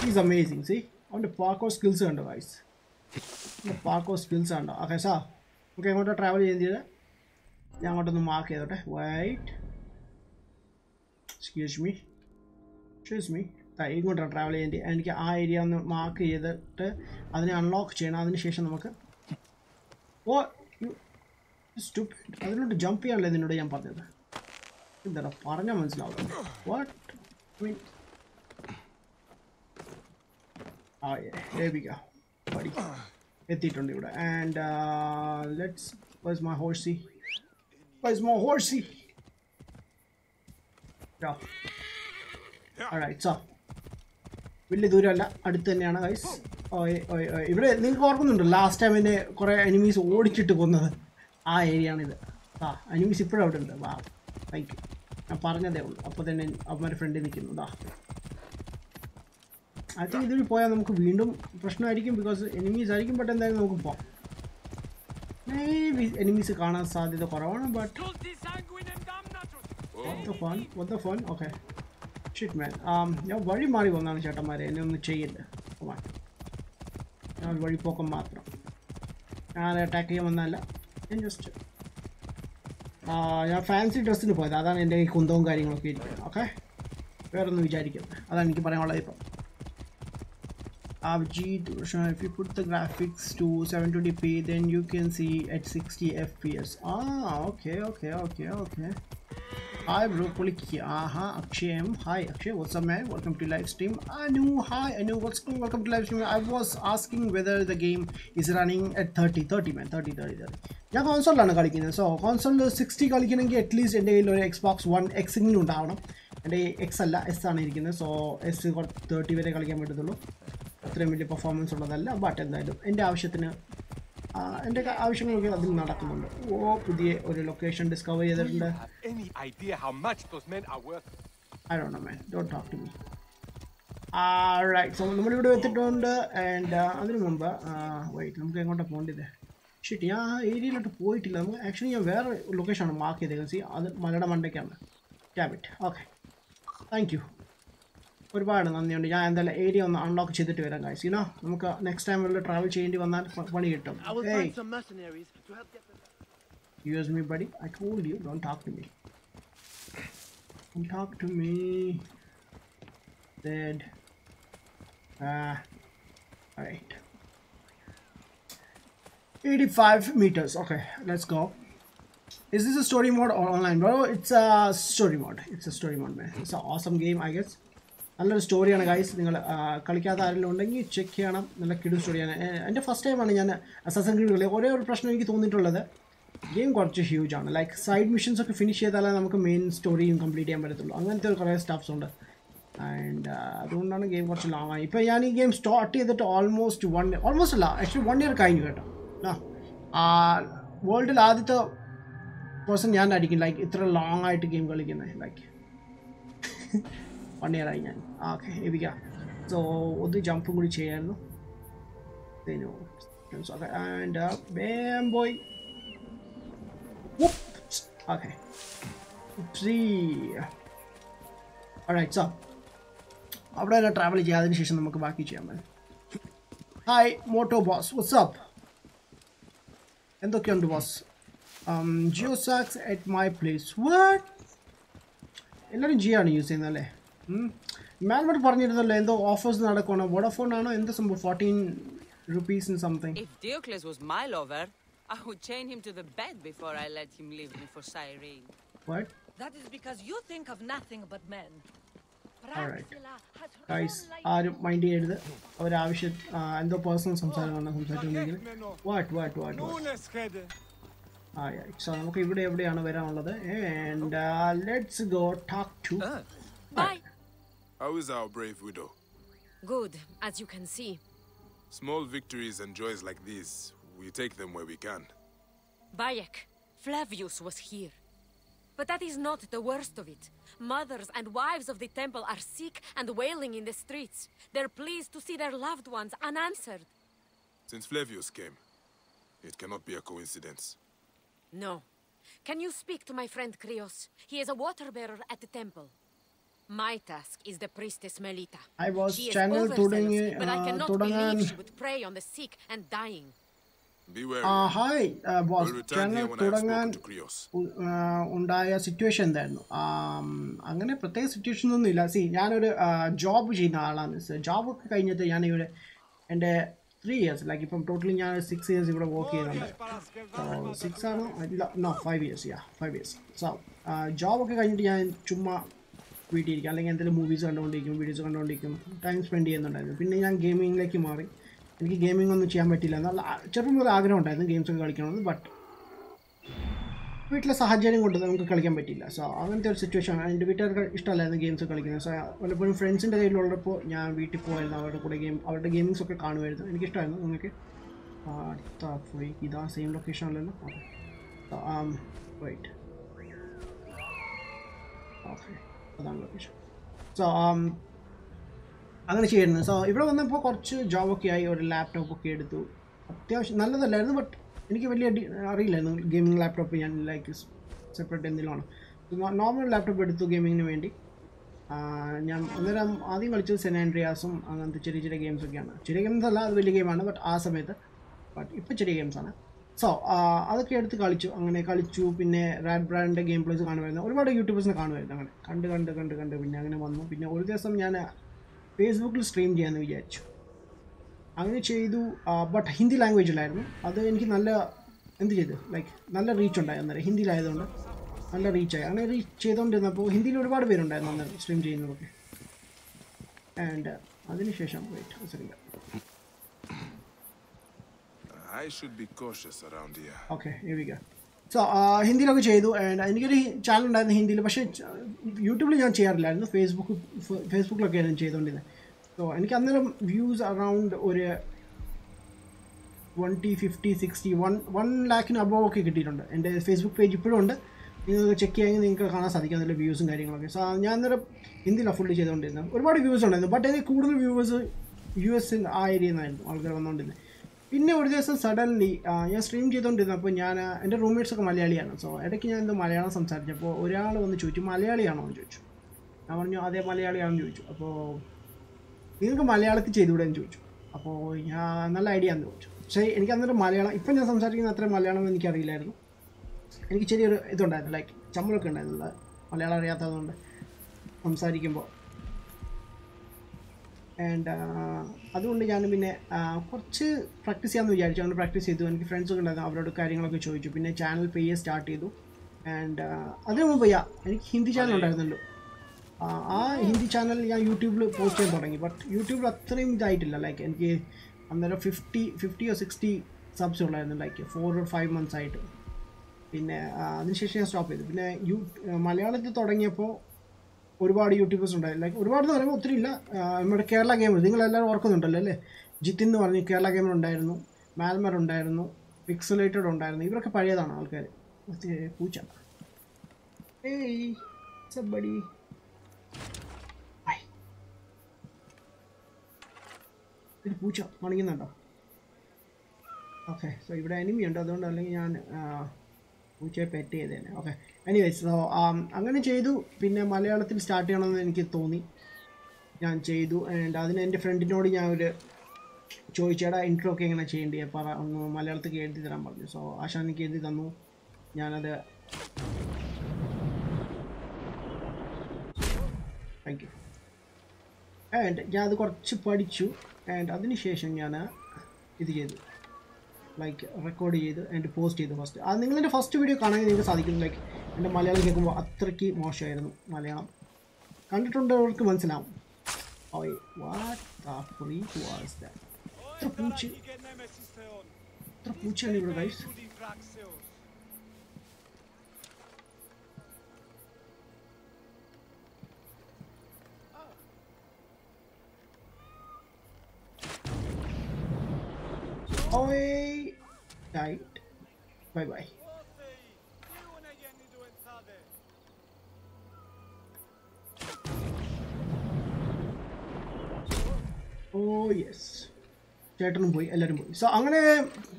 he's amazing. See, അവന്റെ പാർക്കോ സ്കിൽസ് കണ്ടോ ഗൈസ് പാർക്കോ സ്കിൽസ് കണ്ടോ? ഓക്കെ സാ നമുക്ക് എങ്ങോട്ടോ ട്രാവൽ ചെയ്യുന്നത് ഞാൻ അങ്ങോട്ടൊന്ന് മാർക്ക് ചെയ്തോട്ടെ. Wait excuse me excuse me ഇങ്ങോട്ടാണ് ട്രാവൽ ചെയ്യേണ്ടത് എനിക്ക് ആ ഏരിയ ഒന്ന് മാർക്ക് ചെയ്തിട്ട് അതിനെ അൺലോക്ക് ചെയ്യണം. അതിന് ശേഷം നമുക്ക് ഓ സ്റ്റുപ്പ് അതിലോട്ട് ജമ്പ് ചെയ്യാനല്ലേ നിന്നോട് ഞാൻ പറഞ്ഞത്? എന്താടാ പറഞ്ഞാൽ മനസ്സിലാവും വാട്ട് എത്തിയിട്ടുണ്ട് ഇവിടെ. And let's vice my horsey vice my horsey വലിയ ദൂരമല്ല. അടുത്ത് തന്നെയാണ് ഗൈസ് ഇവിടെ നിങ്ങൾക്ക് ഓർക്കുന്നുണ്ടോ ലാസ്റ്റ് ടൈം എന്നെ കുറേ അനിമീസ് ഓടിച്ചിട്ട് കൊന്നത്. ആ ഏരിയ ആണിത് ആ അനിമീസ് ഇപ്പോഴും അവിടെ ഉണ്ട് വാ താങ്ക് യു ഞാൻ പറഞ്ഞതേ ഉള്ളൂ. അപ്പോൾ തന്നെ അവന്മാരെ ഫ്രണ്ടിൽ നിൽക്കുന്നു ദാ. ഐ തിങ്ക് ഇതിൽ പോയാൽ നമുക്ക് വീണ്ടും പ്രശ്നമായിരിക്കും ബിക്കോസ് എനിമീസ് ആയിരിക്കും ബട്ട് എന്തായാലും നമുക്ക് പോവാം. എനിമീസ് കാണാൻ സാധ്യത കുറവാണ് ബട്ട് ഫോൺ ഒത്ത ഫോൺ the fun? മാൻ ഞാൻ വഴി മാറി വന്നാണ് ചേട്ടന്മാരെ. എന്നെ ഒന്ന് ചെയ്യില്ല. ഞാൻ വഴിപ്പോക്കം വഴി പോക്കം മാത്രം. ഞാൻ അറ്റാക്ക് ചെയ്യാൻ വന്നല്ല ഞാൻ ജസ്റ്റ് ഞാൻ ഫാൻസി ഡ്രസ്സിന് പോയത്. അതാണ് എന്റെ ഈ കുന്തവും കാര്യങ്ങളൊക്കെ ഇരിക്കുന്നത്. ഓക്കെ വേറെ ഒന്നും വിചാരിക്കരുത്. അതാണ് എനിക്ക് പറയാനുള്ളത് ഇപ്പം graphics if you put the graphics to 720p, then you see at 60 FPS. ആ okay, okay, okay, okay. Hi, bro. Aha, Akshay M. Hi, Akshay. What's up, man? Welcome to live stream. Anu, hi, Anu. What's going? Welcome to live stream. I was asking whether the game is running at 30, 30, man, 30, 30, 30. ഞാൻ കോൺസോളിലാണ് കളിക്കുന്നത് so കോൺസോളിൽ sixty കളിക്കണമെങ്കിൽ at least എന്റെ കയ്യിൽ ഒരു X box one എക്സെങ്കിലും ഉണ്ടാവണം എന്റെ എക്സ് അല്ല എസ് ആണ് ഇരിക്കുന്നത് സോ എസ് തേർട്ടി വരെ കളിക്കാൻ പറ്റത്തുള്ളൂ അത്രയും വലിയ പെർഫോമൻസ് ഉള്ളതല്ല ബട്ട് എന്തായാലും എന്റെ ആവശ്യത്തിന് എന്റെ ആവശ്യങ്ങളൊക്കെ അതിൽ നടക്കുന്നുണ്ട്? ഓ പുതിയ ഒരു ലൊക്കേഷൻ ഡിസ്കവർ ചെയ്തിട്ടുണ്ട്. Have any idea how much those men are worth? I don't know, man. Don't talk to me. Alright, so നമ്മളിവിടെ എത്തിയിട്ടുണ്ട് ആൻഡ് അതിനു മുമ്പ് വൈറ്റ് നമുക്ക് എങ്ങോട്ടാണ് പോകേണ്ടത്? ഷിറ്റ് ഞാൻ ആ ഏരിയയിലോട്ട് പോയിട്ടില്ല. നമുക്ക് ആക്ച്വലി ഞാൻ വേറെ ലൊക്കേഷനാണ് മാർക്ക് ചെയ്തേക്കുന്നത്. സി അത് മലയുടെ മണ്ടയ്ക്കാണ്. ക്യാബിറ്റ് okay thank you ഒരുപാട് നന്ദിയുണ്ട് ഞാൻ എന്തായാലും ഏരിയ ഒന്ന് അൺലോക്ക് ചെയ്തിട്ട് വരാം ഗൈസ് ഇനോ നമുക്ക് നെക്സ്റ്റ് ടൈം വല്ല ട്രാവൽ ചെയ്യേണ്ടി വന്നാൽ പ- പണി കിട്ടും I will Hey. find some mercenaries to help get the Excuse me, buddy. I told you, don't talk to me. Don't talk to me. Dead. Ah. Alright. 85 meters. Okay, let's go. Is this a story mode or online, bro? It's a story mode. It's a story mode, man. It's an awesome game, I guess. നല്ലൊരു സ്റ്റോറിയാണ് guys നിങ്ങൾ കളിക്കാത്ത ആരെങ്കിലും ഉണ്ടെങ്കിൽ check ചെയ്യണം. നല്ല കിടു സ്റ്റോറിയാണ് എന്റെ first ടൈമാണ് ഞാൻ അസസൻ ക്രീഡ് കളി. ഒരേ ഒരു പ്രശ്നം എനിക്ക് തോന്നിയിട്ടുള്ളത് ഗെയിം കുറച്ച് ഹ്യൂജ് ആണ്. ലൈക്ക് സൈഡ് മിഷൻസ് ഒക്കെ ഫിനിഷ് ചെയ്താലേ നമുക്ക് മെയിൻ സ്റ്റോറിയും കംപ്ലീറ്റ് ചെയ്യാൻ പറ്റത്തുള്ളൂ. അങ്ങനത്തെ ഒരു കുറേ സ്റ്റാഫ്സ് ഉണ്ട്. ആൻഡ് അതുകൊണ്ടാണ് ഗെയിം കുറച്ച് ലോങ് ആയി ഇപ്പോൾ ഞാൻ ഈ ഗെയിം സ്റ്റാർട്ട് ചെയ്തിട്ട് ഓൾമോസ്റ്റ് വൺ ഓൾമോസ്റ്റ് അല്ല ആക്ച്വലി വൺ ഇയർ കഴിഞ്ഞു കേട്ടോ. ആ വേൾഡിൽ ആദ്യത്തെ പേഴ്സൺ ഞാൻ അടിക്കും ലൈക്ക് ഇത്ര ലോങ് ആയിട്ട് ഗെയിം കളിക്കുന്നത്. ലൈക്ക് വൺ ഇയർ ആയി ഞാൻ. ഓക്കെ എബിക്ക സോ ഒന്ന് ജമ്പും കൂടി ചെയ്യായിരുന്നു and bam boy okay alright so അവിടെ തന്നെ ട്രാവൽ ചെയ്യുക അതിന് ശേഷം നമുക്ക് ബാക്കി ചെയ്യാൻ പറ്റും hi Moto boss what's up എന്തൊക്കെയുണ്ട് boss Jio sucks at my place what എല്ലാവരും ജിയോ ആണ് യൂസ് ചെയ്യുന്നത് അല്ലേ? മാൽബർട്ട് പറഞ്ഞിരുന്നല്ലോ എന്തോ ഓഫേഴ്സ് നടക്കുകയാണ് വോഡോഫോൺ ആണോ എന്തോ സംഭവം fourteen rupees in something if Diocles was my lover, I would chain him to the bed before I let him leave me for Cyrene. What That is because you think of nothing but men. Alright. Life. ആരും mind ചെയ്യരുത് ഒരാവശ്യം എന്തോ personal സംസാരമാണ് സംസാരിച്ചുകൊണ്ടിരിക്കുന്നത് what what what. ആ so നമുക്ക് ഇവിടെ എവിടെയാണ് വരാനുള്ളത് and let's go talk to Bye. How is our brave widow? Good, as you can see. Small victories and joys like these, we take them where we can. Bayek, Flavius was here. But that is not the worst of it. Mothers and wives of the temple are sick and wailing in the streets. They're pleased to see their loved ones unanswered. Since Flavius came, it cannot be a coincidence. No. Can you speak to my friend Krios? He is a water bearer at the temple. My task is the priestess Melita. I was she channel overzealous, തുടങ്ങി, but I ആ, cannot തുടങ്ങാൻ- believe she would prey on the sick and dying. Be wary. Hi boss we'll return channel here when I have തുടങ്ങാൻ spoken to Krios. ഉ- ആ, ഉണ്ടായ situation എന്തായിരുന്നു ആം, അങ്ങനെ പ്രത്യേക സിറ്റുവേഷൻ ഒന്നും ഇല്ല സി ഞാനൊരു ജോബ് ചെയ്യുന്ന ആളാണ് ജോബ് ഒക്കെ കഴിഞ്ഞിട്ട് ഞാൻ ഇവിടെ എന്റെ ത്രീ ഇയേഴ്സ് ലൈക്ക് ഇപ്പം ടോട്ടലി ഞാൻ സിക്സ് ഇയേഴ്സ് ഇവിടെ വർക്ക് ചെയ്യുന്നുണ്ട് സിക്സ് ആണോ ഇല്ല no five years yeah five years so ജോബൊക്കെ കഴിഞ്ഞിട്ട് ഞാൻ ചുമ്മാ വീട്ടിൽ ഇരിക്കും അല്ലെങ്കിൽ എന്തെങ്കിലും മൂവീസ് കണ്ടുകൊണ്ടിരിക്കും വീഡിയോസ് കണ്ടുകൊണ്ടിരിക്കും ടൈം സ്പെൻഡ് ചെയ്യുന്നുണ്ടായിരുന്നു. പിന്നെ ഞാൻ ഗെയിമിങ്ങിലേക്ക് മാറി. എനിക്ക് ഗെയിമിംഗ് ഒന്നും ചെയ്യാൻ പറ്റില്ല എന്നാൽ ചെറുപ്പം ഒരു ആഗ്രഹം ഉണ്ടായിരുന്നു ഗെയിംസ് ഒക്കെ കളിക്കണമെന്ന് ബട്ട് വീട്ടിലെ സാഹചര്യം കൊണ്ട് നമുക്ക് കളിക്കാൻ പറ്റില്ല സോ അങ്ങനത്തെ ഒരു സിറ്റുവേഷൻ ആണ്. എന്റെ വീട്ടുകാർക്ക് ഇഷ്ടമല്ലായിരുന്നു ഗെയിംസ് കളിക്കുന്നത്. സോ പലപ്പോഴും ഫ്രണ്ട്സിന്റെ കയ്യിലുള്ളപ്പോൾ ഞാൻ വീട്ടിൽ പോയായിരുന്നു. അവരുടെ കൂടെ ഗെയിം അവരുടെ ഗെയിമിങ്സ് ഒക്കെ കാണുമായിരുന്നു. എനിക്കിഷ്ടമായിരുന്നു നിങ്ങൾക്ക്. അടുത്ത പോയി. ഇതാ സെയിം ലൊക്കേഷൻ അല്ലല്ലോ. ഓക്കെ റൈറ്റ് ഓക്കെ അതാണ് ലൊക്കേഷൻ സോ അങ്ങനെ ചെയ്യുന്നത് സോ ഇവിടെ വന്നപ്പോൾ കുറച്ച് ജോബ് ഒക്കെ ആയി. ഒരു ലാപ്ടോപ്പ് ഒക്കെ എടുത്തു. അത്യാവശ്യം നല്ലതല്ലായിരുന്നു ബട്ട് എനിക്ക് വലിയ അറിയില്ലായിരുന്നു. ഗെയിമിംഗ് ലാപ്ടോപ്പ് ഞാൻ ലൈക്ക് സെപ്പറേറ്റ് എന്തെങ്കിലുമാണ്. നോർമൽ ലാപ്ടോപ്പ് എടുത്തു ഗെയിമിങ്ങിന് വേണ്ടി. ഞാൻ അന്നേരം ആദ്യം കളിച്ചത് സെനാൻഡ്രിയാസും അങ്ങനത്തെ ചെറിയ ചെറിയ ഗെയിംസൊക്കെയാണ് ചെറിയ ഗെയിംസ് അല്ല അത് വലിയ ഗെയിമാണ് ബട്ട് ആ സമയത്ത്. ബട്ട് ഇപ്പോൾ ചെറിയ ഗെയിംസാണ് സോ അതൊക്കെ എടുത്ത് കളിച്ചു. അങ്ങനെ കളിച്ചു. പിന്നെ റാഡ് ബ്രാൻഡിന്റെ ഗെയിം പ്ലേസ് കാണുമായിരുന്നു. ഒരുപാട് യൂട്യൂബേഴ്സിനെ കാണുമായിരുന്നു അങ്ങനെ. കണ്ട് കണ്ട് കണ്ട് കണ്ട് പിന്നെ അങ്ങനെ വന്നു. പിന്നെ ഒരു ദിവസം ഞാൻ ഫേസ്ബുക്കിൽ സ്ട്രീം ചെയ്യാമെന്ന് വിചാരിച്ചു. അങ്ങനെ ചെയ്തു. ബട്ട് ഹിന്ദി ലാംഗ്വേജിലായിരുന്നു അത് എനിക്ക് നല്ല എന്ത് ചെയ്തു? ലൈക്ക് നല്ല റീച്ച് ഉണ്ടായി അന്നേരം. ഹിന്ദിയിലായതുകൊണ്ട് നല്ല റീച്ചായി അങ്ങനെ റീച്ച് ചെയ്തുകൊണ്ടിരുന്നപ്പോൾ ഹിന്ദിയിൽ ഒരുപാട് പേരുണ്ടായിരുന്നു അന്നേരം സ്ട്രീം ചെയ്യുന്നതൊക്കെ. ആൻഡ് അതിനുശേഷം വെയിറ്റ് ശരിയില്ല I should be cautious around here. Okay so ഹിന്ദിയിലൊക്കെ ചെയ്തു ആൻഡ് എനിക്കൊരു ചാനൽ ഉണ്ടായിരുന്നു ഹിന്ദിയിൽ പക്ഷേ യൂട്യൂബിൽ ഞാൻ ചെയ്യാറില്ലായിരുന്നു. ഫേസ്ബുക്ക് ഫേസ്ബുക്കിലൊക്കെ ആയിരുന്നു ചെയ്തുകൊണ്ടിരുന്നത് സോ എനിക്ക് അന്നേരം വ്യൂസ് അറൗണ്ട് ഒരു twenty fifty sixty one one ലാക്കിന് above ഒക്കെ കിട്ടിയിട്ടുണ്ട്. എന്റെ ഫേസ്ബുക്ക് പേജ് ഇപ്പോഴും ഉണ്ട്. നിങ്ങൾക്ക് ചെക്ക് ചെയ്യാമെങ്കിൽ നിങ്ങൾക്ക് കാണാൻ സാധിക്കും അതിന്റെ വ്യൂസും കാര്യങ്ങളൊക്കെ. സോ ഞാൻ അന്നേരം ഹിന്ദിയിലാണ് ഫുള്ള് ചെയ്തുകൊണ്ടിരുന്നത് ഒരുപാട് വ്യൂസ് ഉണ്ടായിരുന്നു ബട്ട് എനിക്ക് കൂടുതൽ വ്യൂവേഴ്സ് യു എസ് ആ ഏരിയയിൽ നിന്നായിരുന്നു ആൾക്കാർ വന്നുകൊണ്ടിരുന്നത് പിന്നെ ഒരു ദിവസം സഡൻലി ഞാൻ സ്ട്രീം ചെയ്തുകൊണ്ടിരുന്നപ്പോൾ ഞാൻ എന്റെ റൂംമേറ്റ്സ് ഒക്കെ മലയാളിയാണ്. സോ ഇടയ്ക്ക് ഞാൻ എന്തോ മലയാളം സംസാരിച്ചപ്പോൾ ഒരാൾ വന്ന് ചോദിച്ചു മലയാളിയാണോ? എന്ന് ചോദിച്ചു. ഞാൻ പറഞ്ഞു അതേ മലയാളിയാണെന്ന് ചോദിച്ചു. അപ്പോൾ നിങ്ങൾക്ക് മലയാളത്തിൽ ചെയ്തുകൂടെ? എന്ന് ചോദിച്ചു. അപ്പോൾ ഞാൻ നല്ല ഐഡിയ എന്ന് ചോദിച്ചു. പക്ഷേ എനിക്ക് അന്നേരം മലയാളം ഇപ്പം ഞാൻ സംസാരിക്കുന്ന അത്ര മലയാളം എനിക്കറിയില്ലായിരുന്നു. എനിക്ക് ചെറിയൊരു ഇതുണ്ടായിരുന്നു ലൈക്ക് ചമ്മലൊക്കെ ഉണ്ടായിരുന്നു മലയാളം അറിയാത്തതുകൊണ്ട് സംസാരിക്കുമ്പോൾ ആൻഡ് അതുകൊണ്ട് ഞാൻ പിന്നെ കുറച്ച് പ്രാക്ടീസ് ചെയ്യാമെന്ന് വിചാരിച്ചു. അങ്ങനെ പ്രാക്ടീസ് ചെയ്തു. എനിക്ക് ഫ്രണ്ട്സൊക്കെ ഉണ്ടായിരുന്നു. അവരോട് കാര്യങ്ങളൊക്കെ ചോദിച്ചു. പിന്നെ ചാനൽ പെയ്യെ സ്റ്റാർട്ട് ചെയ്തു. ആൻഡ് അതിന് മുമ്പ് യാ എനിക്ക് ഹിന്ദി ചാനൽ ഉണ്ടായിരുന്നല്ലോ ആ, ഹിന്ദി ചാനൽ ഞാൻ യൂട്യൂബിൽ പോസ്റ്റ് ചെയ്യാൻ തുടങ്ങി. ബട്ട് യൂട്യൂബിൽ അത്രയും ഇതായിട്ടില്ല. ലൈക്ക് എനിക്ക് അന്നേരം ഫിഫ്റ്റി ഫിഫ്റ്റിയോ സിക്സ്റ്റി സബ്സ് ഉള്ളായിരുന്നു like four or five months ആയിട്ട്. പിന്നെ അതിനുശേഷം ഞാൻ സ്റ്റോപ്പ് ചെയ്തു. പിന്നെ യൂ മലയാളത്തിൽ തുടങ്ങിയപ്പോൾ ഒരുപാട് യൂട്യൂബേഴ്സ് ഉണ്ടായി ലൈക്ക് ഒരുപാട് എന്ന് പറയുമ്പോൾ ഒത്തിരി ഇല്ല നമ്മുടെ കേരള ഗെയിമർ നിങ്ങളെല്ലാവരും ഓർക്കുന്നുണ്ടല്ലോ അല്ലേ? ജിത്തിൻ എന്ന് പറഞ്ഞ് കേരള ഗെയിമർ ഉണ്ടായിരുന്നു. മാൽമർ ഉണ്ടായിരുന്നു. പിക്സലേറ്റഡ് ഉണ്ടായിരുന്നു. ഇവരൊക്കെ പഴയതാണ് ആൾക്കാർ പൂച്ച. പൂച്ച മണിക്കുന്നുണ്ടോ? ഓക്കെ സോ ഇവിടെ എനിമി ഉണ്ട്. അതുകൊണ്ട് അല്ലെങ്കിൽ ഞാൻ പൂച്ചയെ പെറ്റ് ചെയ്തേനെ. ഓക്കെ എനിവേസ് സോ അങ്ങനെ ചെയ്തു. പിന്നെ മലയാളത്തിൽ സ്റ്റാർട്ട് ചെയ്യണമെന്ന് എനിക്ക് തോന്നി. ഞാൻ ചെയ്തു. ആൻഡ് അതിന് എന്റെ ഫ്രണ്ടിനോട് ഞാൻ ഒരു ചോദിച്ചേടാ ഇൻട്രോ ഒക്കെ എങ്ങനെ ചെയ്യേണ്ടി പറ ഒന്ന് മലയാളത്തിൽ എഴുതി തരാൻ പറഞ്ഞു. സോ ആശാൻ എനിക്ക് എഴുതി തന്നു. ഞാനത് താങ്ക് യു ആൻഡ് ഞാനത് കുറച്ച് പഠിച്ചു. ആൻഡ് അതിനുശേഷം ഞാൻ ഇത് ചെയ്തു. ലൈക്ക് റെക്കോർഡ് ചെയ്ത് എന്റെ പോസ്റ്റ് ചെയ്തു ഫസ്റ്റ് അത് നിങ്ങളെന്റെ ഫസ്റ്റ് വീഡിയോ കാണാൻ നിങ്ങൾക്ക് സാധിക്കും. ലൈക്ക് എന്റെ മലയാളം കേൾക്കുമ്പോൾ അത്രയ്ക്ക് മോശമായിരുന്നു മലയാളം. കണ്ടിട്ടുണ്ടവർക്ക് മനസ്സിലാവും. വാട്ട് വാസ് ഇവിടെ ഓയ് died. Bye bye oh yes ചേട്ടനും പോയി. എല്ലാവരും പോയി. സോ അങ്ങനെ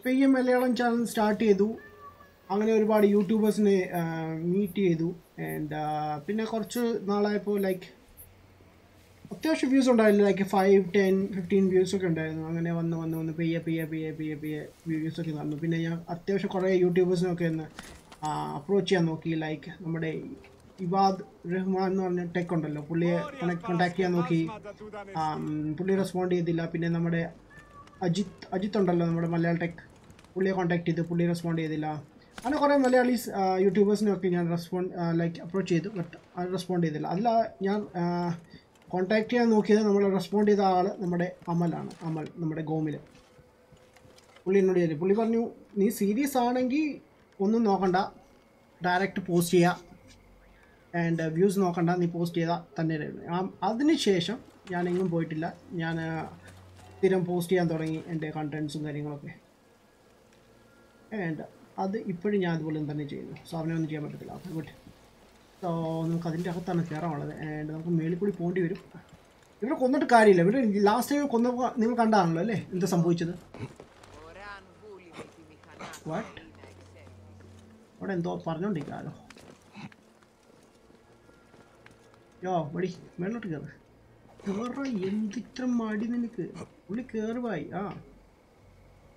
പെയ്യം മലയാളം ചാനൽ സ്റ്റാർട്ട് ചെയ്തു. അങ്ങനെ ഒരുപാട് യൂട്യൂബേഴ്സിനെ മീറ്റ് ചെയ്തു. ആൻഡ് പിന്നെ കുറച്ച് നാളായപ്പോൾ ലൈക്ക് അത്യാവശ്യം വ്യൂസ് ഉണ്ടായിരുന്നു like five ten fifteen views ഒക്കെ ഉണ്ടായിരുന്നു. അങ്ങനെ വന്ന് വന്ന് വന്ന് പെയ്യെ പെയ്യെ പെയ്യെ പെയ്യെ പെയ്യെ വ്യൂസ് ഒക്കെ വന്നു. പിന്നെ ഞാൻ അത്യാവശ്യം കുറേ യൂട്യൂബേഴ്സിനൊക്കെ ഒന്ന് അപ്രോച്ച് ചെയ്യാൻ നോക്കി. ലൈക്ക് നമ്മുടെ ഇവാദ് റഹ്മാൻ എന്ന് പറഞ്ഞ ടെക് ഉണ്ടല്ലോ. പുള്ളിയെ കോണ്ടാക്ട് ചെയ്യാൻ നോക്കി. പുള്ളി റെസ്പോണ്ട് ചെയ്തില്ല. പിന്നെ നമ്മുടെ അജിത് അജിത് ഉണ്ടല്ലോ നമ്മുടെ മലയാള ടെക് പുള്ളിയെ കോണ്ടാക്ട് ചെയ്തു പുള്ളി റെസ്പോണ്ട് ചെയ്തില്ല. അങ്ങനെ കുറേ മലയാളീസ് യൂട്യൂബേഴ്സിനൊക്കെ ഞാൻ റെസ്പോണ്ട് ലൈക്ക് അപ്രോച്ച് ചെയ്തു. ബട്ട് റെസ്പോണ്ട് ചെയ്തില്ല. അല്ല ഞാൻ കോണ്ടാക്ട് ചെയ്യാൻ നോക്കിയത് നമ്മൾ റെസ്പോണ്ട് ചെയ്ത ആൾ നമ്മുടെ അമലാണ്. അമൽ നമ്മുടെ ഗോമിൽ പുള്ളി എന്നോട് ചോദിച്ചു പുള്ളി പറഞ്ഞു നീ സീരിയസ് ആണെങ്കിൽ ഒന്നും നോക്കണ്ട. ഡയറക്റ്റ് പോസ്റ്റ് ചെയ്യുക ആൻഡ് വ്യൂസ് നോക്കണ്ട. നീ പോസ്റ്റ് ചെയ്താൽ തന്നെ അതിന് ശേഷം ഞാൻ എങ്ങും പോയിട്ടില്ല. ഞാൻ സ്ഥിരം പോസ്റ്റ് ചെയ്യാൻ തുടങ്ങി എന്റെ കണ്ടൻസും കാര്യങ്ങളൊക്കെ. ആൻഡ് അത് ഇപ്പോഴും ഞാൻ അതുപോലെ തന്നെ ചെയ്യുന്നു. സോ അവനൊന്നും ചെയ്യാൻ പറ്റത്തില്ല. ഓക്കെ ഗുഡ് സോ നമുക്ക് അതിന്റെ അകത്താണ് കയറാനുള്ളത് ആൻഡ് നമുക്ക് മേളിൽ കൂടി പോകേണ്ടി വരും. ഇവിടെ കൊന്നിട്ട് കാര്യമില്ല. ഇവിടെ ലാസ്റ്റ് ടൈം കൊന്ന നിങ്ങൾ കണ്ടാണല്ലോ അല്ലേ? എന്താ സംഭവിച്ചത്? വാട്ട് അവിടെ എന്തോ പറഞ്ഞോണ്ടിരിക്കാലോ യോ മടി മേളിലോട്ട് കയറ് കേറ എന്തിത്ര മടി നിനക്ക്? പുള്ളി കേറുവായി. ആ.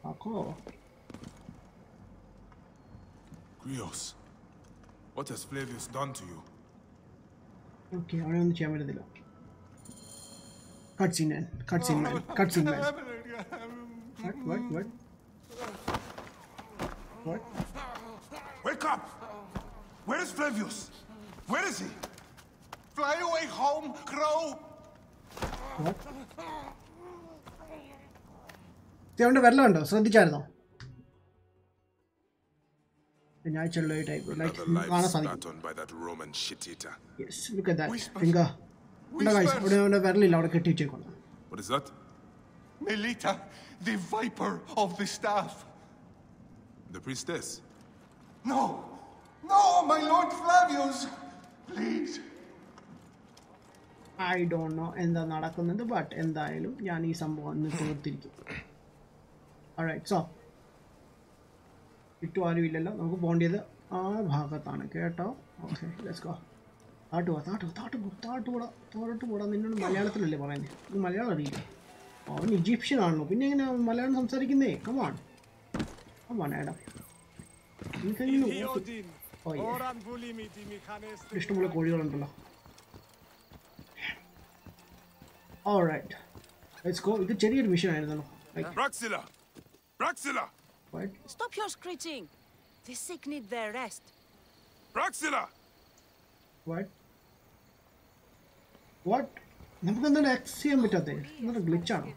ആക്കോ. Grios, what has Flavius done to you? Okay അവനെ ഒന്നും ചെയ്യാൻ പറ്റത്തില്ല cut scene man cut scene man cut scene man What? What? What? What? Wake up! Where is Flavius? Where is he? Fly away home, Crow! What? ഇത് അവൻ്റെ വെള്ളമുണ്ടോ ശ്രദ്ധിച്ചായിരുന്നോ ഞാൻ ചെള്ള type like Another life കാണാൻ spat സാധിക്കും on by that Roman shit-eater. Yes look at that finger ഇവിടെ guys, ഇവിടെ അവൻ്റെ വിരലില്ല അവിടെ കെട്ടി വെച്ചേക്കണം What is that? Melita, the viper of the staff. The priestess. No! No, my lord Flavius! Please! I don't know എന്താ നടക്കുന്നത് but എന്തായാലും ഞാൻ ഈ സംഭവം ഒന്ന് തീർത്തിരിക്കും റൈറ്റ് സോ ചുറ്റും ആരും ഇല്ലല്ലോ. നമുക്ക് പോകേണ്ടത് ആ ഭാഗത്താണ്. കേട്ടോ? ഓക്കെ ലെറ്റ്സ് ഗോ താട്ട് പോവാ താട്ട് താട്ട് താട്ട് പോടാ തോട്ട് പോടാ. നിന്നോട് മലയാളത്തിലല്ലേ പറയുന്നത് ഇത് മലയാളം അറിയില്ല? അവൻ ഈജിപ്ഷ്യൻ ആണല്ലോ. പിന്നെ എങ്ങനെ മലയാളം സംസാരിക്കുന്നേ? കമാൺ കമാൺ ഏടാ ഇഷ്ടമുള്ള കോഴികളുണ്ടല്ലോ ഓൾറൈറ്റ് ലെറ്റ്സ് ഗോ ഇത് ചെറിയൊരു മിഷൻ ആയിരുന്നല്ലോ. Like Praxilla! Praxilla! Wait Stop your screeching. The sick need their rest. Praxilla! What what നമുക്ക് എന്താണ് ആക്സസ് ചെയ്യാൻ പറ്റാത്തേ എന്താണ് ഗ്ലിച്ചാണോ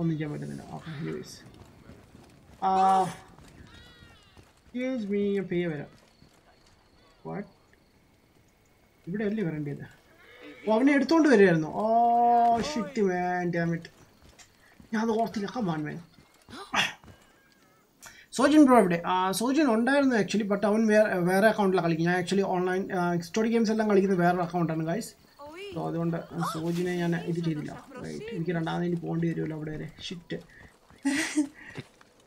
ഒന്നും ചെയ്യാൻ പറ്റുന്നില്ല ഓക്കെ എനിവേസ് എക്സ്ക്യൂസ് മീ പേ വരാം വാട്ട് ഇവിടെ അല്ലേ വരേണ്ടത് ഓ അവനെ എടുത്തോണ്ട് വരുമായിരുന്നു ഓ ഷിറ്റ് മാൻ ഡാമിറ്റ് ഞാൻ ഓർത്തില്ല കമാൻ മേൻ സോജിൻ ബ്രോ എവിടെ? സോജിൻ ഉണ്ടായിരുന്നു ആക്ച്വലി ബട്ട് അവൻ വേറെ വേറെ അക്കൗണ്ടിലാണ് കളിക്കും ഞാൻ ആക്ച്വലി ഓൺലൈൻ സ്റ്റോറി ഗെയിംസ് എല്ലാം കളിക്കുന്നത് വേറെ അക്കൗണ്ടാണ് ഗൈസ് സോ അതുകൊണ്ട് സോജിനെ ഞാൻ ഇത് ചെയ്തില്ല. എനിക്ക് രണ്ടാമത് ഇനി പോകേണ്ടി വരുമല്ലോ അവിടെ വരെ. Shit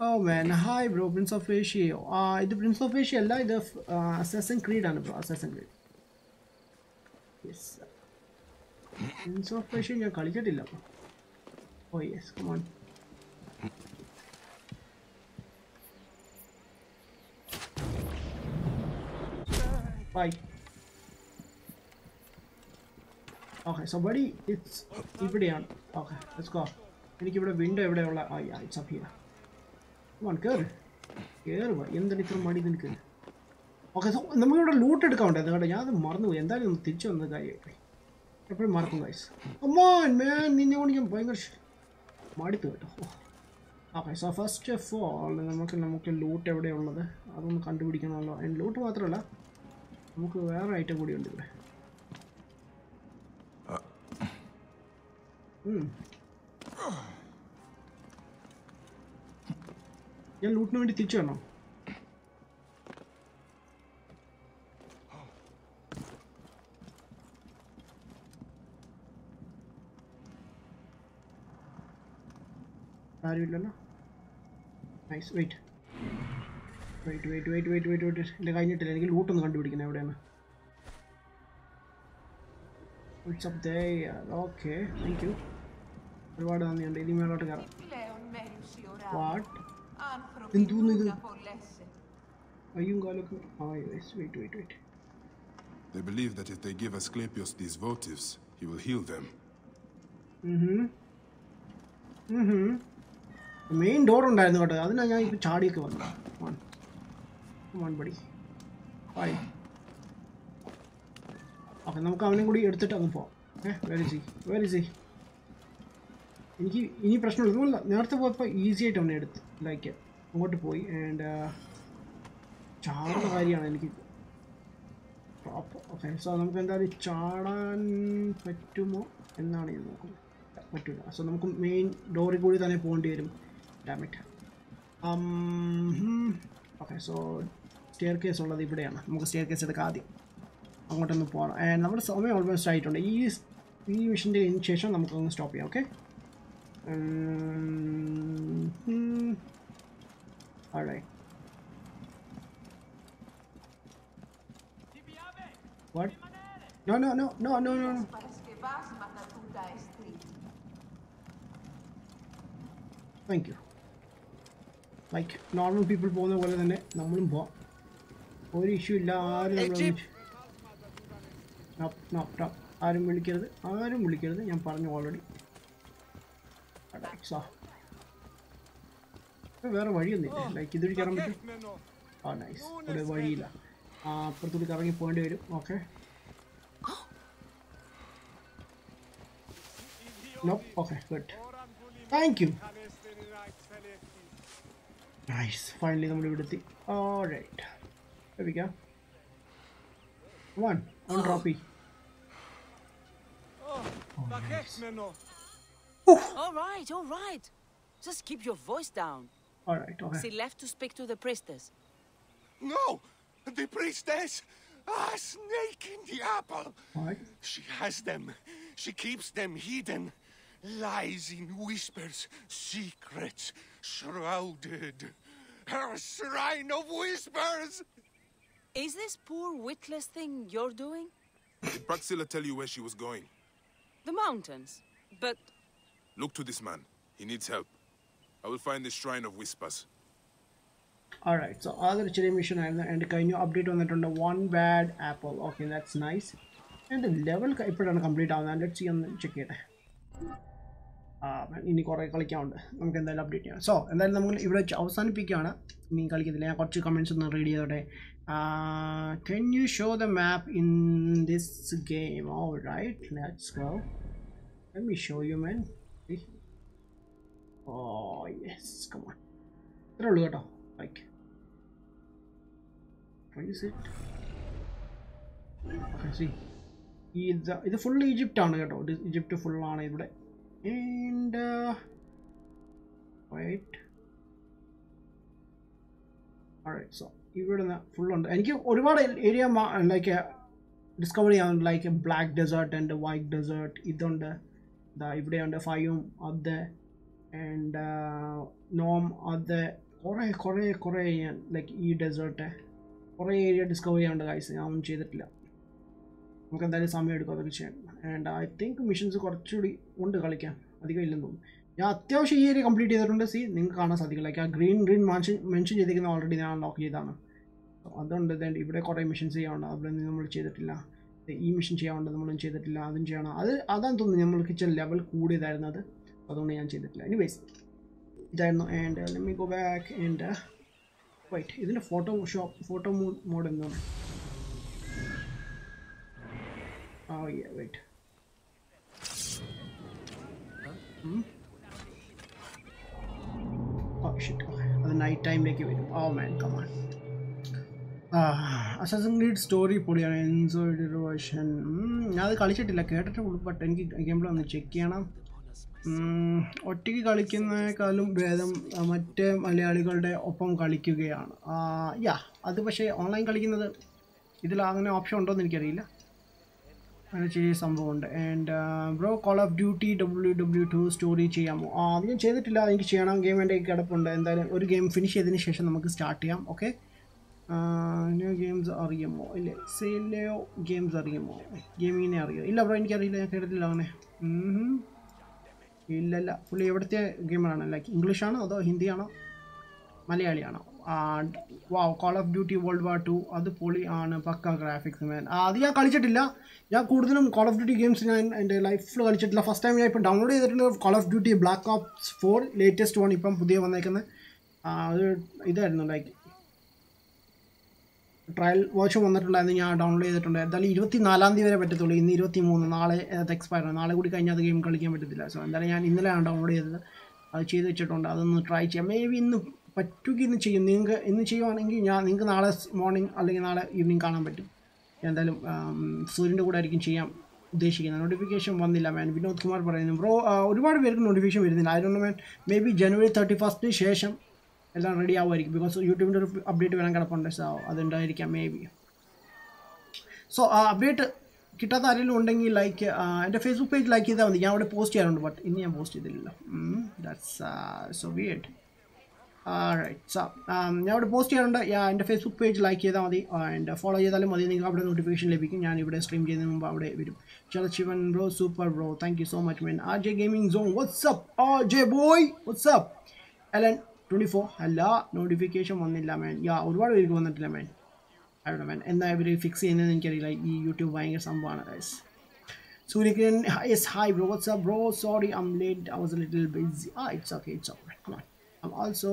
oh man hi bro Prince of ഏഷ്യയോ ഇത് പ്രിൻസ് ഓഫ് ഏഷ്യ അല്ല ഇത് അസസൻ ക്രീഡ് ആണ് bro Assassin Creed Prince of Asia ഞാൻ കളിച്ചിട്ടില്ല. ഓ yes come on Bye. Okay, so buddy, it's ഇവിടെയാണ് ഓക്കെ ലെറ്റ്സ് ഗോ എനിക്കിവിടെ വിൻഡോ എവിടെയുള്ള ആ yeah it's up here one കയറ് കയറുക എന്താണ് ഇത്ര മടി നിനക്ക്? ഓക്കെ സോ നമുക്കിവിടെ ലൂട്ട് എടുക്കാൻ ഉണ്ടായിരുന്നു കേട്ടോ ഞാൻ അത് മറന്നുപോയി. എന്തായാലും ഒന്ന് തിരിച്ചു വന്ന കാര്യമായി എപ്പോഴും മറക്കും ഗൈസ് അമ്മോൻ മാൻ നിന്നെ കൊണ്ട് ഞാൻ ഭയങ്കര മടുത്തു കേട്ടോ okay so first of all നമുക്ക് നമുക്ക് ലൂട്ട് എവിടെയുള്ളത്? അതൊന്ന് കണ്ടുപിടിക്കണമല്ലോ. ആൻഡ് ലൂട്ട് മാത്രമല്ല നമുക്ക് വേറെ ഐറ്റം കൂടി ഉണ്ട് ഇവിടെ. ഞാൻ ലൂട്ടിന് വേണ്ടി തിരിച്ചു വരണോ? ആരുമില്ലല്ലോ nice wait wait wait wait wait wait wait എന്റെ കഴിഞ്ഞിട്ടില്ല. എനിക്ക് ലൂട്ടൊന്ന് കണ്ടുപിടിക്കണം എവിടെയാണ്? It's up there. Okay, thank you. ഒരുപാട് നന്ദിയുണ്ട്. ഇനി മേലോട്ട് കയറാം വാട്ട് എന്തോന്ന് ഇത്? അയ്യും കാലൊക്കെ ആ yes wait wait wait They believe that if they give Asclepius these votives, he will heal them. Main door ഉണ്ടായിരുന്നു കേട്ടോ. അതിനാ ഞാൻ ഇപ്പം ചാടിയൊക്കെ വന്നു. വൺ പടി ഫൈവ് അപ്പം നമുക്ക് അവനും കൂടി എടുത്തിട്ട് അങ്ങ് പോവാം. ഏഹ് വെരി സി വെരി സി എനിക്ക് ഇനി പ്രശ്നമില്ല. ഇതുമല്ല നേരത്തെ പോയപ്പോൾ ഈസി ആയിട്ട് അവനെ എടുത്ത് ലൈക്ക് അങ്ങോട്ട് പോയി. ആൻഡ് ചാടുന്ന കാര്യമാണ് എനിക്ക് ഓക്കെ സോ നമുക്ക് എന്തായാലും ചാടാൻ പറ്റുമോ എന്നാണ് ഞാൻ നോക്കുന്നത്. പറ്റില്ല സോ നമുക്ക് മെയിൻ ഡോറിൽ കൂടി തന്നെ പോകേണ്ടി വരും. Dammit okay so staircase ഉള്ളത് ഇവിടെയാണ്. നമുക്ക് സ്റ്റെയർ കേസ് എടുക്കാം ആദ്യം. അങ്ങോട്ടൊന്ന് പോകണം നമ്മുടെ സമയം ഓൾമോസ്റ്റ് ആയിട്ടുണ്ട്. ഈ ഈ മിഷന്റെ ശേഷം നമുക്കൊന്ന് സ്റ്റോപ്പ് ചെയ്യാം okay alright No, no, no, no, no, no, no. Thank you like normal people പോകുന്ന പോലെ തന്നെ നമ്മളും പോവാം. ഒരു ഇഷ്യൂ ഇല്ല ആരും നമ്മളെ. ആരും വിളിക്കരുത് ആരും വിളിക്കരുത്. ഞാൻ പറഞ്ഞു ഓൾറെഡി വേറെ വഴിയൊന്നുമില്ല. ലൈക്ക് ഇതൊരു കയറാൻ പറ്റും. ആ നൈസ് ഇവിടെ വഴിയില്ല. ആ അപ്പുറത്തോട്ട് കറങ്ങി പോകേണ്ടി വരും. Okay okay good thank you Nice, finally completed the. Alright, There we go. One. on, don't oh. me. Oh, oh nice. Alright, alright. Just keep your voice down. Alright, okay. She left to speak to the priestess. No! The priestess! Ah, snake in the apple! What? She has them. She keeps them hidden lies in whispers, secrets shrouded. Her shrine of whispers! Is this poor witless thing you're doing? Did Praxilla tell you where she was going? The mountains, but... Look to this man. He needs help. I will find the Shrine of Whispers. Alright, so other cherry mission and the kind of update on that on one bad apple. Okay, that's nice. And the level I put on complete on and let's see on check it. ഇനി കുറേ കളിക്കാനുണ്ട്. നമുക്ക് എന്തായാലും update ചെയ്യാം. So എന്തായാലും നമ്മൾ ഇവിടെ വെച്ച് അവസാനിപ്പിക്കുകയാണ്. ഇനി കളിക്കത്തില്ല ഞാൻ കുറച്ച് കമൻസ് ഒന്ന് റീഡ് ചെയ്തോട്ടെ. Can you show the map in this game oh right let's go let me show you man oh yes come on ഇത്രേ ഉള്ളൂ കേട്ടോ. ലൈക്ക്. ഇത് ഇത് ഫുൾ ഈജിപ്റ്റ് ആണ് കേട്ടോ ഈജിപ്റ്റ് ഈജിപ്റ്റ് ഫുൾ ആണ് ഇവിടെ ആൻഡ് വൈറ്റ് സോ ഇവിടുന്ന് ഫുൾ ഉണ്ട്. എനിക്ക് ഒരുപാട് ഏരിയ ലൈക്ക് ഡിസ്കവർ ചെയ്യാനുണ്ട്. Like black desert and white desert ഇതുണ്ട്. ഇതാ ഇവിടെയുണ്ട്. ഫയും അത്. ആൻഡ് നോം അത്. കുറേ കുറേ കുറേ ചെയ്യാൻ ലൈക്ക് ഈ ഡെസേർട്ട് കുറേ ഏരിയ ഡിസ്കവർ ചെയ്യാനുണ്ട് ഗൈസ് ഞാൻ ഒന്നും ചെയ്തിട്ടില്ല. നമുക്ക് എന്തായാലും സമയം എടുക്കും. അതൊക്കെ ചെയ്യാൻ ആൻഡ് ഐ തിങ്ക് മിഷൻസ് കുറച്ചുകൂടി ഉണ്ട് കളിക്കാൻ. അധികം ഇല്ലെന്ന് തോന്നുന്നു. ഞാൻ അത്യാവശ്യം ഈ ഏരിയ കംപ്ലീറ്റ് ചെയ്തിട്ടുണ്ട്. സി നിങ്ങൾക്ക് കാണാൻ സാധിക്കും. ലൈക്ക് ആ ഗ്രീൻ ഗ്രീൻ മെൻഷൻ മെൻഷൻ ചെയ്തിരിക്കുന്ന ഓൾറെഡി ഞാൻ അൺലോക്ക് ചെയ്താണ് അതുകൊണ്ട് ദൻ ഇവിടെ കുറേ മിഷൻസ് ചെയ്യാനുണ്ട്. അവിടെ നിന്ന് നമ്മൾ ചെയ്തിട്ടില്ല. ഈ മിഷൻ ചെയ്യാനുണ്ട്. നമ്മളൊന്നും ചെയ്തിട്ടില്ല. അതും ചെയ്യണം. അത് അതാണ് തോന്നുന്നു നമ്മൾക്ക് കിച്ചൺ ലെവൽ കൂടിയതായിരുന്നു അത്. അതുകൊണ്ട് ഞാൻ ചെയ്തിട്ടില്ല. എനിവേസ് ഇതായിരുന്നു. And let go back and wait ഇതിന്റെ ഫോട്ടോ ഷോപ്പ് ഫോട്ടോ മോഡ് എന്താണ് ആ yeah wait Hmm? Oh shit. Okay. അത് നൈറ്റ് ടൈമിലേക്ക് ഓ man come on Assassin Creed story പൊളിയാണ്. എൻജോയ്ഡ് വേർഷൻ ഞാൻ അത് കളിച്ചിട്ടില്ല. കേട്ടിട്ടേ ഉള്ളൂ. എനിക്ക് ഗെയിം പ്ലേ ഒന്ന് ചെക്ക് ചെയ്യണം. ഒറ്റയ്ക്ക് കളിക്കുന്നതിനേക്കാളും ഭേദം മറ്റേ മലയാളികളുടെ ഒപ്പം കളിക്കുകയാണ്. യാ അത് പക്ഷേ ഓൺലൈൻ കളിക്കുന്നത് ഇതിൽ അങ്ങനെ ഓപ്ഷൻ ഉണ്ടോ എന്ന് എനിക്കറിയില്ല. ചെറിയ സംഭവമുണ്ട്. And bro call of duty W W two story ചെയ്യാമോ? ആ അത് ഞാൻ ചെയ്തിട്ടില്ല. എനിക്ക് ചെയ്യണം. ഗെയിം എന്റെ കിടപ്പുണ്ട്. എന്തായാലും ഒരു ഗെയിം ഫിനിഷ് ചെയ്തതിന് ശേഷം നമുക്ക് സ്റ്റാർട്ട് ചെയ്യാം. ഓക്കെ ന്യൂ ഗെയിംസ് അറിയുമോ? ഇല്ല. സെയിലോ ഗെയിംസ് അറിയുമോ? ഗെയിമിങ്ങിനെ അറിയുമോ ഇല്ല ബ്രോ എനിക്കറിയില്ല. ഞാൻ കേട്ടിട്ടില്ല അങ്ങനെ. ഇല്ലല്ല. ഇല്ല ഇല്ല പുള്ളി എവിടുത്തെ ഗെയിമറാണ് ലൈക്ക് ഇംഗ്ലീഷാണോ അതോ ഹിന്ദിയാണോ? മലയാളിയാണോ? വാ call of duty world war two അത് പൊളി ആണ് പക്ക ഗ്രാഫിക്സ് മാൻ അത് ഞാൻ കളിച്ചിട്ടില്ല. ഞാൻ കൂടുതലും കോൾ ഓഫ് ഡ്യൂട്ടി ഗെയിംസ് ഞാൻ എന്റെ ലൈഫിൽ കളിച്ചിട്ടില്ല. ഫസ്റ്റ് ടൈം ഞാൻ ഇപ്പം ഡൗൺലോഡ് ചെയ്തിട്ടുണ്ട് call of duty black ops four latest one ഇപ്പം പുതിയ വന്നേക്കുന്നത് അത് ഇതായിരുന്നു ലൈക്ക് ട്രയൽ വാച്ച് വന്നിട്ടുണ്ടായിരുന്നു ഞാൻ ഡൗൺലോഡ് ചെയ്തിട്ടുണ്ട്. എന്തായാലും ഇരുപത്തി നാലാം തീയതി വരെ പറ്റത്തുള്ളൂ. ഇന്ന് ഇരുപത്തി മൂന്ന് നാളെ അത് എക്സ്പയർ ആണ്. നാളെ കൂടി കഴിഞ്ഞാൽ അത് ഗെയിം കളിക്കാൻ പറ്റത്തില്ല. സോ എന്തായാലും ഞാൻ ഇന്നലെയാണ് ഡൗൺലോഡ് ചെയ്തത്. അത് ചെയ്ത് വെച്ചിട്ടുണ്ട്. അതൊന്ന് ട്രൈ ചെയ്യാം. മേ ബി ഇന്ന് പറ്റുമെങ്കിൽ ഇന്ന് ചെയ്യും. നിങ്ങൾക്ക് ഇന്ന് ചെയ്യുവാണെങ്കിൽ ഞാൻ നിങ്ങൾക്ക് നാളെ മോർണിംഗ് അല്ലെങ്കിൽ നാളെ ഈവനിങ് കാണാൻ പറ്റും. എന്തായാലും സൂര്യന്റെ കൂടെ ആയിരിക്കും ചെയ്യാം ഉദ്ദേശിക്കുന്നത്. നോട്ടിഫിക്കേഷൻ വന്നില്ല മാൻ വിനോദ് കുമാർ പറയുന്നു ബ്രോ ഒരുപാട് പേർക്ക് നോട്ടിഫിക്കേഷൻ വരുന്നില്ല. ആയതുകൊണ്ട് മാൻ മേ ബി ജനുവരി തേർട്ടി ഫസ്റ്റിന് ശേഷം എല്ലാം റെഡി ആവുമായിരിക്കും. ബിക്കോസ് യൂട്യൂബിന്റെ ഒരു അപ്ഡേറ്റ് വരാൻ കിടപ്പുണ്ട് സോ അതുണ്ടായിരിക്കാം മേ ബി സോ ആ അപ്ഡേറ്റ് കിട്ടാത്ത ആരെങ്കിലും ഉണ്ടെങ്കിൽ ലൈക്ക് എന്റെ ഫേസ്ബുക്ക് പേജ് ലൈക്ക് ചെയ്താൽ മതി. ഞാൻ അവിടെ പോസ്റ്റ് ചെയ്യാറുണ്ട് ബട്ട് ഇന്ന് ഞാൻ പോസ്റ്റ് ചെയ്തില്ലല്ലോ. ദാറ്റ്സ് സോ വിയേഡ് റൈറ്റ് സാ ഞാൻ അവിടെ പോസ്റ്റ് ചെയ്യാറുണ്ട്. ഞാൻ എന്റെ ഫേസ്ബുക്ക് പേജ് ലൈക്ക് ചെയ്താൽ മതി. ആൻഡ് ഫോളോ ചെയ്താലും മതി. നിങ്ങൾക്ക് അവിടെ നോട്ടിഫിക്കേഷൻ ലഭിക്കും. ഞാൻ ഇവിടെ സ്ട്രീം ചെയ്യുന്നതിന് മുമ്പ് അവിടെ വരും. ചലശിവൻ bro super bro thank you so much men R J gaming zone what's up R J boy what's up Ellen twenty four അല്ല നോട്ടിഫിക്കേഷൻ വന്നില്ല മേൻ യാ ഒരുപാട് പേർക്ക് വന്നിട്ടില്ല മേൻ അവിടെ മേൻ എന്താ ഇവർ ഫിക്സ് ചെയ്യുന്നതെന്ന് എനിക്കറിയില്ല. ഈ യൂട്യൂബ് ഭയങ്കര സംഭവമാണ് guys Suryakiran yes hi bro what's up bro sorry I'm late I was a little busy ah it's okay it's okay come also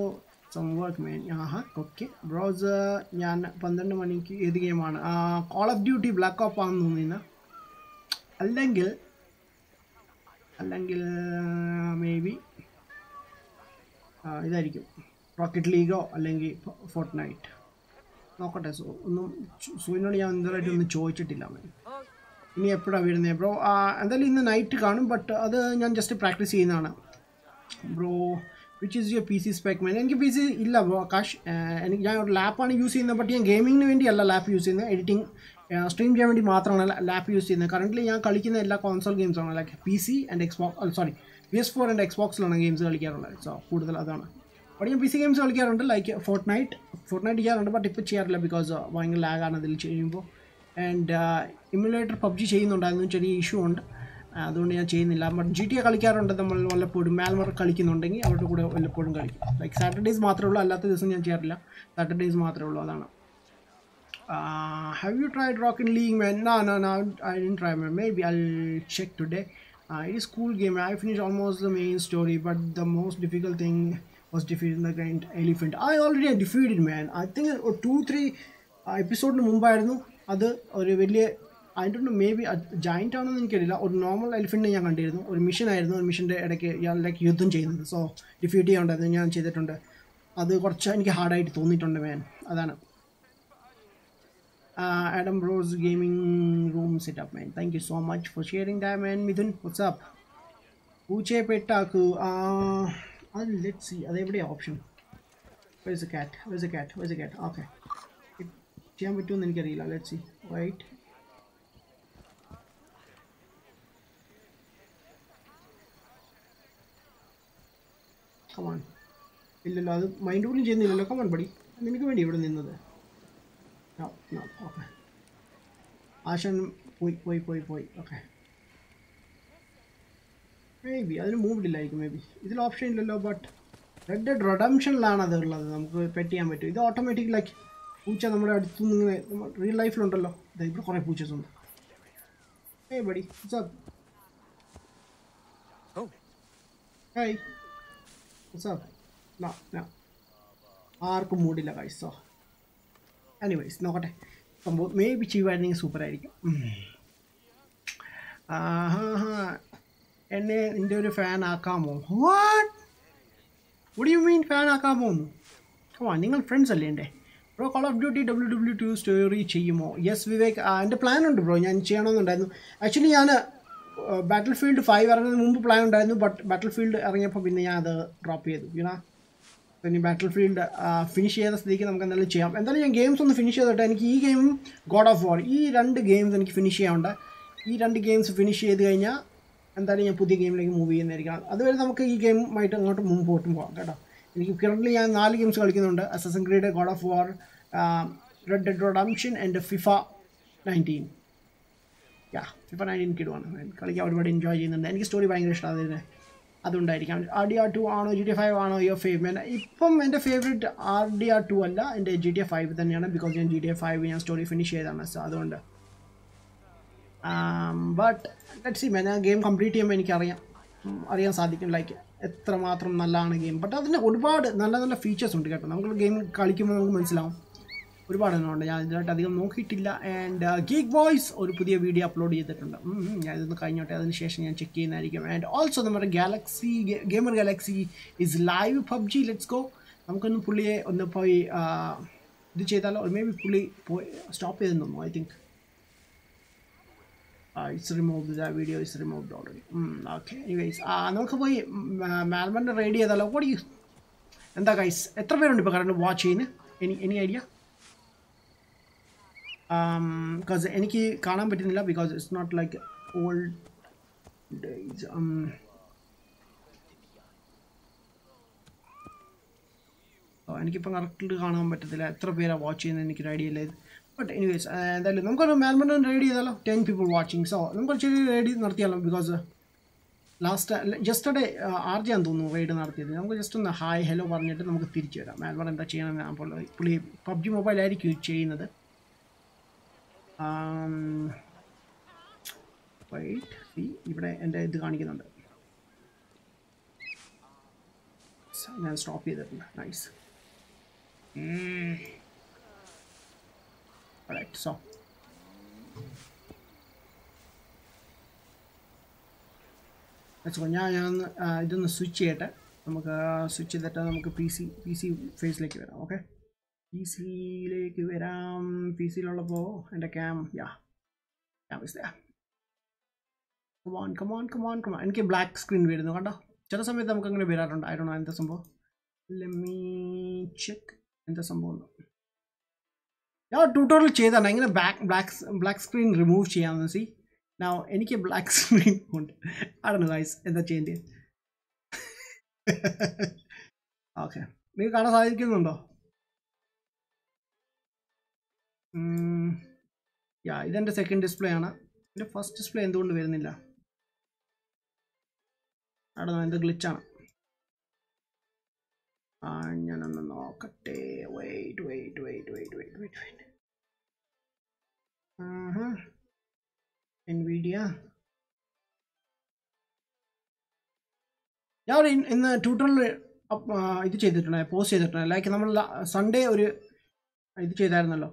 some work Aaha okay browser ഞാൻ പന്ത്രണ്ട് മണിക്ക് ഏത് ഗെയിമാണ് call of duty black op ആണെന്ന് തോന്നുന്ന. അല്ലെങ്കിൽ അല്ലെങ്കിൽ maybe ഇതായിരിക്കും. റോക്കറ്റ് ലീഗോ അല്ലെങ്കിൽ ഫോർട്ട് നൈറ്റ് നോക്കട്ടെ സോ ഒന്നും സൂര്യനോട് ഞാൻ എന്തായിട്ട് ഒന്നും ചോദിച്ചിട്ടില്ല മാൻ ഇനി എപ്പോഴാണ് വരുന്നത് ബ്രോ എന്തായാലും ഇന്ന് നൈറ്റ് കാണും ബട്ട് അത് ഞാൻ ജസ്റ്റ് പ്രാക്ടീസ് ചെയ്യുന്നതാണ്. Bro which is your P C spec man എനിക്ക് പി സി ഇല്ല കാഷ് എനിക്ക് ഞാൻ ഒരു ലാപ്പാണ് യൂസ് ചെയ്യുന്നത് ബട്ട് ഞാൻ ഗെയിമിങ്ങിന് വേണ്ടിയല്ല ലാപ്പ് യൂസ് ചെയ്യുന്നത്. എഡിറ്റിംഗ് സ്ട്രീം ചെയ്യാൻ വേണ്ടി മാത്രമാണ് ലാപ്പ് യൂസ് ചെയ്യുന്നത്. കറന്റ് ഞാൻ കളിക്കുന്ന എല്ലാ console ഗെയിംസാണ് like P C and Xbox sorry P S four and എക്സ്ബോക്സിലാണ് games കളിക്കാറുള്ളത്. സോ കൂടുതൽ അതാണ്. ബട്ട് ഞാൻ പി സി ഗെയിംസ് കളിക്കാറുണ്ട് like Fortnite Fortnite ചെയ്യാറുണ്ട് ബട്ട് ഇപ്പോൾ ചെയ്യാറില്ല ബിക്കോസ് ഭയങ്കര ലാഗാണ് അതിൽ ചെയ്യുമ്പോൾ ആൻഡ് ഇമ്മുലേറ്റർ പബ്ജി ചെയ്യുന്നുണ്ടായിരുന്നു ചെറിയ ഇഷ്യൂ ഉണ്ട്. അതുകൊണ്ട് ഞാൻ ചെയ്യുന്നില്ല. ബട്ട് ജി ടി എ കളിക്കാറുണ്ട്. നമ്മൾ വല്ലപ്പോഴും മാൽമർ കളിക്കുന്നുണ്ടെങ്കിൽ അവരുടെ കൂടെ വല്ലപ്പോഴും കളിക്കും. ലൈക്ക് സാറ്റർഡേസ് മാത്രമേ ഉള്ളൂ. അല്ലാത്ത ദിവസം ഞാൻ ചെയ്യാറില്ല. സാറ്റർഡേസ് മാത്രമേ ഉള്ളൂ. അതാണ്. Have you try rocket league no no no no I did try maybe be I check today it is cool game. I finished almost the main story but the most difficult thing was defeating the giant elephant. I already defeated man. I think two three എപ്പിസോഡിന് മുമ്പായിരുന്നു. അത് ഒരു വലിയ അതിന്റെ may be joint ആണെന്ന് എനിക്കറിയില്ല. ഒരു normal എലിഫന്റിനെ ഞാൻ കണ്ടിരുന്നു. ഒരു മിഷൻ ആയിരുന്നു. ഒരു മിഷന്റെ ഇടയ്ക്ക് ഇയാൾ ലൈക്ക് യുദ്ധം ചെയ്യുന്നത് സോ ഡിഫ്യൂട്ട് ചെയ്യാണ്ടായിരുന്നു ഞാൻ ചെയ്തിട്ടുണ്ട്. അത് കുറച്ച് എനിക്ക് ഹാർഡായിട്ട് തോന്നിയിട്ടുണ്ട് മാൻ അതാണ്. Adam bros gaming room setup man thank you so much for sharing ദാ മാൻ മിഥുൻ വാട്സ്ആപ്പ് പൂച്ചയെ പെട്ടാക്കു അത് ലെറ്റ് സി അതെവിടെയാണ് option where's a cat where's a cat where's a cat okay ചെയ്യാൻ പറ്റുമെന്ന് എനിക്കറിയില്ല. ലെറ്റ് സി റൈറ്റ് കമാൺ ഇല്ലല്ലോ അത് മൈൻഡ് പോലും ചെയ്യുന്നില്ലല്ലോ. കമാൺ പടി നിനക്ക് വേണ്ടി ഇവിടെ നിന്നത്. ഓക്കെ ആശൻ പോയി പോയി പോയി പോയി. ഓക്കെ മേ ബി അതിന് മൂവ്ഡ് ഇല്ലായിരിക്കും മേ ബി ഇതിൽ ഓപ്ഷൻ ഇല്ലല്ലോ ബട്ട് റെഡ് ഡെഡ് റെഡംഷനിലാണ് അത് ഉള്ളത്. നമുക്ക് പെറ്റ് ചെയ്യാൻ പറ്റും. ഇത് ഓട്ടോമാറ്റിക് ലൈക്ക് പൂച്ച നമ്മുടെ അടുത്ത് നിന്ന് റിയൽ ലൈഫിലുണ്ടല്ലോ ഇവിടെ കുറേ പൂച്ചസ് ഉണ്ട് ഏ sir Oh, hi sir no, no. ആർക്കും മൂടില്ല കൈസോ എനിവേസ് നോക്കട്ടെ. സംഭവം മേ ബി ചെയ്യുമായിരുന്നെങ്കിൽ ആഹാ. എന്നെ നിന്റെ ഒരു fan ആക്കാമോ? What would you mean fan ആക്കാമോ? ആ നിങ്ങൾ ഫ്രണ്ട്സ് അല്ലേ എന്റെ? Bro Call of Duty W W two story ചെയ്യുമോ? യെസ് വിവേക് എന്റെ പ്ലാൻ ഉണ്ട് ബ്രോ ഞാൻ ചെയ്യണമെന്നുണ്ടായിരുന്നു. ആക്ച്വലി ഞാൻ ബാറ്റിൽ ഫീൽഡ് ഫൈവ് ഇറങ്ങുന്നതിന് മുമ്പ് പ്ലാൻ ഉണ്ടായിരുന്നു ബട്ട് ബാറ്റിൽ ഫീൽഡ് ഇറങ്ങിയപ്പോൾ പിന്നെ ഞാൻ അത് ഡ്രോപ്പ് ചെയ്തു. പിന്നെ ഇനി ബാറ്റിൽ ഫീൽഡ് ഫിനിഷ് ചെയ്ത സ്ഥിതിക്ക് നമുക്ക് എന്തായാലും ചെയ്യാം. എന്തായാലും ഞാൻ ഗെയിംസ് ഒന്ന് ഫിനിഷ് ചെയ്തിട്ട് എനിക്ക് ഈ ഗെയിമും ഗോഡ് ഓഫ് വാർ ഈ രണ്ട് ഗെയിംസ് എനിക്ക് ഫിനിഷ് ചെയ്യാനുണ്ട്. ഈ രണ്ട് ഗെയിംസ് ഫിനിഷ് ചെയ്ത് കഴിഞ്ഞാൽ എന്തായാലും ഞാൻ പുതിയ ഗെയിമിലേക്ക് മൂവ് ചെയ്യുന്നതായിരിക്കണം. അതുവരെ നമുക്ക് ഈ ഗെയിമുമായിട്ട് അങ്ങോട്ട് മുമ്പോട്ടും പോകാം കേട്ടോ. എനിക്ക് കറണ്ട്ലി ഞാൻ നാല് ഗെയിംസ് കളിക്കുന്നുണ്ട്. Assassin creed God of War Red Dead Redemption and FIFA nineteen yeah FIFA nineteen കിടുവാണ് കളിക്കാൻ ഒരുപാട് എൻജോയ് ചെയ്യുന്നുണ്ട്. എനിക്ക് സ്റ്റോറി ഭയങ്കര ഇഷ്ടമാണ് അതിന് അതുണ്ടായിരിക്കാം ആർ ഡി ആർ ടു ആണോ ജി ടി ഫൈവ് ആണോ യുവർ ഫേവറേറ്റ് ഇപ്പം എന്റെ favourite R D R two അല്ല. എന്റെ ജി ടി എ ഫൈവ് തന്നെയാണ്. ബിക്കോസ് ഞാൻ ജി ടി എ ഫൈവ് ഞാൻ സ്റ്റോറി ഫിനിഷ് ചെയ്താണ് സോ അതുകൊണ്ട്. ബട്ട് ലെറ്റ് സി ഞാൻ ഗെയിം കംപ്ലീറ്റ് ചെയ്യുമ്പോൾ എനിക്കറിയാം. അറിയാൻ സാധിക്കും. ലൈക്ക് എത്രമാത്രം നല്ലതാണ് ഗെയിം ബട്ട് അതിന് ഒരുപാട് നല്ല നല്ല ഫീച്ചേഴ്സ് ഉണ്ട് കേട്ടോ. നമുക്ക് ഗെയിം കളിക്കുമ്പോൾ നമുക്ക് മനസ്സിലാവും. ഒരുപാട് എണ്ണമുണ്ട് ഞാൻ ഇതിനായിട്ട് അധികം നോക്കിയിട്ടില്ല. ആൻഡ് ഗീക്ക് വോയ്സ് ഒരു പുതിയ വീഡിയോ അപ്ലോഡ് ചെയ്തിട്ടുണ്ട്. ഞാൻ ഇതൊന്ന് കഴിഞ്ഞോട്ടെ. അതിന് ശേഷം ഞാൻ ചെക്ക് ചെയ്യുന്നതായിരിക്കും. ആൻഡ് ഓൾസോ നമ്മുടെ Galaxy gamer Galaxy is live PUBG. Let's go നമുക്കൊന്ന് പുള്ളിയെ ഒന്ന് പോയി ഇത് ചെയ്താലോ? മേ ബി പുള്ളി പോയി സ്റ്റോപ്പ് ചെയ്തെന്ന് I think it's remove the video is removed already okay anyways ആ നമുക്ക് പോയി മാൽമന്റെ റെഡി ചെയ്താലോ? ഓടി എന്താ ഗൈസ് എത്ര പേരുണ്ട് ഇപ്പോൾ കറണ്ട് വാച്ച് ചെയ്യുന്നത്? എനി എനി ഐഡിയ ബിക്കോസ് എനിക്ക് കാണാൻ പറ്റുന്നില്ല because it's not like old days എനിക്കിപ്പോൾ കറക്റ്റ് കാണാൻ പറ്റത്തില്ല. എത്ര പേരാണ് വാച്ച് ചെയ്യുന്നത് എനിക്കൊരു ഐഡിയ ഇല്ല. ബട്ട് എനിവേസ് എന്തായാലും നമുക്കൊരു മാൽമൺ റെഡി ചെയ്താലോ? ടെൻ പീപ്പിൾ വാച്ചിങ് സോ നമുക്ക് ചെറിയ raid നടത്തിയാലോ? Because last yesterday R G തോന്നുന്നു റൈഡ് നടത്തിയത്. നമുക്ക് ജസ്റ്റ് ഒന്ന് ഹായ് ഹലോ പറഞ്ഞിട്ട് നമുക്ക് തിരിച്ചു വരാം. മാൽമൺ എന്താ ചെയ്യണമെന്ന് പുള്ളി പബ്ജി മൊബൈലായിരിക്കും ചെയ്യുന്നത്. സി ഇവിടെ എന്റെ ഇത് കാണിക്കുന്നുണ്ട്. ഞാൻ സ്റ്റോപ്പ് ചെയ്തിട്ടുണ്ട്. നൈസ് സോ വെച്ചോ ഞാൻ ഞാൻ ഇതൊന്ന് സ്വിച്ച് ചെയ്യട്ടെ. നമുക്ക് സ്വിച്ച് ചെയ്തിട്ട് നമുക്ക് പി സി പി സി ഫേസിലേക്ക് വരാം ഓക്കെ പി സിയിലേക്ക് വരാം. പി സിയിലുള്ളപ്പോൾ എന്റെ cam yeah cam is come on come on എനിക്ക് ബ്ലാക്ക് സ്ക്രീൻ വരുന്നു കണ്ടോ? ചില സമയത്ത് നമുക്ക് അങ്ങനെ വരാറുണ്ട്. ആയിരണോ എന്താ സംഭവം? ചെക്ക് എന്താ സംഭവം. ഞാൻ ട്യൂട്ടോറിയൽ ചെയ്താണ്. എങ്ങനെ black black black screen remove ചെയ്യാമെന്ന്. സി നാ എനിക്ക് ബ്ലാക്ക് സ്ക്രീൻ ഉണ്ട്. ആടാണ് ഗൈസ് എന്താ ചെയ്യേണ്ടത്? ഓക്കെ നിങ്ങൾക്ക് കാണാൻ സാധിക്കുന്നുണ്ടോ? യാ ഇതെന്റെ സെക്കൻഡ് ഡിസ്പ്ലേ ആണ്. എന്റെ ഫസ്റ്റ് ഡിസ്പ്ലേ എന്തുകൊണ്ട് വരുന്നില്ല? അവിടെ എന്ത് ഗ്ലിച്ചാണ് ആ ഞാനൊന്ന് നോക്കട്ടെ. Wait wait wait wait wait wait wait Nvidia ഞാൻ ഇന്ന് ട്യൂട്ടറിൽ ഇത് ചെയ്തിട്ടുണ്ട് പോസ്റ്റ് ചെയ്തിട്ടുണ്ട്. ലൈക്ക് നമ്മൾ സൺഡേ ഒരു ഇത് ചെയ്തായിരുന്നല്ലോ.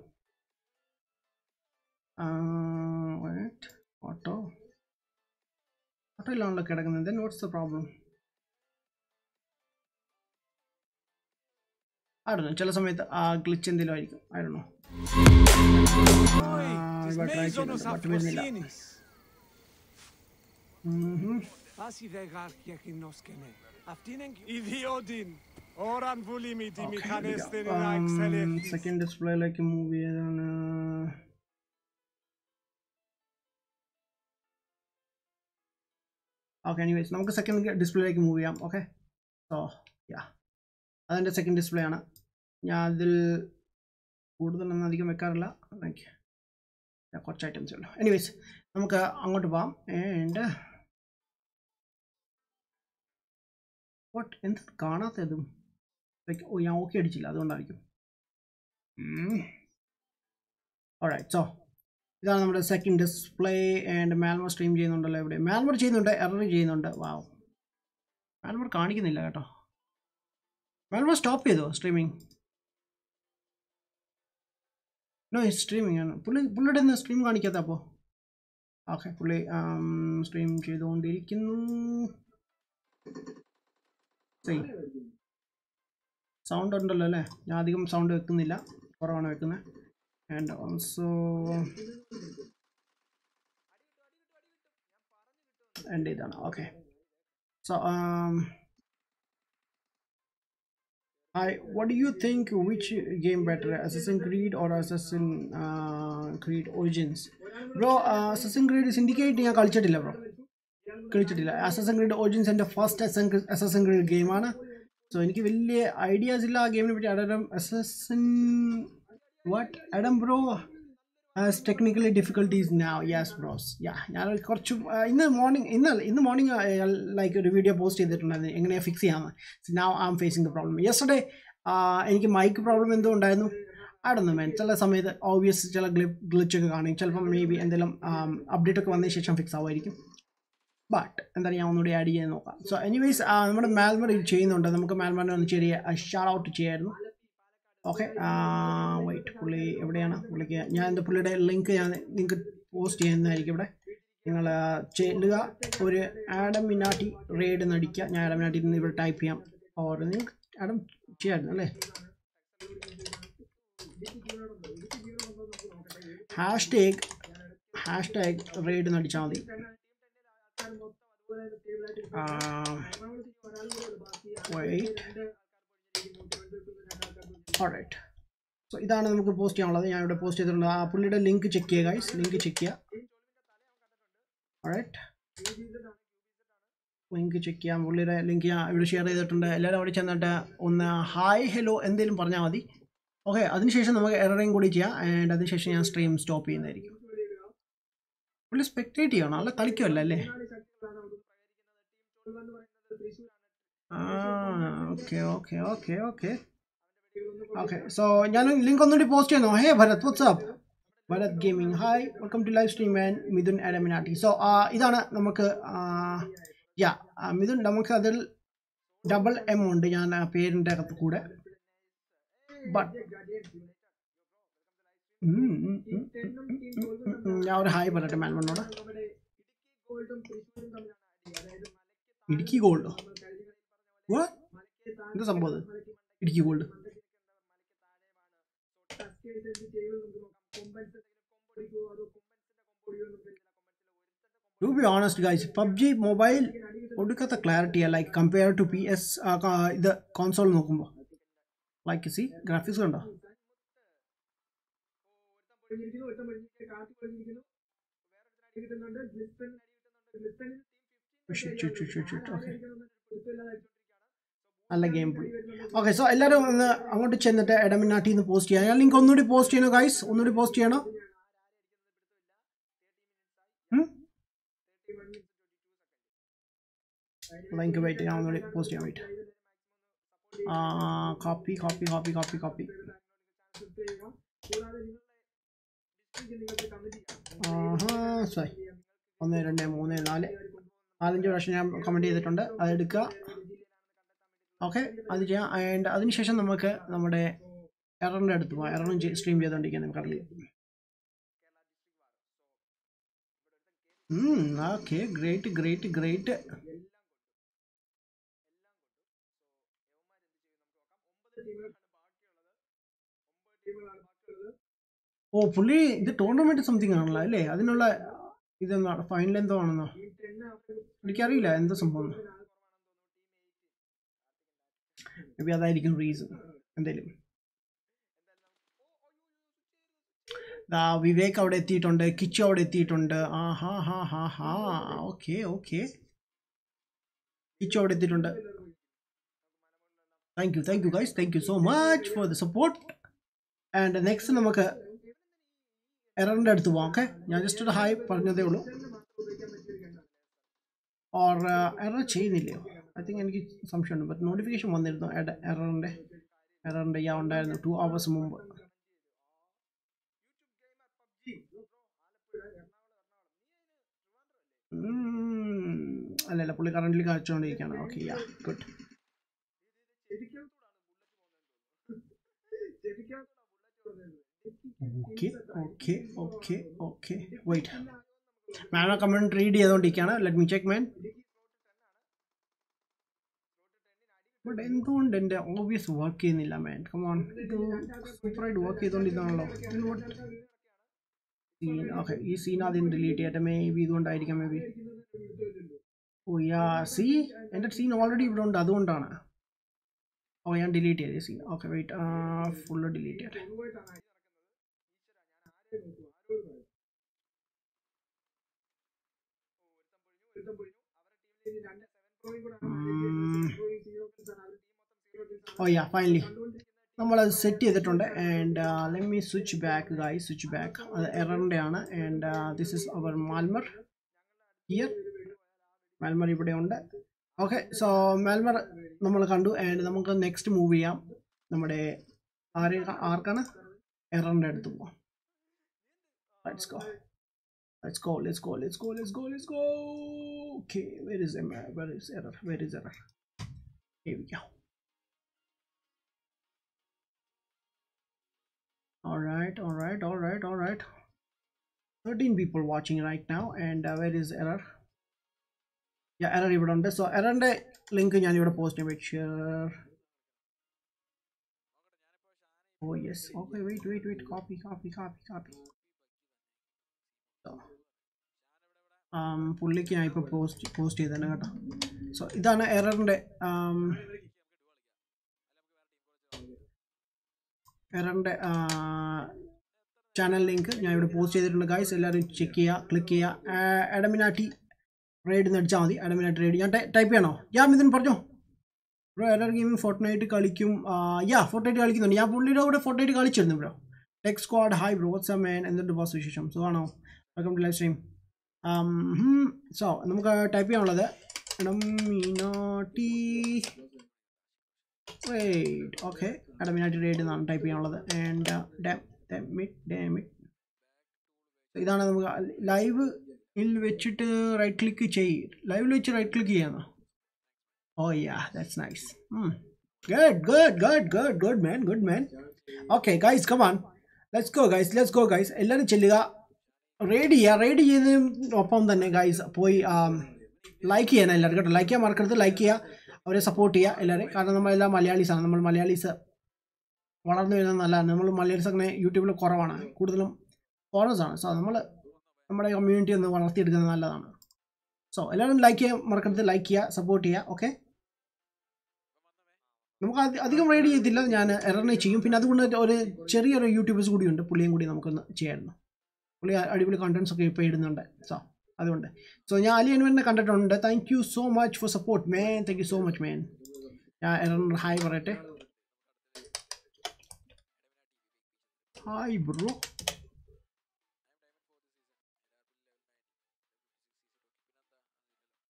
ഓട്ടോ ഓട്ടോയിലാണല്ലോ കിടക്കുന്നത് ദെൻ വാട്ട്സ് ദ പ്രോബ്ലം ആയിരുന്നു ചില സമയത്ത് ആ ഗ്ലിച്ച് എന്തെങ്കിലും ആയിരിക്കും ആയിരുന്നു ട്രൈ ചെയ്യുന്നുണ്ട് ബട്ട് വരുന്നില്ല Asi vegar kiekinoskene. Aftinen idiodin. Oran vulimi di mikanesten in second ഡിസ്പ്ലേയിലേക്ക് move ചെയ്താണ് ഓക്കെ എനിവേസ് നമുക്ക് സെക്കൻഡ് ഡിസ്പ്ലേയിലേക്ക് മൂവ് ചെയ്യാം. ഓക്കെ സോ യാ അതെന്റെ സെക്കൻഡ് ഡിസ്പ്ലേ ആണ്. ഞാൻ അതിൽ കൂടുതലൊന്നും അധികം വെക്കാറില്ല. താങ്ക് യു കുറച്ച് ഐറ്റംസ് ഉള്ളു എനിവേസ് നമുക്ക് അങ്ങോട്ട് പോവാം. ആൻഡ് വാട്ട് എന്ത് കാണാത്തതും? ലൈക്ക് ഓ ഞാൻ ഓക്കെ അടിച്ചില്ല. അതുകൊണ്ടായിരിക്കും. ഓൾറൈറ്റ് സോ ഇതാണ് നമ്മുടെ സെക്കൻഡ് ഡിസ്പ്ലേ ആൻഡ് മാൽമർ സ്ട്രീം ചെയ്യുന്നുണ്ടല്ലോ ഇവിടെ. മാൽമർ ചെയ്യുന്നുണ്ട് എറർ ചെയ്യുന്നുണ്ട്. വാവ് മാൽമർ കാണിക്കുന്നില്ല കേട്ടോ. മാൽമർ സ്റ്റോപ്പ് ചെയ്തോ സ്ട്രീമിങ് നോ സ്ട്രീമിങ് ആണ്. പുള്ളി പുള്ളിയുടെ നിന്ന് സ്ട്രീം കാണിക്കാത്ത അപ്പോൾ ഓക്കെ പുള്ളി സ്ട്രീം ചെയ്തുകൊണ്ടിരിക്കുന്നു. സൗണ്ട് ഉണ്ടല്ലോ അല്ലേ? ഞാൻ അധികം സൗണ്ട് വെക്കുന്നില്ല. കുറവാണ് വെക്കുന്നത് ആൻഡ് ഓൾസോ എൻ്റെ ഇതാണ് okay so Hi, what do you think which game better, Assassin's Creed or Assassin's uh, Creed Origins? Bro, uh, Assassin's Creed Syndicate ഞാൻ കളിച്ചിട്ടില്ല ബ്രോ കളിച്ചിട്ടില്ല അസസൻ ക്രീഡ് ഒറിജിൻസ് എൻ്റെ ഫസ്റ്റ് അസസൻ ക്രീഡ് ഗെയിമാണ് so എനിക്ക് വലിയ ideas ഇല്ല ആ ഗെയിമിനെ പറ്റി അടം assassin What Adam bro has technically difficulties നാ യാസ് ബ്രോസ് യാ ഞാൻ കുറച്ച് ഇന്ന് മോർണിംഗ് ഇന്ന് ഇന്ന് മോർണിംഗ് ലൈക്ക് ഒരു വീഡിയോ പോസ്റ്റ് ചെയ്തിട്ടുണ്ടായിരുന്നു. എങ്ങനെയാണ് ഫിക്സ് ചെയ്യാമെന്ന് now I am facing the problem yesterday എനിക്ക് മൈക്ക് പ്രോബ്ലം എന്തോ ഉണ്ടായിരുന്നു. ആടുന്നു മേൻ ചില സമയത്ത് ഓബിയസ് ചില ഗ്ലിച്ച് ഒക്കെ കാണും. ചിലപ്പം മേ ബി എന്തെങ്കിലും അപ്ഡേറ്റ് ഒക്കെ വന്നതിന് ശേഷം ഫിക്സ് ആവുമായിരിക്കും. ബട്ട് എന്താണ് ഞാൻ ഒന്നുകൂടി ആഡ് ചെയ്യാൻ നോക്കാം. സോ എനിവേസ് നമ്മുടെ മാൽമർ ഇത് ചെയ്യുന്നുണ്ട്. നമുക്ക് മാൽമറിനെ ഒന്ന് ചെറിയ ഷാർട്ട് ഔട്ട് ചെയ്യായിരുന്നു. ഓക്കെ വൈറ്റ് പുള്ളി എവിടെയാണ്? പുള്ളിക്ക് ഞാൻ എന്റെ പുള്ളിയുടെ ലിങ്ക് ഞാൻ നിങ്ങൾക്ക് പോസ്റ്റ് ചെയ്യുന്നതായിരിക്കും ഇവിടെ. നിങ്ങൾ ചെല്ലുക. ഒരു ആഡം മിനാട്ടി റേഡ് നടിക്കുക. ഞാൻ ആഡം മിനാട്ടി നിന്ന് ഇവിടെ ടൈപ്പ് ചെയ്യാം. ഓർ നിങ്ങൾക്ക് ആഡം ചെയ്യായിരുന്നു അല്ലേ? Hash tag hash tag raid നടിച്ചാൽ മതി. വെയിറ്റ് ഓൾറൈറ്റ് സോ ഇതാണ് നമുക്ക് പോസ്റ്റ് ചെയ്യാനുള്ളത്. ഞാൻ ഇവിടെ പോസ്റ്റ് ചെയ്തിട്ടുണ്ട്. ആ പുള്ളിയുടെ ലിങ്ക് ചെക്ക് ചെയ്യുക ഗൈസ് ലിങ്ക് ചെക്ക് ചെയ്യുക. ഓൾറൈറ്റ് ലിങ്ക് ചെക്ക് ചെയ്യാം. പുള്ളിയുടെ ലിങ്ക് ഞാൻ ഇവിടെ ഷെയർ ചെയ്തിട്ടുണ്ട്. എല്ലാവരും അവിടെ ചെന്നിട്ട് ഒന്ന് ഹായ് ഹലോ എന്തെങ്കിലും പറഞ്ഞാൽ മതി. ഓക്കെ അതിനുശേഷം നമുക്ക് എററിങ് കൂടി ചെയ്യാം. ആൻഡ് അതിനുശേഷം ഞാൻ സ്ട്രീം സ്റ്റോപ്പ് ചെയ്യുന്നതായിരിക്കും. പുള്ളി സ്പെക്ടേറ്റ് ചെയ്യണം അല്ല കളിക്കുമല്ലോ അല്ലേ? ആ okay okay okay okay okay so ഞാൻ ലിങ്ക് ഒന്നുകൂടി പോസ്റ്റ് ചെയ്യുന്നു. Hey Bharath what's up Bharath gaming hi welcome to live stream and Mithun അഡമിനാട്ടി so ഇതാണ് നമുക്ക് യാ മിഥുൻ നമുക്ക് അതിൽ ഡബിൾ എം ഉണ്ട്. ഞാൻ പേരിന്റെ അകത്ത് കൂടെ. ബട്ട് ഞാൻ ഒരു ഹായ് പറയട്ടെ മാൻമണ്ണോട് ഇടുക്കി ഗോൾഡോ എന്താ സംഭവം അത് Idukki gold to be honest guys PUBG mobile ഒടുക്കത്തെ ക്ലാരിറ്റിയാണ് like compare to P S ഇത് കോൺസോൾ നോക്കുമ്പോൾ ലൈക്ക് സി ഗ്രാഫിക്സ് കണ്ടോ? ഓക്കെ നല്ല ഗെയിം പ്ലേ. ഓക്കെ സോ എല്ലാവരും ഒന്ന് അങ്ങോട്ട് ചെന്നിട്ട് എടമിനാട്ടിൽ നിന്ന് പോസ്റ്റ് ചെയ്യാം ലിങ്ക് ഒന്നുകൂടി പോസ്റ്റ് ചെയ്യണോ ഗൈസ് ഒന്നുകൂടി പോസ്റ്റ് ചെയ്യണോ. ലിങ്ക് വെയിറ്റ് ഞാൻ ഒന്നുകൂടി പോസ്റ്റ് ചെയ്യാൻ wait copy copy copy copy copy sorry ഒന്ന് രണ്ട് മൂന്ന് നാല്. നാലഞ്ച് പ്രാവശ്യം ഞാൻ കമന്റ് ചെയ്തിട്ടുണ്ട്. അതെടുക്കുക ഓക്കെ അത് ചെയ്യാം. ആൻഡ് അതിനുശേഷം നമുക്ക് നമ്മുടെ എററിന്റെ അടുത്ത് പോകാം എററും സ്ട്രീം ചെയ്തുകൊണ്ടിരിക്കുന്നത് കറലി ഓക്കെ ഗ്രേറ്റ് ഗ്രേറ്റ് ഗ്രേറ്റ് ഓ പുള്ളി ഇത് ടൂർണമെന്റ് സംതിങ് ആണല്ലോ അല്ലേ? അതിനുള്ള ഇതെന്താണ് ഫൈനൽ എന്തോ ആണെന്നോ? എനിക്കറിയില്ല എന്തോ സംഭവം. മേ അതായിരിക്കും റീസൺ എന്തേലും ദാ വിവേക് അവിടെ എത്തിയിട്ടുണ്ട് കിച്ചു അവിടെ എത്തിയിട്ടുണ്ട്. ആ ഹാ ഹാ ഹാ. ഹാ ഓക്കെ ഓക്കെ. കിച്ചു അവിടെ എത്തിയിട്ടുണ്ട്. Thank you thank you guys thank you so much for the support and next നമുക്ക് എററിന്റെ അടുത്ത് പോവാം ഓക്കെ ഞാൻ ജസ്റ്റ് ഒരു ഹായ് പറഞ്ഞതേ ഉള്ളൂ. ഓർ എറർ ചെയ്യുന്നില്ലയോ? ഐ തിങ്ക് എനിക്ക് സംശയമുണ്ട്. ബട്ട് നോട്ടിഫിക്കേഷൻ വന്നിരുന്നു? എററിന്റെ എററിന്റെ യാ ഉണ്ടായിരുന്നു ടു അവേഴ്സ് മുമ്പ്. അല്ലല്ല പുള്ളി currently കാണിച്ചുകൊണ്ടിരിക്കുകയാണ് okay yeah good okay okay okay okay wait ma'am comment read ചെയ്തുകൊണ്ടിരിക്കുകയാണ്. Let me check man but എന്തുകൊണ്ട് എന്റെ ഓബിയസ് വർക്ക് ചെയ്യുന്നില്ല മാൻ കമോൺ ഇത് സൂപ്പറായിട്ട് വർക്ക് ചെയ്തുകൊണ്ടിരുന്നാണല്ലോ സീൻ ഓക്കെ ഈ സീൻ ആദ്യം ഡിലീറ്റ് ചെയ്യട്ടെ. മേ ബി ഇതുകൊണ്ടായിരിക്കാം may be oh yeah see എന്റെ സീൻ ഓൾറെഡി ഇവിടെ ഉണ്ട് അതുകൊണ്ടാണ്. ഓ ഞാൻ ഡിലീറ്റ് ചെയ്തേ scene okay wait full delete ചെയ്യട്ടെ. ഓ യാ ഫൈനലി നമ്മളത് സെറ്റ് ചെയ്തിട്ടുണ്ട്. And let me switch back guy switch back അത് എററിന്റെ ആണ് and this is our മാൽമർ here മാൽമർ ഇവിടെ ഉണ്ട്. ഓക്കെ സോ മാൽമർ നമ്മൾ കണ്ടു. ആൻഡ് നമുക്ക് നെക്സ്റ്റ് മൂവ് ചെയ്യാം. നമ്മുടെ ആര് ആർക്കാണ്? എററിന്റെ അടുത്ത് പോവാം. Let's go Let's go, let's go, let's go, let's go, let's go. Okay, where is error? Where is error? Where is error? All right, all right, all right, all right. 13 people watching right now, and uh, where is error? Yeah, error ഇവിടെ ഉണ്ട്. So എററിന്റെ link ഞാൻ ഇവിടെ post ചെയ്യാം share oh yes okay wait wait wait copy copy copy copy പുള്ളിക്ക് ഞാൻ ഇപ്പോൾ post post ചെയ്തേനെ കേട്ടോ. So ഇതാണ് എററിന്റെ എററിന്റെ ചാനൽ ലിങ്ക് ഞാൻ ഇവിടെ പോസ്റ്റ് ചെയ്തിട്ടുണ്ട്. ഗൈസ് എല്ലാവരും ചെക്ക് ചെയ്യുക ക്ലിക്ക് ചെയ്യുക എഡമിനാറ്റി റൈഡ് എന്ന് അടിച്ചാൽ മതി. എഡമിനാട്ടി റൈഡ് ഞാൻ ടൈപ്പ് ചെയ്യണോ? ഞാൻ ഇതിന് പറഞ്ഞോ. ബ്രോ എറർ ഗെയിമിംഗ് ഫോർട്ട്നൈറ്റ് കളിക്കും. യാ ഫോർട്ട്നൈറ്റ് കളിക്കുന്നുണ്ട്. ഞാൻ പുള്ളിയുടെ കൂടെ ഫോർട്ട്നൈറ്റ് കളിച്ചിരുന്നു bro tech squad hi bro what's man എന്തുണ്ട് ബോസ് വിശേഷം? ആണോ welcome to live stream so നമുക്ക് ടൈപ്പ് ചെയ്യാനുള്ളത്. എഡമിനാട്ടി റൈഡ് ഓക്കെ അഡമിനായിട്ട് റൈഡ് എന്നാണ് ടൈപ്പ് ചെയ്യാനുള്ളത്. ആൻഡ് ഡാമിറ്റ് ഡാമിറ്റ് ഇതാണ് നമുക്ക് ലൈവ് ഇൽ വെച്ചിട്ട് റൈറ്റ് ക്ലിക്ക് ചെയ്യ്. ലൈവിൽ വെച്ച് റൈറ്റ് ക്ലിക്ക് ചെയ്യാന്നോ ഓ yeah that's nice good good good good good man good man okay guys come on let's go guys let's go guys എല്ലാവരും ചെല്ലുക. റെയ്ഡ് ചെയ്യുക റെയ്ഡ് ചെയ്യുന്നതിനൊപ്പം തന്നെ ഗൈസ് പോയി ലൈക്ക് ചെയ്യാൻ എല്ലാവർക്കും കേട്ടോ. ലൈക്ക് ചെയ്യാൻ മറക്കരുത് ലൈക്ക് ചെയ്യുക അവരെ സപ്പോർട്ട് ചെയ്യുക എല്ലാവരെയും കാരണം നമ്മളെല്ലാം മലയാളീസാണ് നമ്മൾ മലയാളീസ് വളർന്നു വരുന്നത് നല്ലതാണ്. നമ്മൾ മലയാളീസ് അങ്ങനെ യൂട്യൂബിൽ കുറവാണ്. കൂടുതലും ആണ്. സോ നമ്മൾ നമ്മുടെ കമ്മ്യൂണിറ്റി ഒന്ന് വളർത്തിയെടുക്കുന്നത് നല്ലതാണ്. സോ എല്ലാവരും ലൈക്ക് ചെയ്യാൻ മറക്കരുത്. ലൈക്ക് ചെയ്യുക സപ്പോർട്ട് ചെയ്യുക ഓക്കെ നമുക്ക് അധി- അധികം റൈഡ് ചെയ്തില്ല ഞാൻ എററിനെ ചെയ്യും. പിന്നെ അതുകൊണ്ട് ഒരു ചെറിയൊരു യൂട്യൂബേഴ്സ് കൂടിയുണ്ട്. പുള്ളിയും കൂടി നമുക്കൊന്ന് ചെയ്യായിരുന്നു. പുള്ളി അടിപൊളി കണ്ടൻസ് ഒക്കെ ഇപ്പോൾ ഇടുന്നുണ്ട്. സോ അതുകൊണ്ട്. സോ ഞാൻ അലി അൻവറിനെ കണ്ടിട്ടുണ്ട്. Thank you so much for support man thank you so much man ഞാൻ എററിന് ഹായ് പറയട്ടെ. Hi bro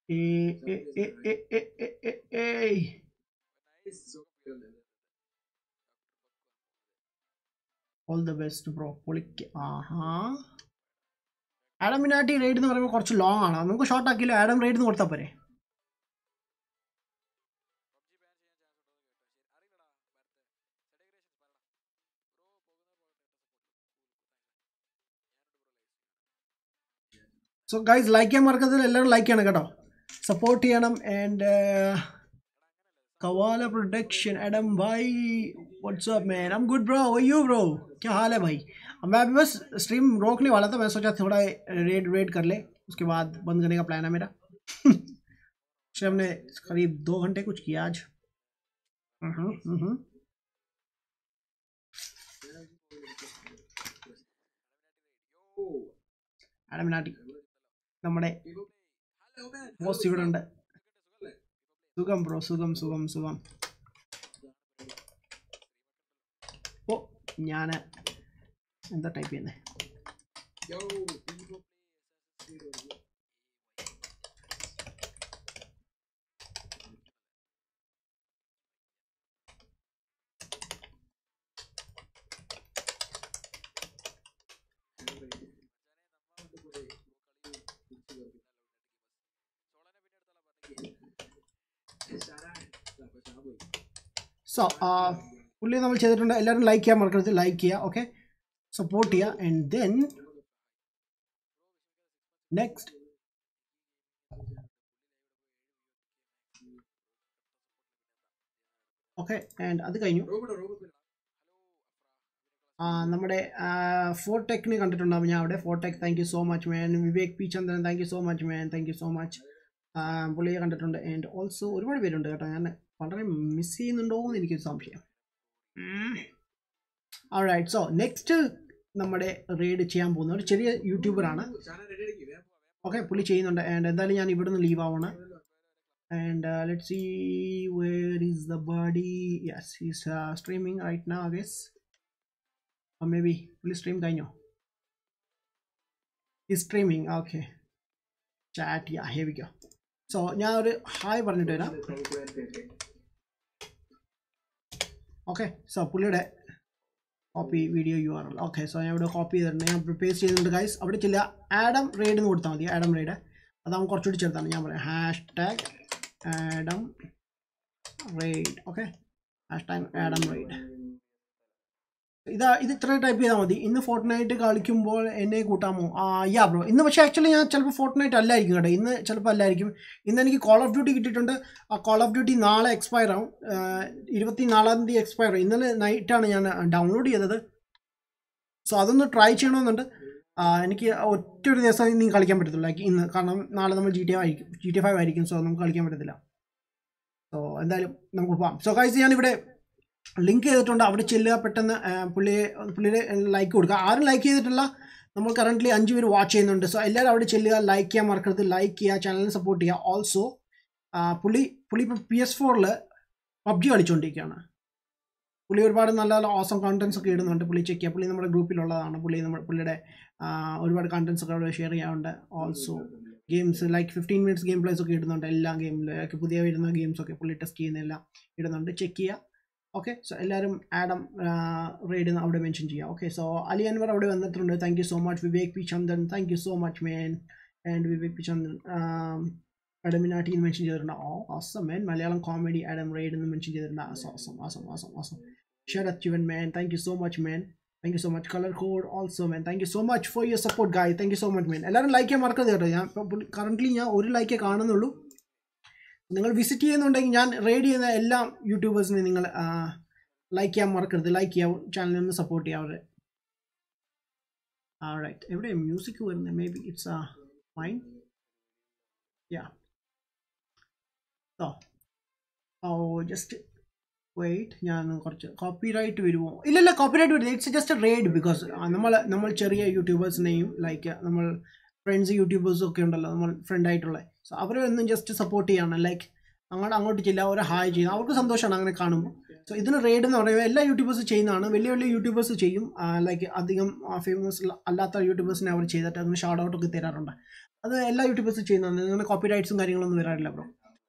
Eh, eh, eh, eh, eh, eh, eh, eh. All the best bro പൊളിക്ക്. ആഹാ ആഡമിനാട്ടി റൈഡ് എന്ന് പറയുമ്പോൾ കുറച്ച് ലോങ് ആണ്. നമുക്ക് ഷോർട്ട് ആക്കിയില്ല. ആഡം റൈഡ് എന്ന് കൊടുത്താൽ പോരെ. സോ ഗൈസ് ലൈക്ക് ചെയ്യാൻ മറക്കത്തില്ല എല്ലാവരും ലൈക്ക് ചെയ്യണം കേട്ടോ. സപ്പോർട്ട് ചെയ്യണം. ആൻഡ് कवाला प्रोडक्शन एडम भाई what's up man I'm good bro how are you bro क्या हाल है भाई अब मैं अभी बस स्ट्रीम रोकने वाला था मैं सोचा थोड़ा रेड रेड कर ले उसके बाद बंद करने का प्लान है मेरा से हमने करीब दो घंटे कुछ किया आज हम्म हम्म അടമിനാട്ടി നമ്മുടെ ബോസ് ഇവിടെ ഉണ്ട് സുഖം ബ്രോ സുഖം സുഖം സുഖം. ഓ ഞാൻ എന്താ ടൈപ്പ് ചെയ്യുന്നത് സോ പുള്ളി നമ്മൾ ചെയ്തിട്ടുണ്ട്. എല്ലാവരും ലൈക്ക് ചെയ്യാൻ മറക്കരുത്. ലൈക്ക് ചെയ്യുക ഓക്കെ സപ്പോർട്ട് ചെയ്യുക. And then next okay and അത് കഴിഞ്ഞു. നമ്മുടെ ഫോർടെക്കിന് കണ്ടിട്ടുണ്ടാവും ഞാൻ അവിടെ Fortech thank you so much man Vivek P Chandran thank you so much man thank you so much പുള്ളിയെ കണ്ടിട്ടുണ്ട്. ആൻഡ് ഓൾസോ ഒരുപാട് പേരുണ്ട് കേട്ടോ. ഞാൻ വളരെ മിസ് ചെയ്യുന്നുണ്ടോ എന്ന് എനിക്കൊരു സംശയം. റൈറ്റ് സോ നെക്സ്റ്റ് നമ്മുടെ റെയ്ഡ് ചെയ്യാൻ പോകുന്ന ഒരു ചെറിയ യൂട്യൂബറാണ് ഓക്കെ പുള്ളി ചെയ്യുന്നുണ്ട്. ആൻഡ് എന്തായാലും ഞാൻ ഇവിടുന്ന് ലീവ് ആവണം. And let see where is the body yes is streaming right നാ ഗസ് മേ ബി പുള്ളി സ്ട്രീം കഴിഞ്ഞോ? ഈ സ്ട്രീമിങ് ഓക്കെ ചാറ്റ് യാ ഹേവിക്കോ സോ ഞാൻ ഒരു ഹായ് പറഞ്ഞിട്ട് വരാം. ഓക്കെ സോ പുള്ളിയുടെ copy video U R L okay so ഞാൻ ഇവിടെ കോപ്പി ചെയ്തിട്ടുണ്ട്. ഞാൻ പേസ്റ്റ് ചെയ്തിട്ടുണ്ട് ഗൈസ് അവിടെ ചില ആഡം റെയ്ഡ് എന്ന് കൊടുത്താൽ മതി ആഡം റെയ്ഡ് അതാകുമ്പോൾ കുറച്ചുകൂടി ചേർത്താണ് ഞാൻ പറയാം. Hash tag Adam raid okay hash tag Adam raid ഇതാ ഇത് ഇത്ര ടൈപ്പ് ചെയ്താൽ മതി. ഇന്ന് ഫോർട്ട് നൈറ്റ് കളിക്കുമ്പോൾ എന്നെ കൂട്ടാമോ ആ ബ്രോ ഇന്ന് പക്ഷേ ആക്ച്വലി ഞാൻ ചിലപ്പോൾ ഫോർട്ട് നൈറ്റ് അല്ലായിരിക്കും കേട്ടോ. ഇന്ന് ചിലപ്പോൾ അല്ലായിരിക്കും. ഇന്ന് എനിക്ക് കോൾ ഓഫ് ഡ്യൂട്ടി കിട്ടിയിട്ടുണ്ട്. ആ കോൾ ഓഫ് ഡ്യൂട്ടി നാളെ എക്സ്പയർ ആവും. ഇരുപത്തി നാലാം തീയതി എക്സ്പയർ ആവും. ഇന്നലെ നൈറ്റാണ് ഞാൻ ഡൗൺലോഡ് ചെയ്തത്. സോ അതൊന്ന് ട്രൈ ചെയ്യണമെന്നുണ്ട്. എനിക്ക് ഒറ്റ ഒരു ദിവസം ഇനി കളിക്കാൻ പറ്റത്തില്ല. ഇന്ന്. കാരണം നാളെ നമ്മൾ ജി ടി ആയിരിക്കും. ജി ടി ഫൈവ് ആയിരിക്കും. സോ നമുക്ക് കളിക്കാൻ പറ്റത്തില്ല. സോ എന്തായാലും നമുക്ക് പോവാം. സോ കാഴ്ച ഞാനിവിടെ ലിങ്ക് ചെയ്തിട്ടുണ്ട്. അവിടെ ചെല്ലുക പെട്ടെന്ന് പുള്ളിയെ പുള്ളിയുടെ ലൈക്ക് കൊടുക്കുക. ആരും ലൈക്ക് ചെയ്തിട്ടില്ല. നമ്മൾ കറന്റ്ലി അഞ്ച് പേര് വാച്ച് ചെയ്യുന്നുണ്ട്. സോ എല്ലാവരും അവിടെ ചെല്ലുക ലൈക്ക് ചെയ്യാൻ മറക്കരുത്. ലൈക്ക് ചെയ്യുക ചാനലിനെ സപ്പോർട്ട് ചെയ്യുക. ഓൾസോ പുള്ളി പുള്ളി ഇപ്പോൾ പി എസ് ഫോറിൽ പബ്ജി കളിച്ചുകൊണ്ടിരിക്കുകയാണ് പുള്ളി ഒരുപാട് നല്ല നല്ല ഓസം കണ്ടൻസ് ഒക്കെ ഇടുന്നുണ്ട്. പുള്ളി ചെക്ക് ചെയ്യുക. പുള്ളി നമ്മുടെ ഗ്രൂപ്പിലുള്ളതാണ് പുള്ളി നമ്മുടെ പുള്ളിയുടെ ഒരുപാട് കണ്ടൻസ് ഒക്കെ അവിടെ ഷെയർ ചെയ്യാറുണ്ട്. Also games like fifteen minutes game plays ഒക്കെ ഇടുന്നുണ്ട്. എല്ലാ ഗെയിമിലും പുതിയ വരുന്ന ഗെയിംസ് ഒക്കെ പുള്ളി ടെസ്റ്റ് ചെയ്യുന്നതെല്ലാം ഇടുന്നുണ്ട്. ചെക്ക് ചെയ്യുക. ഓക്കെ സോ എല്ലാവരും ആഡം റെയ്ഡ് അവിടെ മെൻഷൻ ചെയ്യാം. ഓക്കെ സോ അലി അൻവർ അവിടെ വന്നിട്ടുണ്ട്. Thank you so much Vivek P Chandan thank you so much man and Vivek P Chandan അഡമിനാട്ടി mention ചെയ്തിട്ടുണ്ട്. ഓ awesome man Malayalam comedy Adam raid എന്ന് mention ചെയ്തിട്ടുണ്ട്. Awesome awesome awesome awesome Sarath Shivan man thank you so much man thank you so much colour code also man thank you so much for your support guy thank you so much man എല്ലാവരും like മറക്കരുത് കേട്ടോ. ഞാൻ currently ഞാൻ ഒരു ലൈക്കേ കാണുന്നുള്ളൂ. നിങ്ങൾ visit ചെയ്യുന്നുണ്ടെങ്കിൽ ഞാൻ റെയ്ഡ് ചെയ്യുന്ന എല്ലാ യൂട്യൂബേഴ്സിനെയും നിങ്ങൾ ലൈക്ക് ചെയ്യാൻ മറക്കരുത്. ലൈക്ക് ചെയ്യാം ചാനലിൽ ഒന്ന് സപ്പോർട്ട് ചെയ്യാം അവരെ. റൈറ്റ് എവിടെ മ്യൂസിക് വരുന്നത് may be it's uh mine yeah oh just wait ഞാൻ കുറച്ച് കോപ്പിറൈറ്റ് വരുമോ ഇല്ലല്ല കോപ്പിറൈറ്റ് വരുന്നത് ഇറ്റ്സ് ജസ്റ്റ് റേഡ് ബിക്കോസ് നമ്മൾ നമ്മൾ ചെറിയ യൂട്യൂബേഴ്സിനെയും ലൈക്ക് നമ്മൾ ഫ്രണ്ട്സ് യൂട്യൂബേഴ്സും ഒക്കെ ഉണ്ടല്ലോ നമ്മൾ ഫ്രണ്ട് ആയിട്ടുള്ള. സോ അവരെ ഒന്നും ജസ്റ്റ് സപ്പോർട്ട് ചെയ്യാണ്. ലൈക്ക് അങ്ങോട്ട് അങ്ങോട്ട് ചെല്ലുക അവരെ ഹായ് ചെയ്യുന്നത് അവർക്ക് സന്തോഷമാണ് അങ്ങനെ കാണുമ്പോൾ. സോ ഇതിന് റെയ്ഡ് എന്ന് പറയുമ്പോൾ എല്ലാ യൂട്യൂബേഴ്സ് ചെയ്യുന്നതാണ്. വലിയ വലിയ യൂട്യൂബേഴ്സ് ചെയ്യും. ലൈക്ക് അധികം ഫേമസ് അല്ലാത്ത യൂട്യൂബേഴ്സിനെ അവർ ചെയ്തിട്ട് അങ്ങനെ ഷാർട്ട് ഔട്ട് ഒക്കെ തരാറുണ്ട്. അത് എല്ലാ യൂട്യൂബേഴ്സും ചെയ്യുന്നതാണ്. അങ്ങനെ കോപ്പി റൈറ്റ്സും കാര്യങ്ങളൊന്നും വരാറില്ല ബ്രോ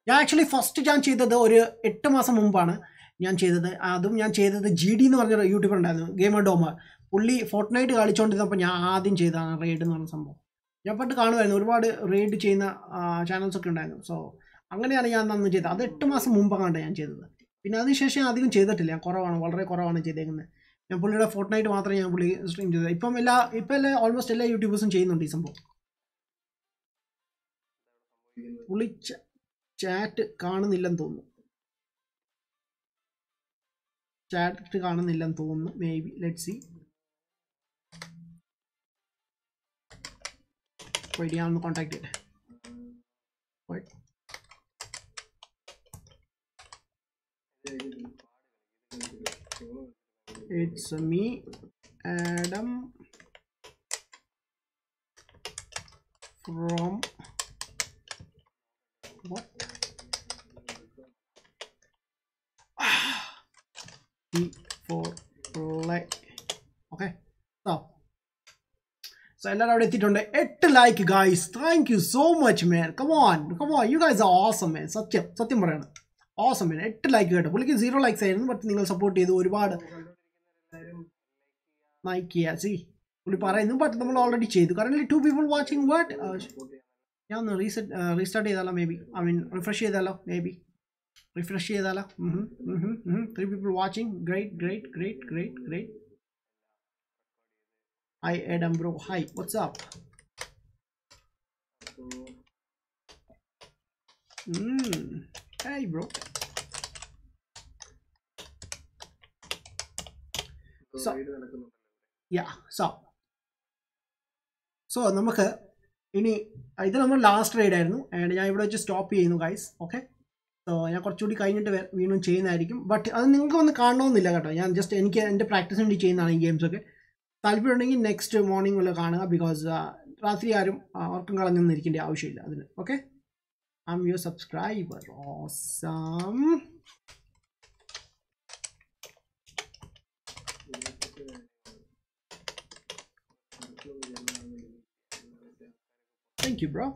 ഞാൻ ആക്ച്വലി ഫസ്റ്റ് ഞാൻ ചെയ്തത് ഒരു എട്ട് മാസം മുമ്പാണ് ഞാൻ ചെയ്തത്. അതും ഞാൻ ചെയ്തത് ജി ഡി എന്ന് പറഞ്ഞൊരു യൂട്യൂബർ ഉണ്ടായിരുന്നു ഗെയിമർ ഡോമർ പുള്ളി ഫോർട്ട് നൈറ്റ് കളിച്ചുകൊണ്ടിരുന്നപ്പോൾ ഞാൻ ആദ്യം ചെയ്തതാണ് റെയ്ഡ് എന്ന് പറഞ്ഞ സംഭവം. ഞാൻ പണ്ട് കാണുമായിരുന്നു. ഒരുപാട് റെയ്ഡ് ചെയ്യുന്ന ചാനൽസ് ഒക്കെ ഉണ്ടായിരുന്നു. സോ അങ്ങനെയാണ് ഞാൻ അന്ന് ചെയ്തത്. അത് എട്ട് മാസം മുമ്പാണ് ഞാൻ ചെയ്തത്. പിന്നെ അതിനുശേഷം ഞാൻ അധികം ചെയ്തിട്ടില്ല. ഞാൻ കുറവാണ്. വളരെ കുറവാണ് ചെയ്തേക്കുന്നത്. ഞാൻ പുള്ളിയുടെ ഫോർട്ട് നൈറ്റ് മാത്രമേ ഞാൻ പുള്ളി സ്ട്രീം ചെയ്തത്. ഇപ്പം എല്ലാ ഇപ്പം എല്ലാ ഓൾമോസ്റ്റ് എല്ലാ യൂട്യൂബേഴ്സും ചെയ്യുന്നുണ്ട് ഈ സംഭവം. പുള്ളി ചാറ്റ് കാണുന്നില്ലെന്ന് തോന്നുന്നു. ചാറ്റ് കാണുന്നില്ലെന്ന് തോന്നുന്നു. May be let see wait yarn contacted what it's me adam from what? Ah, e for play. Okay so so എല്ലാവരും അവിടെ എത്തിയിട്ടുണ്ട്. എട്ട് like guys thank you so much man come on come on you guys awesome man സത്യം. സത്യം പറയണം. Awesome man എട്ട് like കേട്ടോ. പുള്ളിക്ക് സീറോ ലൈക്സ് ആയിരുന്നു. ബട്ട് നിങ്ങൾ സപ്പോർട്ട് ചെയ്തു ഒരുപാട് നയിക്കുക സി പുള്ളി പറയുന്നു. ബട്ട് നമ്മൾ ഓൾറെഡി ചെയ്തു. Current two people watching what ഞാൻ ഒന്ന് റീസെറ്റ് റീസ്റ്റാർട്ട് ചെയ്താലോ? May be I mean refresh ചെയ്താലോ? മേ ബി റിഫ്രഷ് ചെയ്താലോ three people watching great great great great great Hi Adam bro. Hi, what's up? Mm. Hey bro. So, yeah, so. So നമുക്ക് ഇനി ഇത് നമ്മൾ last ride ആയിരുന്നു and ഞാൻ ഇവിടെ വെച്ച് സ്റ്റോപ്പ് ചെയ്യുന്നു ഗൈസ് ഓക്കെ സോ ഞാൻ കുറച്ചുകൂടി കഴിഞ്ഞിട്ട് വീണ്ടും ചെയ്യുന്നതായിരിക്കും ബട്ട് അത് നിങ്ങൾക്ക് ഒന്ന് കാണണമെന്നില്ല കേട്ടോ ഞാൻ ജസ്റ്റ് എനിക്ക് എന്റെ പ്രാക്ടീസിന് വേണ്ടി ചെയ്യുന്നതാണ് ഈ ഗെയിംസൊക്കെ താല്പര്യമുണ്ടെങ്കിൽ നെക്സ്റ്റ് മോർണിംഗ് വല്ല കാണുക ബിക്കോസ് രാത്രി ആരും ഉറക്കം കളഞ്ഞിരിക്കേണ്ട ആവശ്യമില്ല അതിന്. Okay I'm your subscriber awesome thank you bro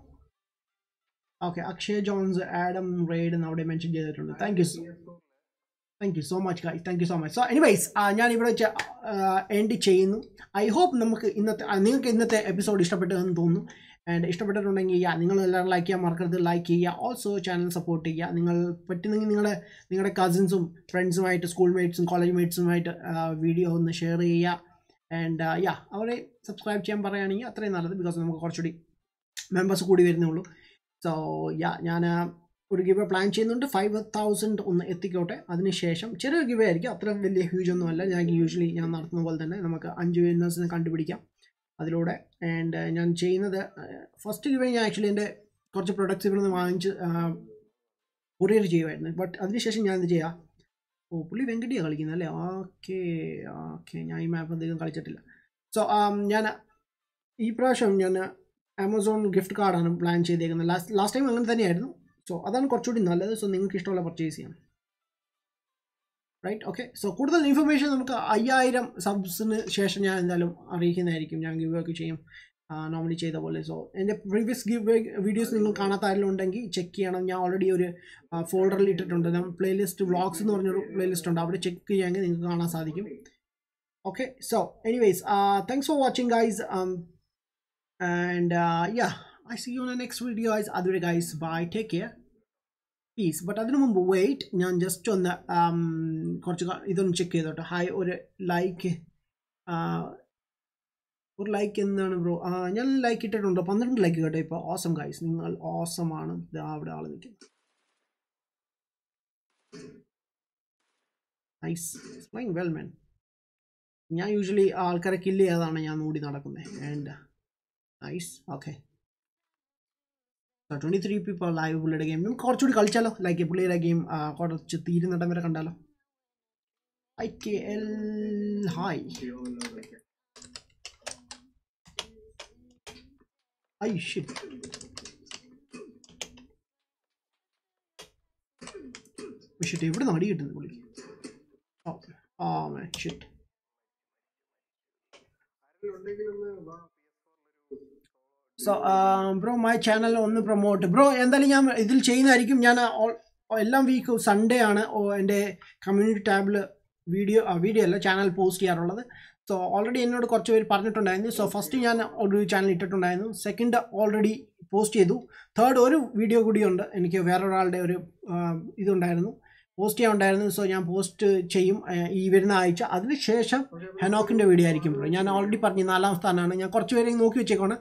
okay Akshay Jones Adam raid എന്ന് അവിടെ മെൻഷൻ ചെയ്തിട്ടുണ്ട്. Thank you thank you so much guys thank you so much so anyways ഞാൻ ഇവിടെ വെച്ച് എൻഡ് ചെയ്യുന്നു. ഐ ഹോപ്പ് നമുക്ക് ഇന്നത്തെ നിങ്ങൾക്ക് ഇന്നത്തെ എപ്പിസോഡ് ഇഷ്ടപ്പെട്ടതെന്ന് തോന്നുന്നു. ആൻഡ് ഇഷ്ടപ്പെട്ടിട്ടുണ്ടെങ്കിൽ യാ നിങ്ങൾ എല്ലാവരും ലൈക്ക് ചെയ്യാൻ മറക്കരുത്. ലൈക്ക് ചെയ്യുക. ഓൾസോ ചാനൽ സപ്പോർട്ട് ചെയ്യുക. നിങ്ങൾ പറ്റുന്നെങ്കിൽ നിങ്ങളുടെ നിങ്ങളുടെ കസിൻസും ഫ്രണ്ട്സുമായിട്ട് സ്കൂൾ മേറ്റ്സും കോളേജ് മേറ്റ്സുമായിട്ട് വീഡിയോ ഒന്ന് ഷെയർ ചെയ്യുക. ആൻഡ് യാ അവരെ സബ്സ്ക്രൈബ് ചെയ്യാൻ പറയുകയാണെങ്കിൽ അത്രയും നല്ലത് ബിക്കോസ് നമുക്ക് കുറച്ചുകൂടി മെമ്പേഴ്സ് കൂടി വരുന്നേ ഉള്ളൂ. സോ യാ ഞാൻ ഒരു ഗിവ പ്ലാൻ ചെയ്യുന്നുണ്ട്. ഫൈവ് തൗസൻഡ് ഒന്ന് എത്തിക്കോട്ടെ. അതിനുശേഷം ചെറിയ ഗിവ ആയിരിക്കും. അത്ര വലിയ ഹ്യൂജ് ഒന്നുമല്ല ഞാൻ യൂഷ്വലി ഞാൻ നടത്തുന്ന പോലെ തന്നെ നമുക്ക് അഞ്ച് വിന്നേഴ്സിനെ കണ്ടുപിടിക്കാം. അതിലൂടെ ആൻഡ് ഞാൻ ചെയ്യുന്നത് ഫസ്റ്റ് ഗിവ ഞാൻ ആക്ച്വലി എന്റെ കുറച്ച് പ്രൊഡക്ട്സ് ഇവിടെ നിന്ന് വാങ്ങിച്ച് കൊറിയർ ചെയ്യുമായിരുന്നു ബട്ട് അതിനുശേഷം ഞാൻ എന്ത് ചെയ്യാം? ഓ പുള്ളി വെങ്കടിയാണ് കളിക്കുന്നത് അല്ലേ? Okay okay. ഞാൻ ഈ മാപ്പ് അധികം കളിച്ചിട്ടില്ല. സോ ഞാൻ ഈ പ്രാവശ്യം ഞാൻ ആമസോൺ ഗിഫ്റ്റ് കാർഡാണ് പ്ലാൻ ചെയ്തേക്കുന്നത്. ലാസ്റ്റ് ലാസ്റ്റ് ടൈം അങ്ങനെ തന്നെയായിരുന്നു. സോ അതാണ് കുറച്ചുകൂടി നല്ലത്. സോ നിങ്ങൾക്ക് ഇഷ്ടമുള്ള പർച്ചേസ് ചെയ്യാം. റൈറ്റ് ഓക്കെ സോ കൂടുതൽ ഇൻഫർമേഷൻ നമുക്ക് അയ്യായിരം സബ്സിന് ശേഷം ഞാൻ എന്തായാലും അറിയിക്കുന്നതായിരിക്കും. ഞാൻ ഗിവ് ഒക്കെ ചെയ്യും. നോർമലി ചെയ്ത പോലെ. സോ എന്റെ പ്രീവിയസ് ഗിവ് വീഡിയോസ് നിങ്ങൾ കാണാത്ത ആരെങ്കിലും ഉണ്ടെങ്കിൽ ചെക്ക് ചെയ്യണം. ഞാൻ ഓൾറെഡി ഒരു ഫോൾഡറിൽ ഇട്ടിട്ടുണ്ട്. നമ്മൾ പ്ലേലിസ്റ്റ് വ്ളോഗ്സ് എന്ന് പറഞ്ഞൊരു പ്ലേലിസ്റ്റ് ഉണ്ട്. അവിടെ ചെക്ക് ചെയ്യാമെങ്കിൽ നിങ്ങൾക്ക് കാണാൻ സാധിക്കും. Okay so anyways thanks for watching guys and yeah I see you in next video guys അതുവരെ guys bye take care peace but അതിനു മുമ്പ് വെയിറ്റ് ഞാൻ ജസ്റ്റ് ഒന്ന് um, കുറച്ച് ഇതൊന്ന് ചെക്ക് ചെയ്തോട്ടെ. ഹായ് ഒരു ലൈക്ക് ഒരു ലൈക്ക് എന്താണ് ബ്രോ ഞാൻ ലൈക്ക് ഇട്ടിട്ടുണ്ട്. പന്ത്രണ്ട് ലൈക്ക് കേട്ടോ ഇപ്പോൾ ഓസം ഗൈസ് നിങ്ങൾ ഓസം ആണ്. അവിടെ ആൾ നിൽക്കുന്നത് നൈസ് ഫ്ലൈങ് വെൽ മാൻ ഞാൻ യൂഷ്വലി ആൾക്കാരെ കില്ല് ചെയ്യാതാണ് ഞാൻ ഓടി നടക്കുന്നത് and nice okay twenty three people live പുള്ളിയുടെ ഗെയിം നമുക്ക് കുറച്ചുകൂടി കളിച്ചാലോ? ലൈക്ക് പുള്ളിയുടെ ഗെയിം കുറച്ച് തീരുന്നിടം വരെ കണ്ടാലോ? I K L hi I shit shit എവിടെ നടി കിട്ടുന്നത് പുള്ളിക്ക് oh ah man. Shit so bro my channel ഒന്ന് പ്രൊമോട്ട് ബ്രോ എന്തായാലും ഞാൻ ഇതിൽ ചെയ്യുന്നതായിരിക്കും. ഞാൻ എല്ലാം വീക്ക് സൺഡേ ആണ് എന്റെ കമ്മ്യൂണിറ്റി ടാബിൽ വീഡിയോ വീഡിയോ അല്ല ചാനൽ പോസ്റ്റ് ചെയ്യാറുള്ളത്. സോ ഓൾറെഡി എന്നോട് കുറച്ച് പേര് പറഞ്ഞിട്ടുണ്ടായിരുന്നു. സോ ഫസ്റ്റ് ഞാൻ ഒരു ചാനൽ ഇട്ടിട്ടുണ്ടായിരുന്നു. സെക്കൻഡ് ഓൾറെഡി പോസ്റ്റ് ചെയ്തു. തേർഡ് ഒരു വീഡിയോ കൂടിയുണ്ട് എനിക്ക് വേറൊരാളുടെ ഒരു ഇതുണ്ടായിരുന്നു. പോസ്റ്റ് ചെയ്യാൻ ഉണ്ടായിരുന്നു. സോ ഞാൻ പോസ്റ്റ് ചെയ്യും. ഈ വരുന്ന ആഴ്ച. അതിനുശേഷം ഹെനോക്കിന്റെ വീഡിയോ ആയിരിക്കും ബ്രോ. ഞാൻ ഓൾറെഡി പറഞ്ഞു നാലാം സ്ഥാനമാണ്. ഞാൻ കുറച്ച് പേരെ നോക്കി വെച്ചേക്കാണ്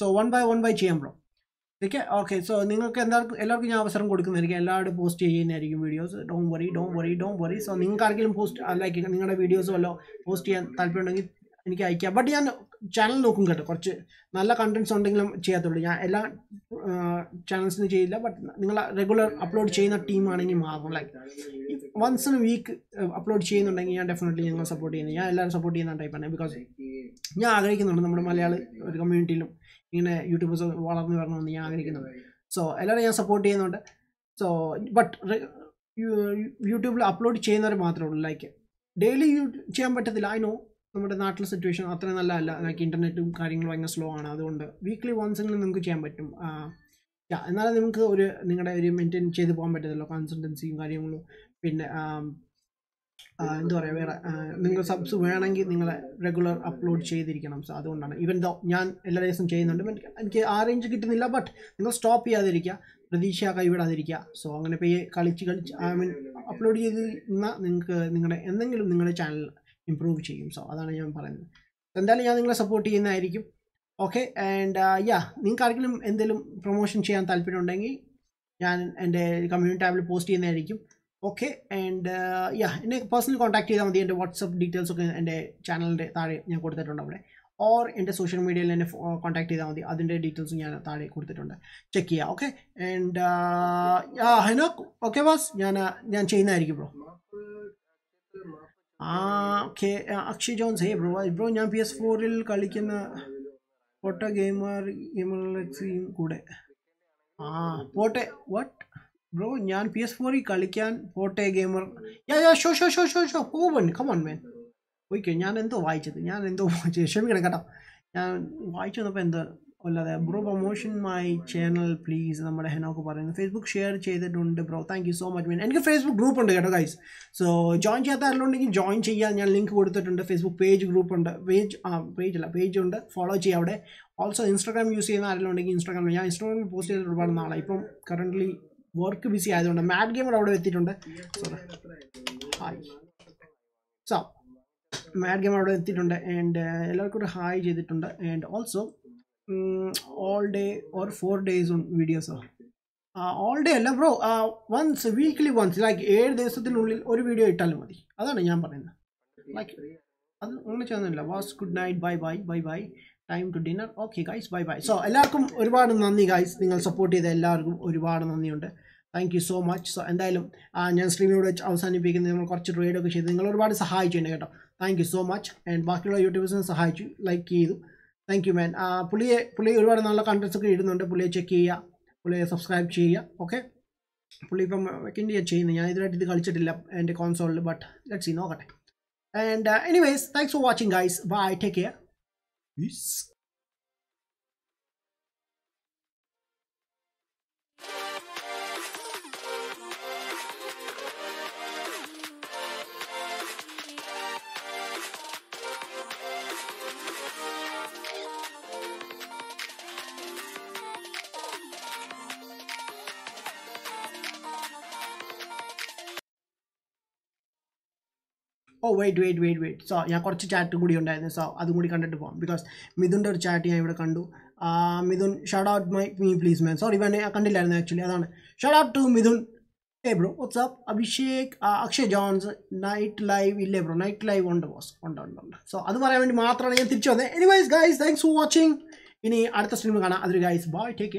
so one by one by ചെയ്യാം ബ്രോ. ഓക്കെ? ഓക്കെ. സോ നിങ്ങൾക്ക് എല്ലാവർക്കും എല്ലാവർക്കും ഞാൻ അവസരം കൊടുക്കുന്നതായിരിക്കും. എല്ലാവരും പോസ്റ്റ് ചെയ്യുന്നതായിരിക്കും videos. Don't worry don't worry don't worry so നിങ്ങൾക്ക് ആർക്കെങ്കിലും പോസ്റ്റ് ലൈക്ക് നിങ്ങളുടെ വീഡിയോസ് വല്ലോ പോസ്റ്റ് ചെയ്യാൻ താല്പര്യമുണ്ടെങ്കിൽ എനിക്ക് അയക്കാം. ബട്ട് ഞാൻ ചാനൽ നോക്കും കേട്ടോ. കുറച്ച് നല്ല കണ്ടൻസ് ഉണ്ടെങ്കിലും ചെയ്യാത്തുള്ളൂ. ഞാൻ എല്ലാ ചാനൽസിനും ചെയ്യില്ല. ബട്ട് നിങ്ങൾ റെഗുലർ അപ്ലോഡ് ചെയ്യുന്ന ടീമാണെങ്കിൽ മാത്രം like once in week upload ചെയ്യുന്നുണ്ടെങ്കിൽ ഞാൻ ഡെഫിനറ്റ്ലി നിങ്ങൾ സപ്പോർട്ട് ചെയ്യുന്നത് ഞാൻ എല്ലാവരും സപ്പോർട്ട് ചെയ്യുന്ന ടൈപ്പാണ് ബിക്കോസ് ഞാൻ ആഗ്രഹിക്കുന്നുണ്ട് നമ്മുടെ മലയാളി ഒരു കമ്മ്യൂണിറ്റിയിലും ഇങ്ങനെ യൂട്യൂബേഴ്സ് വളർന്നു വരണമെന്ന് ഞാൻ ആഗ്രഹിക്കുന്നുണ്ട്. സോ എല്ലാവരും ഞാൻ സപ്പോർട്ട് ചെയ്യുന്നുണ്ട്. സോ ബട്ട് യൂട്യൂബിൽ അപ്ലോഡ് ചെയ്യുന്നവർ മാത്രമേ ഉള്ളൂ. ലൈക്ക് ഡെയിലി ചെയ്യാൻ പറ്റത്തില്ല. ഐ നോ നമ്മുടെ നാട്ടിലെ സിറ്റുവേഷൻ അത്ര നല്ലതല്ല. ലൈക്ക് ഇന്റർനെറ്റും കാര്യങ്ങളും ഭയങ്കര സ്ലോ ആണ്. അതുകൊണ്ട് വീക്ക്ലി വൺസെങ്കിലും നിങ്ങൾക്ക് ചെയ്യാൻ പറ്റും. എന്നാലും നിങ്ങൾക്ക് ഒരു നിങ്ങളുടെ ഒരു മെയിന്റെയിൻ ചെയ്ത് പോകാൻ പറ്റത്തില്ലോ കൺസൾട്ടൻസിയും കാര്യങ്ങളും. പിന്നെ എന്താ പറയുക വേറെ നിങ്ങൾ സബ്സ് വേണമെങ്കിൽ നിങ്ങൾ റെഗുലർ അപ്ലോഡ് ചെയ്തിരിക്കണം. സോ അതുകൊണ്ടാണ്. ഈവൻ ദോ ഞാൻ എല്ലാ ദിവസവും ചെയ്യുന്നുണ്ട്. എനിക്ക് ആ റേഞ്ച് കിട്ടുന്നില്ല ബട്ട് നിങ്ങൾ സ്റ്റോപ്പ് ചെയ്യാതിരിക്കുക. പ്രതീക്ഷ കൈവിടാതിരിക്കുക. സോ അങ്ങനെ പേ കളിച്ച് കളിച്ച് ഐ മീൻ അപ്ലോഡ് ചെയ്ത് നിങ്ങൾക്ക് നിങ്ങളുടെ എന്തെങ്കിലും നിങ്ങളുടെ ചാനൽ ഇമ്പ്രൂവ് ചെയ്യും. സോ അതാണ് ഞാൻ പറയുന്നത്. എന്തായാലും ഞാൻ നിങ്ങളെ സപ്പോർട്ട് ചെയ്യുന്നതായിരിക്കും. ഓക്കെ ആൻഡ് യാ നിങ്ങൾക്ക് ആർക്കെങ്കിലും എന്തെങ്കിലും പ്രൊമോഷൻ ചെയ്യാൻ താല്പര്യമുണ്ടെങ്കിൽ ഞാൻ എന്റെ കമ്മ്യൂണിറ്റി ടാബിൽ പോസ്റ്റ് ചെയ്യുന്നതായിരിക്കും. ഓക്കെ ആൻഡ് യാ എന്നെ പേഴ്സണൽ കോൺടാക്ട് ചെയ്താൽ മതി. എന്റെ വാട്സപ്പ് ഡീറ്റെയിൽസ് ഒക്കെ എന്റെ ചാനലിന്റെ താഴെ ഞാൻ കൊടുത്തിട്ടുണ്ട് അവിടെ. ഓർ എന്റെ സോഷ്യൽ മീഡിയയിൽ എന്നെ കോൺടാക്ട് ചെയ്താൽ മതി. അതിന്റെ ഡീറ്റെയിൽസ് ഞാൻ താഴെ കൊടുത്തിട്ടുണ്ട്. ചെക്ക് ചെയ്യുക ഓക്കെ ആൻഡ് ഹനോക്ക് ഓക്കെ ബാസ് ഞാൻ ഞാൻ ചെയ്യുന്നതായിരിക്കും bro Akshay Jones hey bro bro ഞാൻ പി എസ് ഫോറിൽ കളിക്കുന്ന ഫോട്ടോ ഗെയിമർ ഗെയിമർസിയും കൂടെ. ആ പോട്ടെ വട്ട് ബ്രോ ഞാൻ പി എസ് ഫോറിൽ കളിക്കാൻ പോട്ടെ gamer. Yeah yeah show show show show show പോവൺ come on man okay ഞാൻ എന്തോ വായിച്ചത് ഞാൻ എന്തോ വായിച്ചത്. ക്ഷമിക്കണം കേട്ടോ. ഞാൻ വായിച്ചു വന്നപ്പോൾ എന്തോ അല്ലാതെ bro promotion my channel please നമ്മുടെ ഹെനോക്ക് പറയുന്നു. ഫേസ്ബുക്ക് ഷെയർ ചെയ്തിട്ടുണ്ട് bro. Thank you so much mean എനിക്ക് ഫേസ്ബുക്ക് ഗ്രൂപ്പ് ഉണ്ട് കേട്ടോ ഗൈസ് സോ ജോയിൻ ചെയ്യാത്ത ആരുണ്ടെങ്കിൽ ജോയിൻ ചെയ്യാൻ ഞാൻ ലിങ്ക് കൊടുത്തിട്ടുണ്ട്. ഫേസ്ബുക്ക് പേജ് ഗ്രൂപ്പ് ഉണ്ട്. പേജ് ആ പേജ് അല്ല പേജ് ഉണ്ട്. ഫോളോ ചെയ്യാം അവിടെ. ഓൾസോ ഇൻസ്റ്റാഗ്രാം യൂസ് ചെയ്യുന്ന ആരെങ്കിലും ഇൻസ്റ്റാഗ്രാമിൽ ഞാൻ ഇൻസ്റ്റാഗ്രാമിൽ പോസ്റ്റ് ചെയ്തിട്ട് ഒരുപാട് നാളെ ഇപ്പം കറന്റ്ലി വർക്ക് ബിസി ആയതുകൊണ്ട് മാഡ് ഗെയിമർ അവിടെ എത്തിയിട്ടുണ്ട്. Sorry hi so mad gamer അവിടെ എത്തിയിട്ടുണ്ട്. ആൻഡ് എല്ലാവർക്കും ഒരു ഹായ് ചെയ്തിട്ടുണ്ട്. And also all day or for days on വീഡിയോസോ all day അല്ല bro once weekly once like ഏഴ് ദിവസത്തിനുള്ളിൽ ഒരു വീഡിയോ ഇട്ടാലും മതി. അതാണ് ഞാൻ പറയുന്നത്. ലൈക്ക് അത് അങ്ങനെ ചെയ്യുന്നില്ല was good night bye bye bye bye time to dinner okay guys bye bye so എല്ലാവർക്കും ഒരുപാട് നന്ദി ഗൈസ് നിങ്ങൾ സപ്പോർട്ട് ചെയ്ത എല്ലാവർക്കും ഒരുപാട് നന്ദിയുണ്ട്. Thank you so much so എന്തായാലും ഞാൻ സ്ട്രീമിലൂടെ വെച്ച് അവസാനിപ്പിക്കുന്നത് നമ്മൾ കുറച്ച് ട്രേഡൊക്കെ ചെയ്ത് നിങ്ങൾ ഒരുപാട് സഹായിച്ചിട്ടുണ്ട് കേട്ടോ. Thank you so much and ബാക്കിയുള്ള യൂട്യൂബേഴ്സിനെ സഹായിച്ചു ലൈക്ക് ചെയ്തു. താങ്ക് യു മാൻ പുള്ളിയെ പുള്ളി ഒരുപാട് നല്ല കണ്ടൻസ് ഒക്കെ ഇടുന്നുണ്ട്. പുള്ളിയെ ചെക്ക് ചെയ്യുക. പുള്ളിയെ സബ്സ്ക്രൈബ് ചെയ്യുക. ഓക്കെ പുള്ളി ഇപ്പം വെക്കിന്റെ ചെയ്യുന്നത് ഞാൻ ഇതിനായിട്ട് ഇത് കളിച്ചിട്ടില്ല എന്റെ കോൺസോളിൽ ബട്ട് ലെറ്റ് സീ നോക്കട്ടെ. And anyways thanks for watching guys bye take care oh wait wait wait wait so ഞാൻ കുറച്ച് ചാറ്റ് കൂടി ഉണ്ടായിരുന്നു. സോ അതും കൂടി കണ്ടിട്ട് പോകാം ബിക്കോസ് മിഥുന്റെ ഒരു ചാറ്റ് ഞാൻ ഇവിടെ കണ്ടു. Mithun shout out my me please man sorry ഞാൻ കണ്ടില്ലായിരുന്നു ആക്ച്വലി അതാണ്. Shout out to Mithun. ഏ bro WhatsApp Abhishek Akshay Jones night live ഇല്ലേ ബ്രോ നൈറ്റ് ലൈവ് ഉണ്ട് ബോസ് ഉണ്ട് ഉണ്ട് ഉണ്ട്. സോ അത് പറയാൻ വേണ്ടി മാത്രമാണ് ഞാൻ തിരിച്ചു വന്നത് anyways guys thanks for watching ഇനി അടുത്ത സ്ട്രീം കാണാം. അതൊരു ഗൈസ് ബൈ ടേക്ക് കെയർ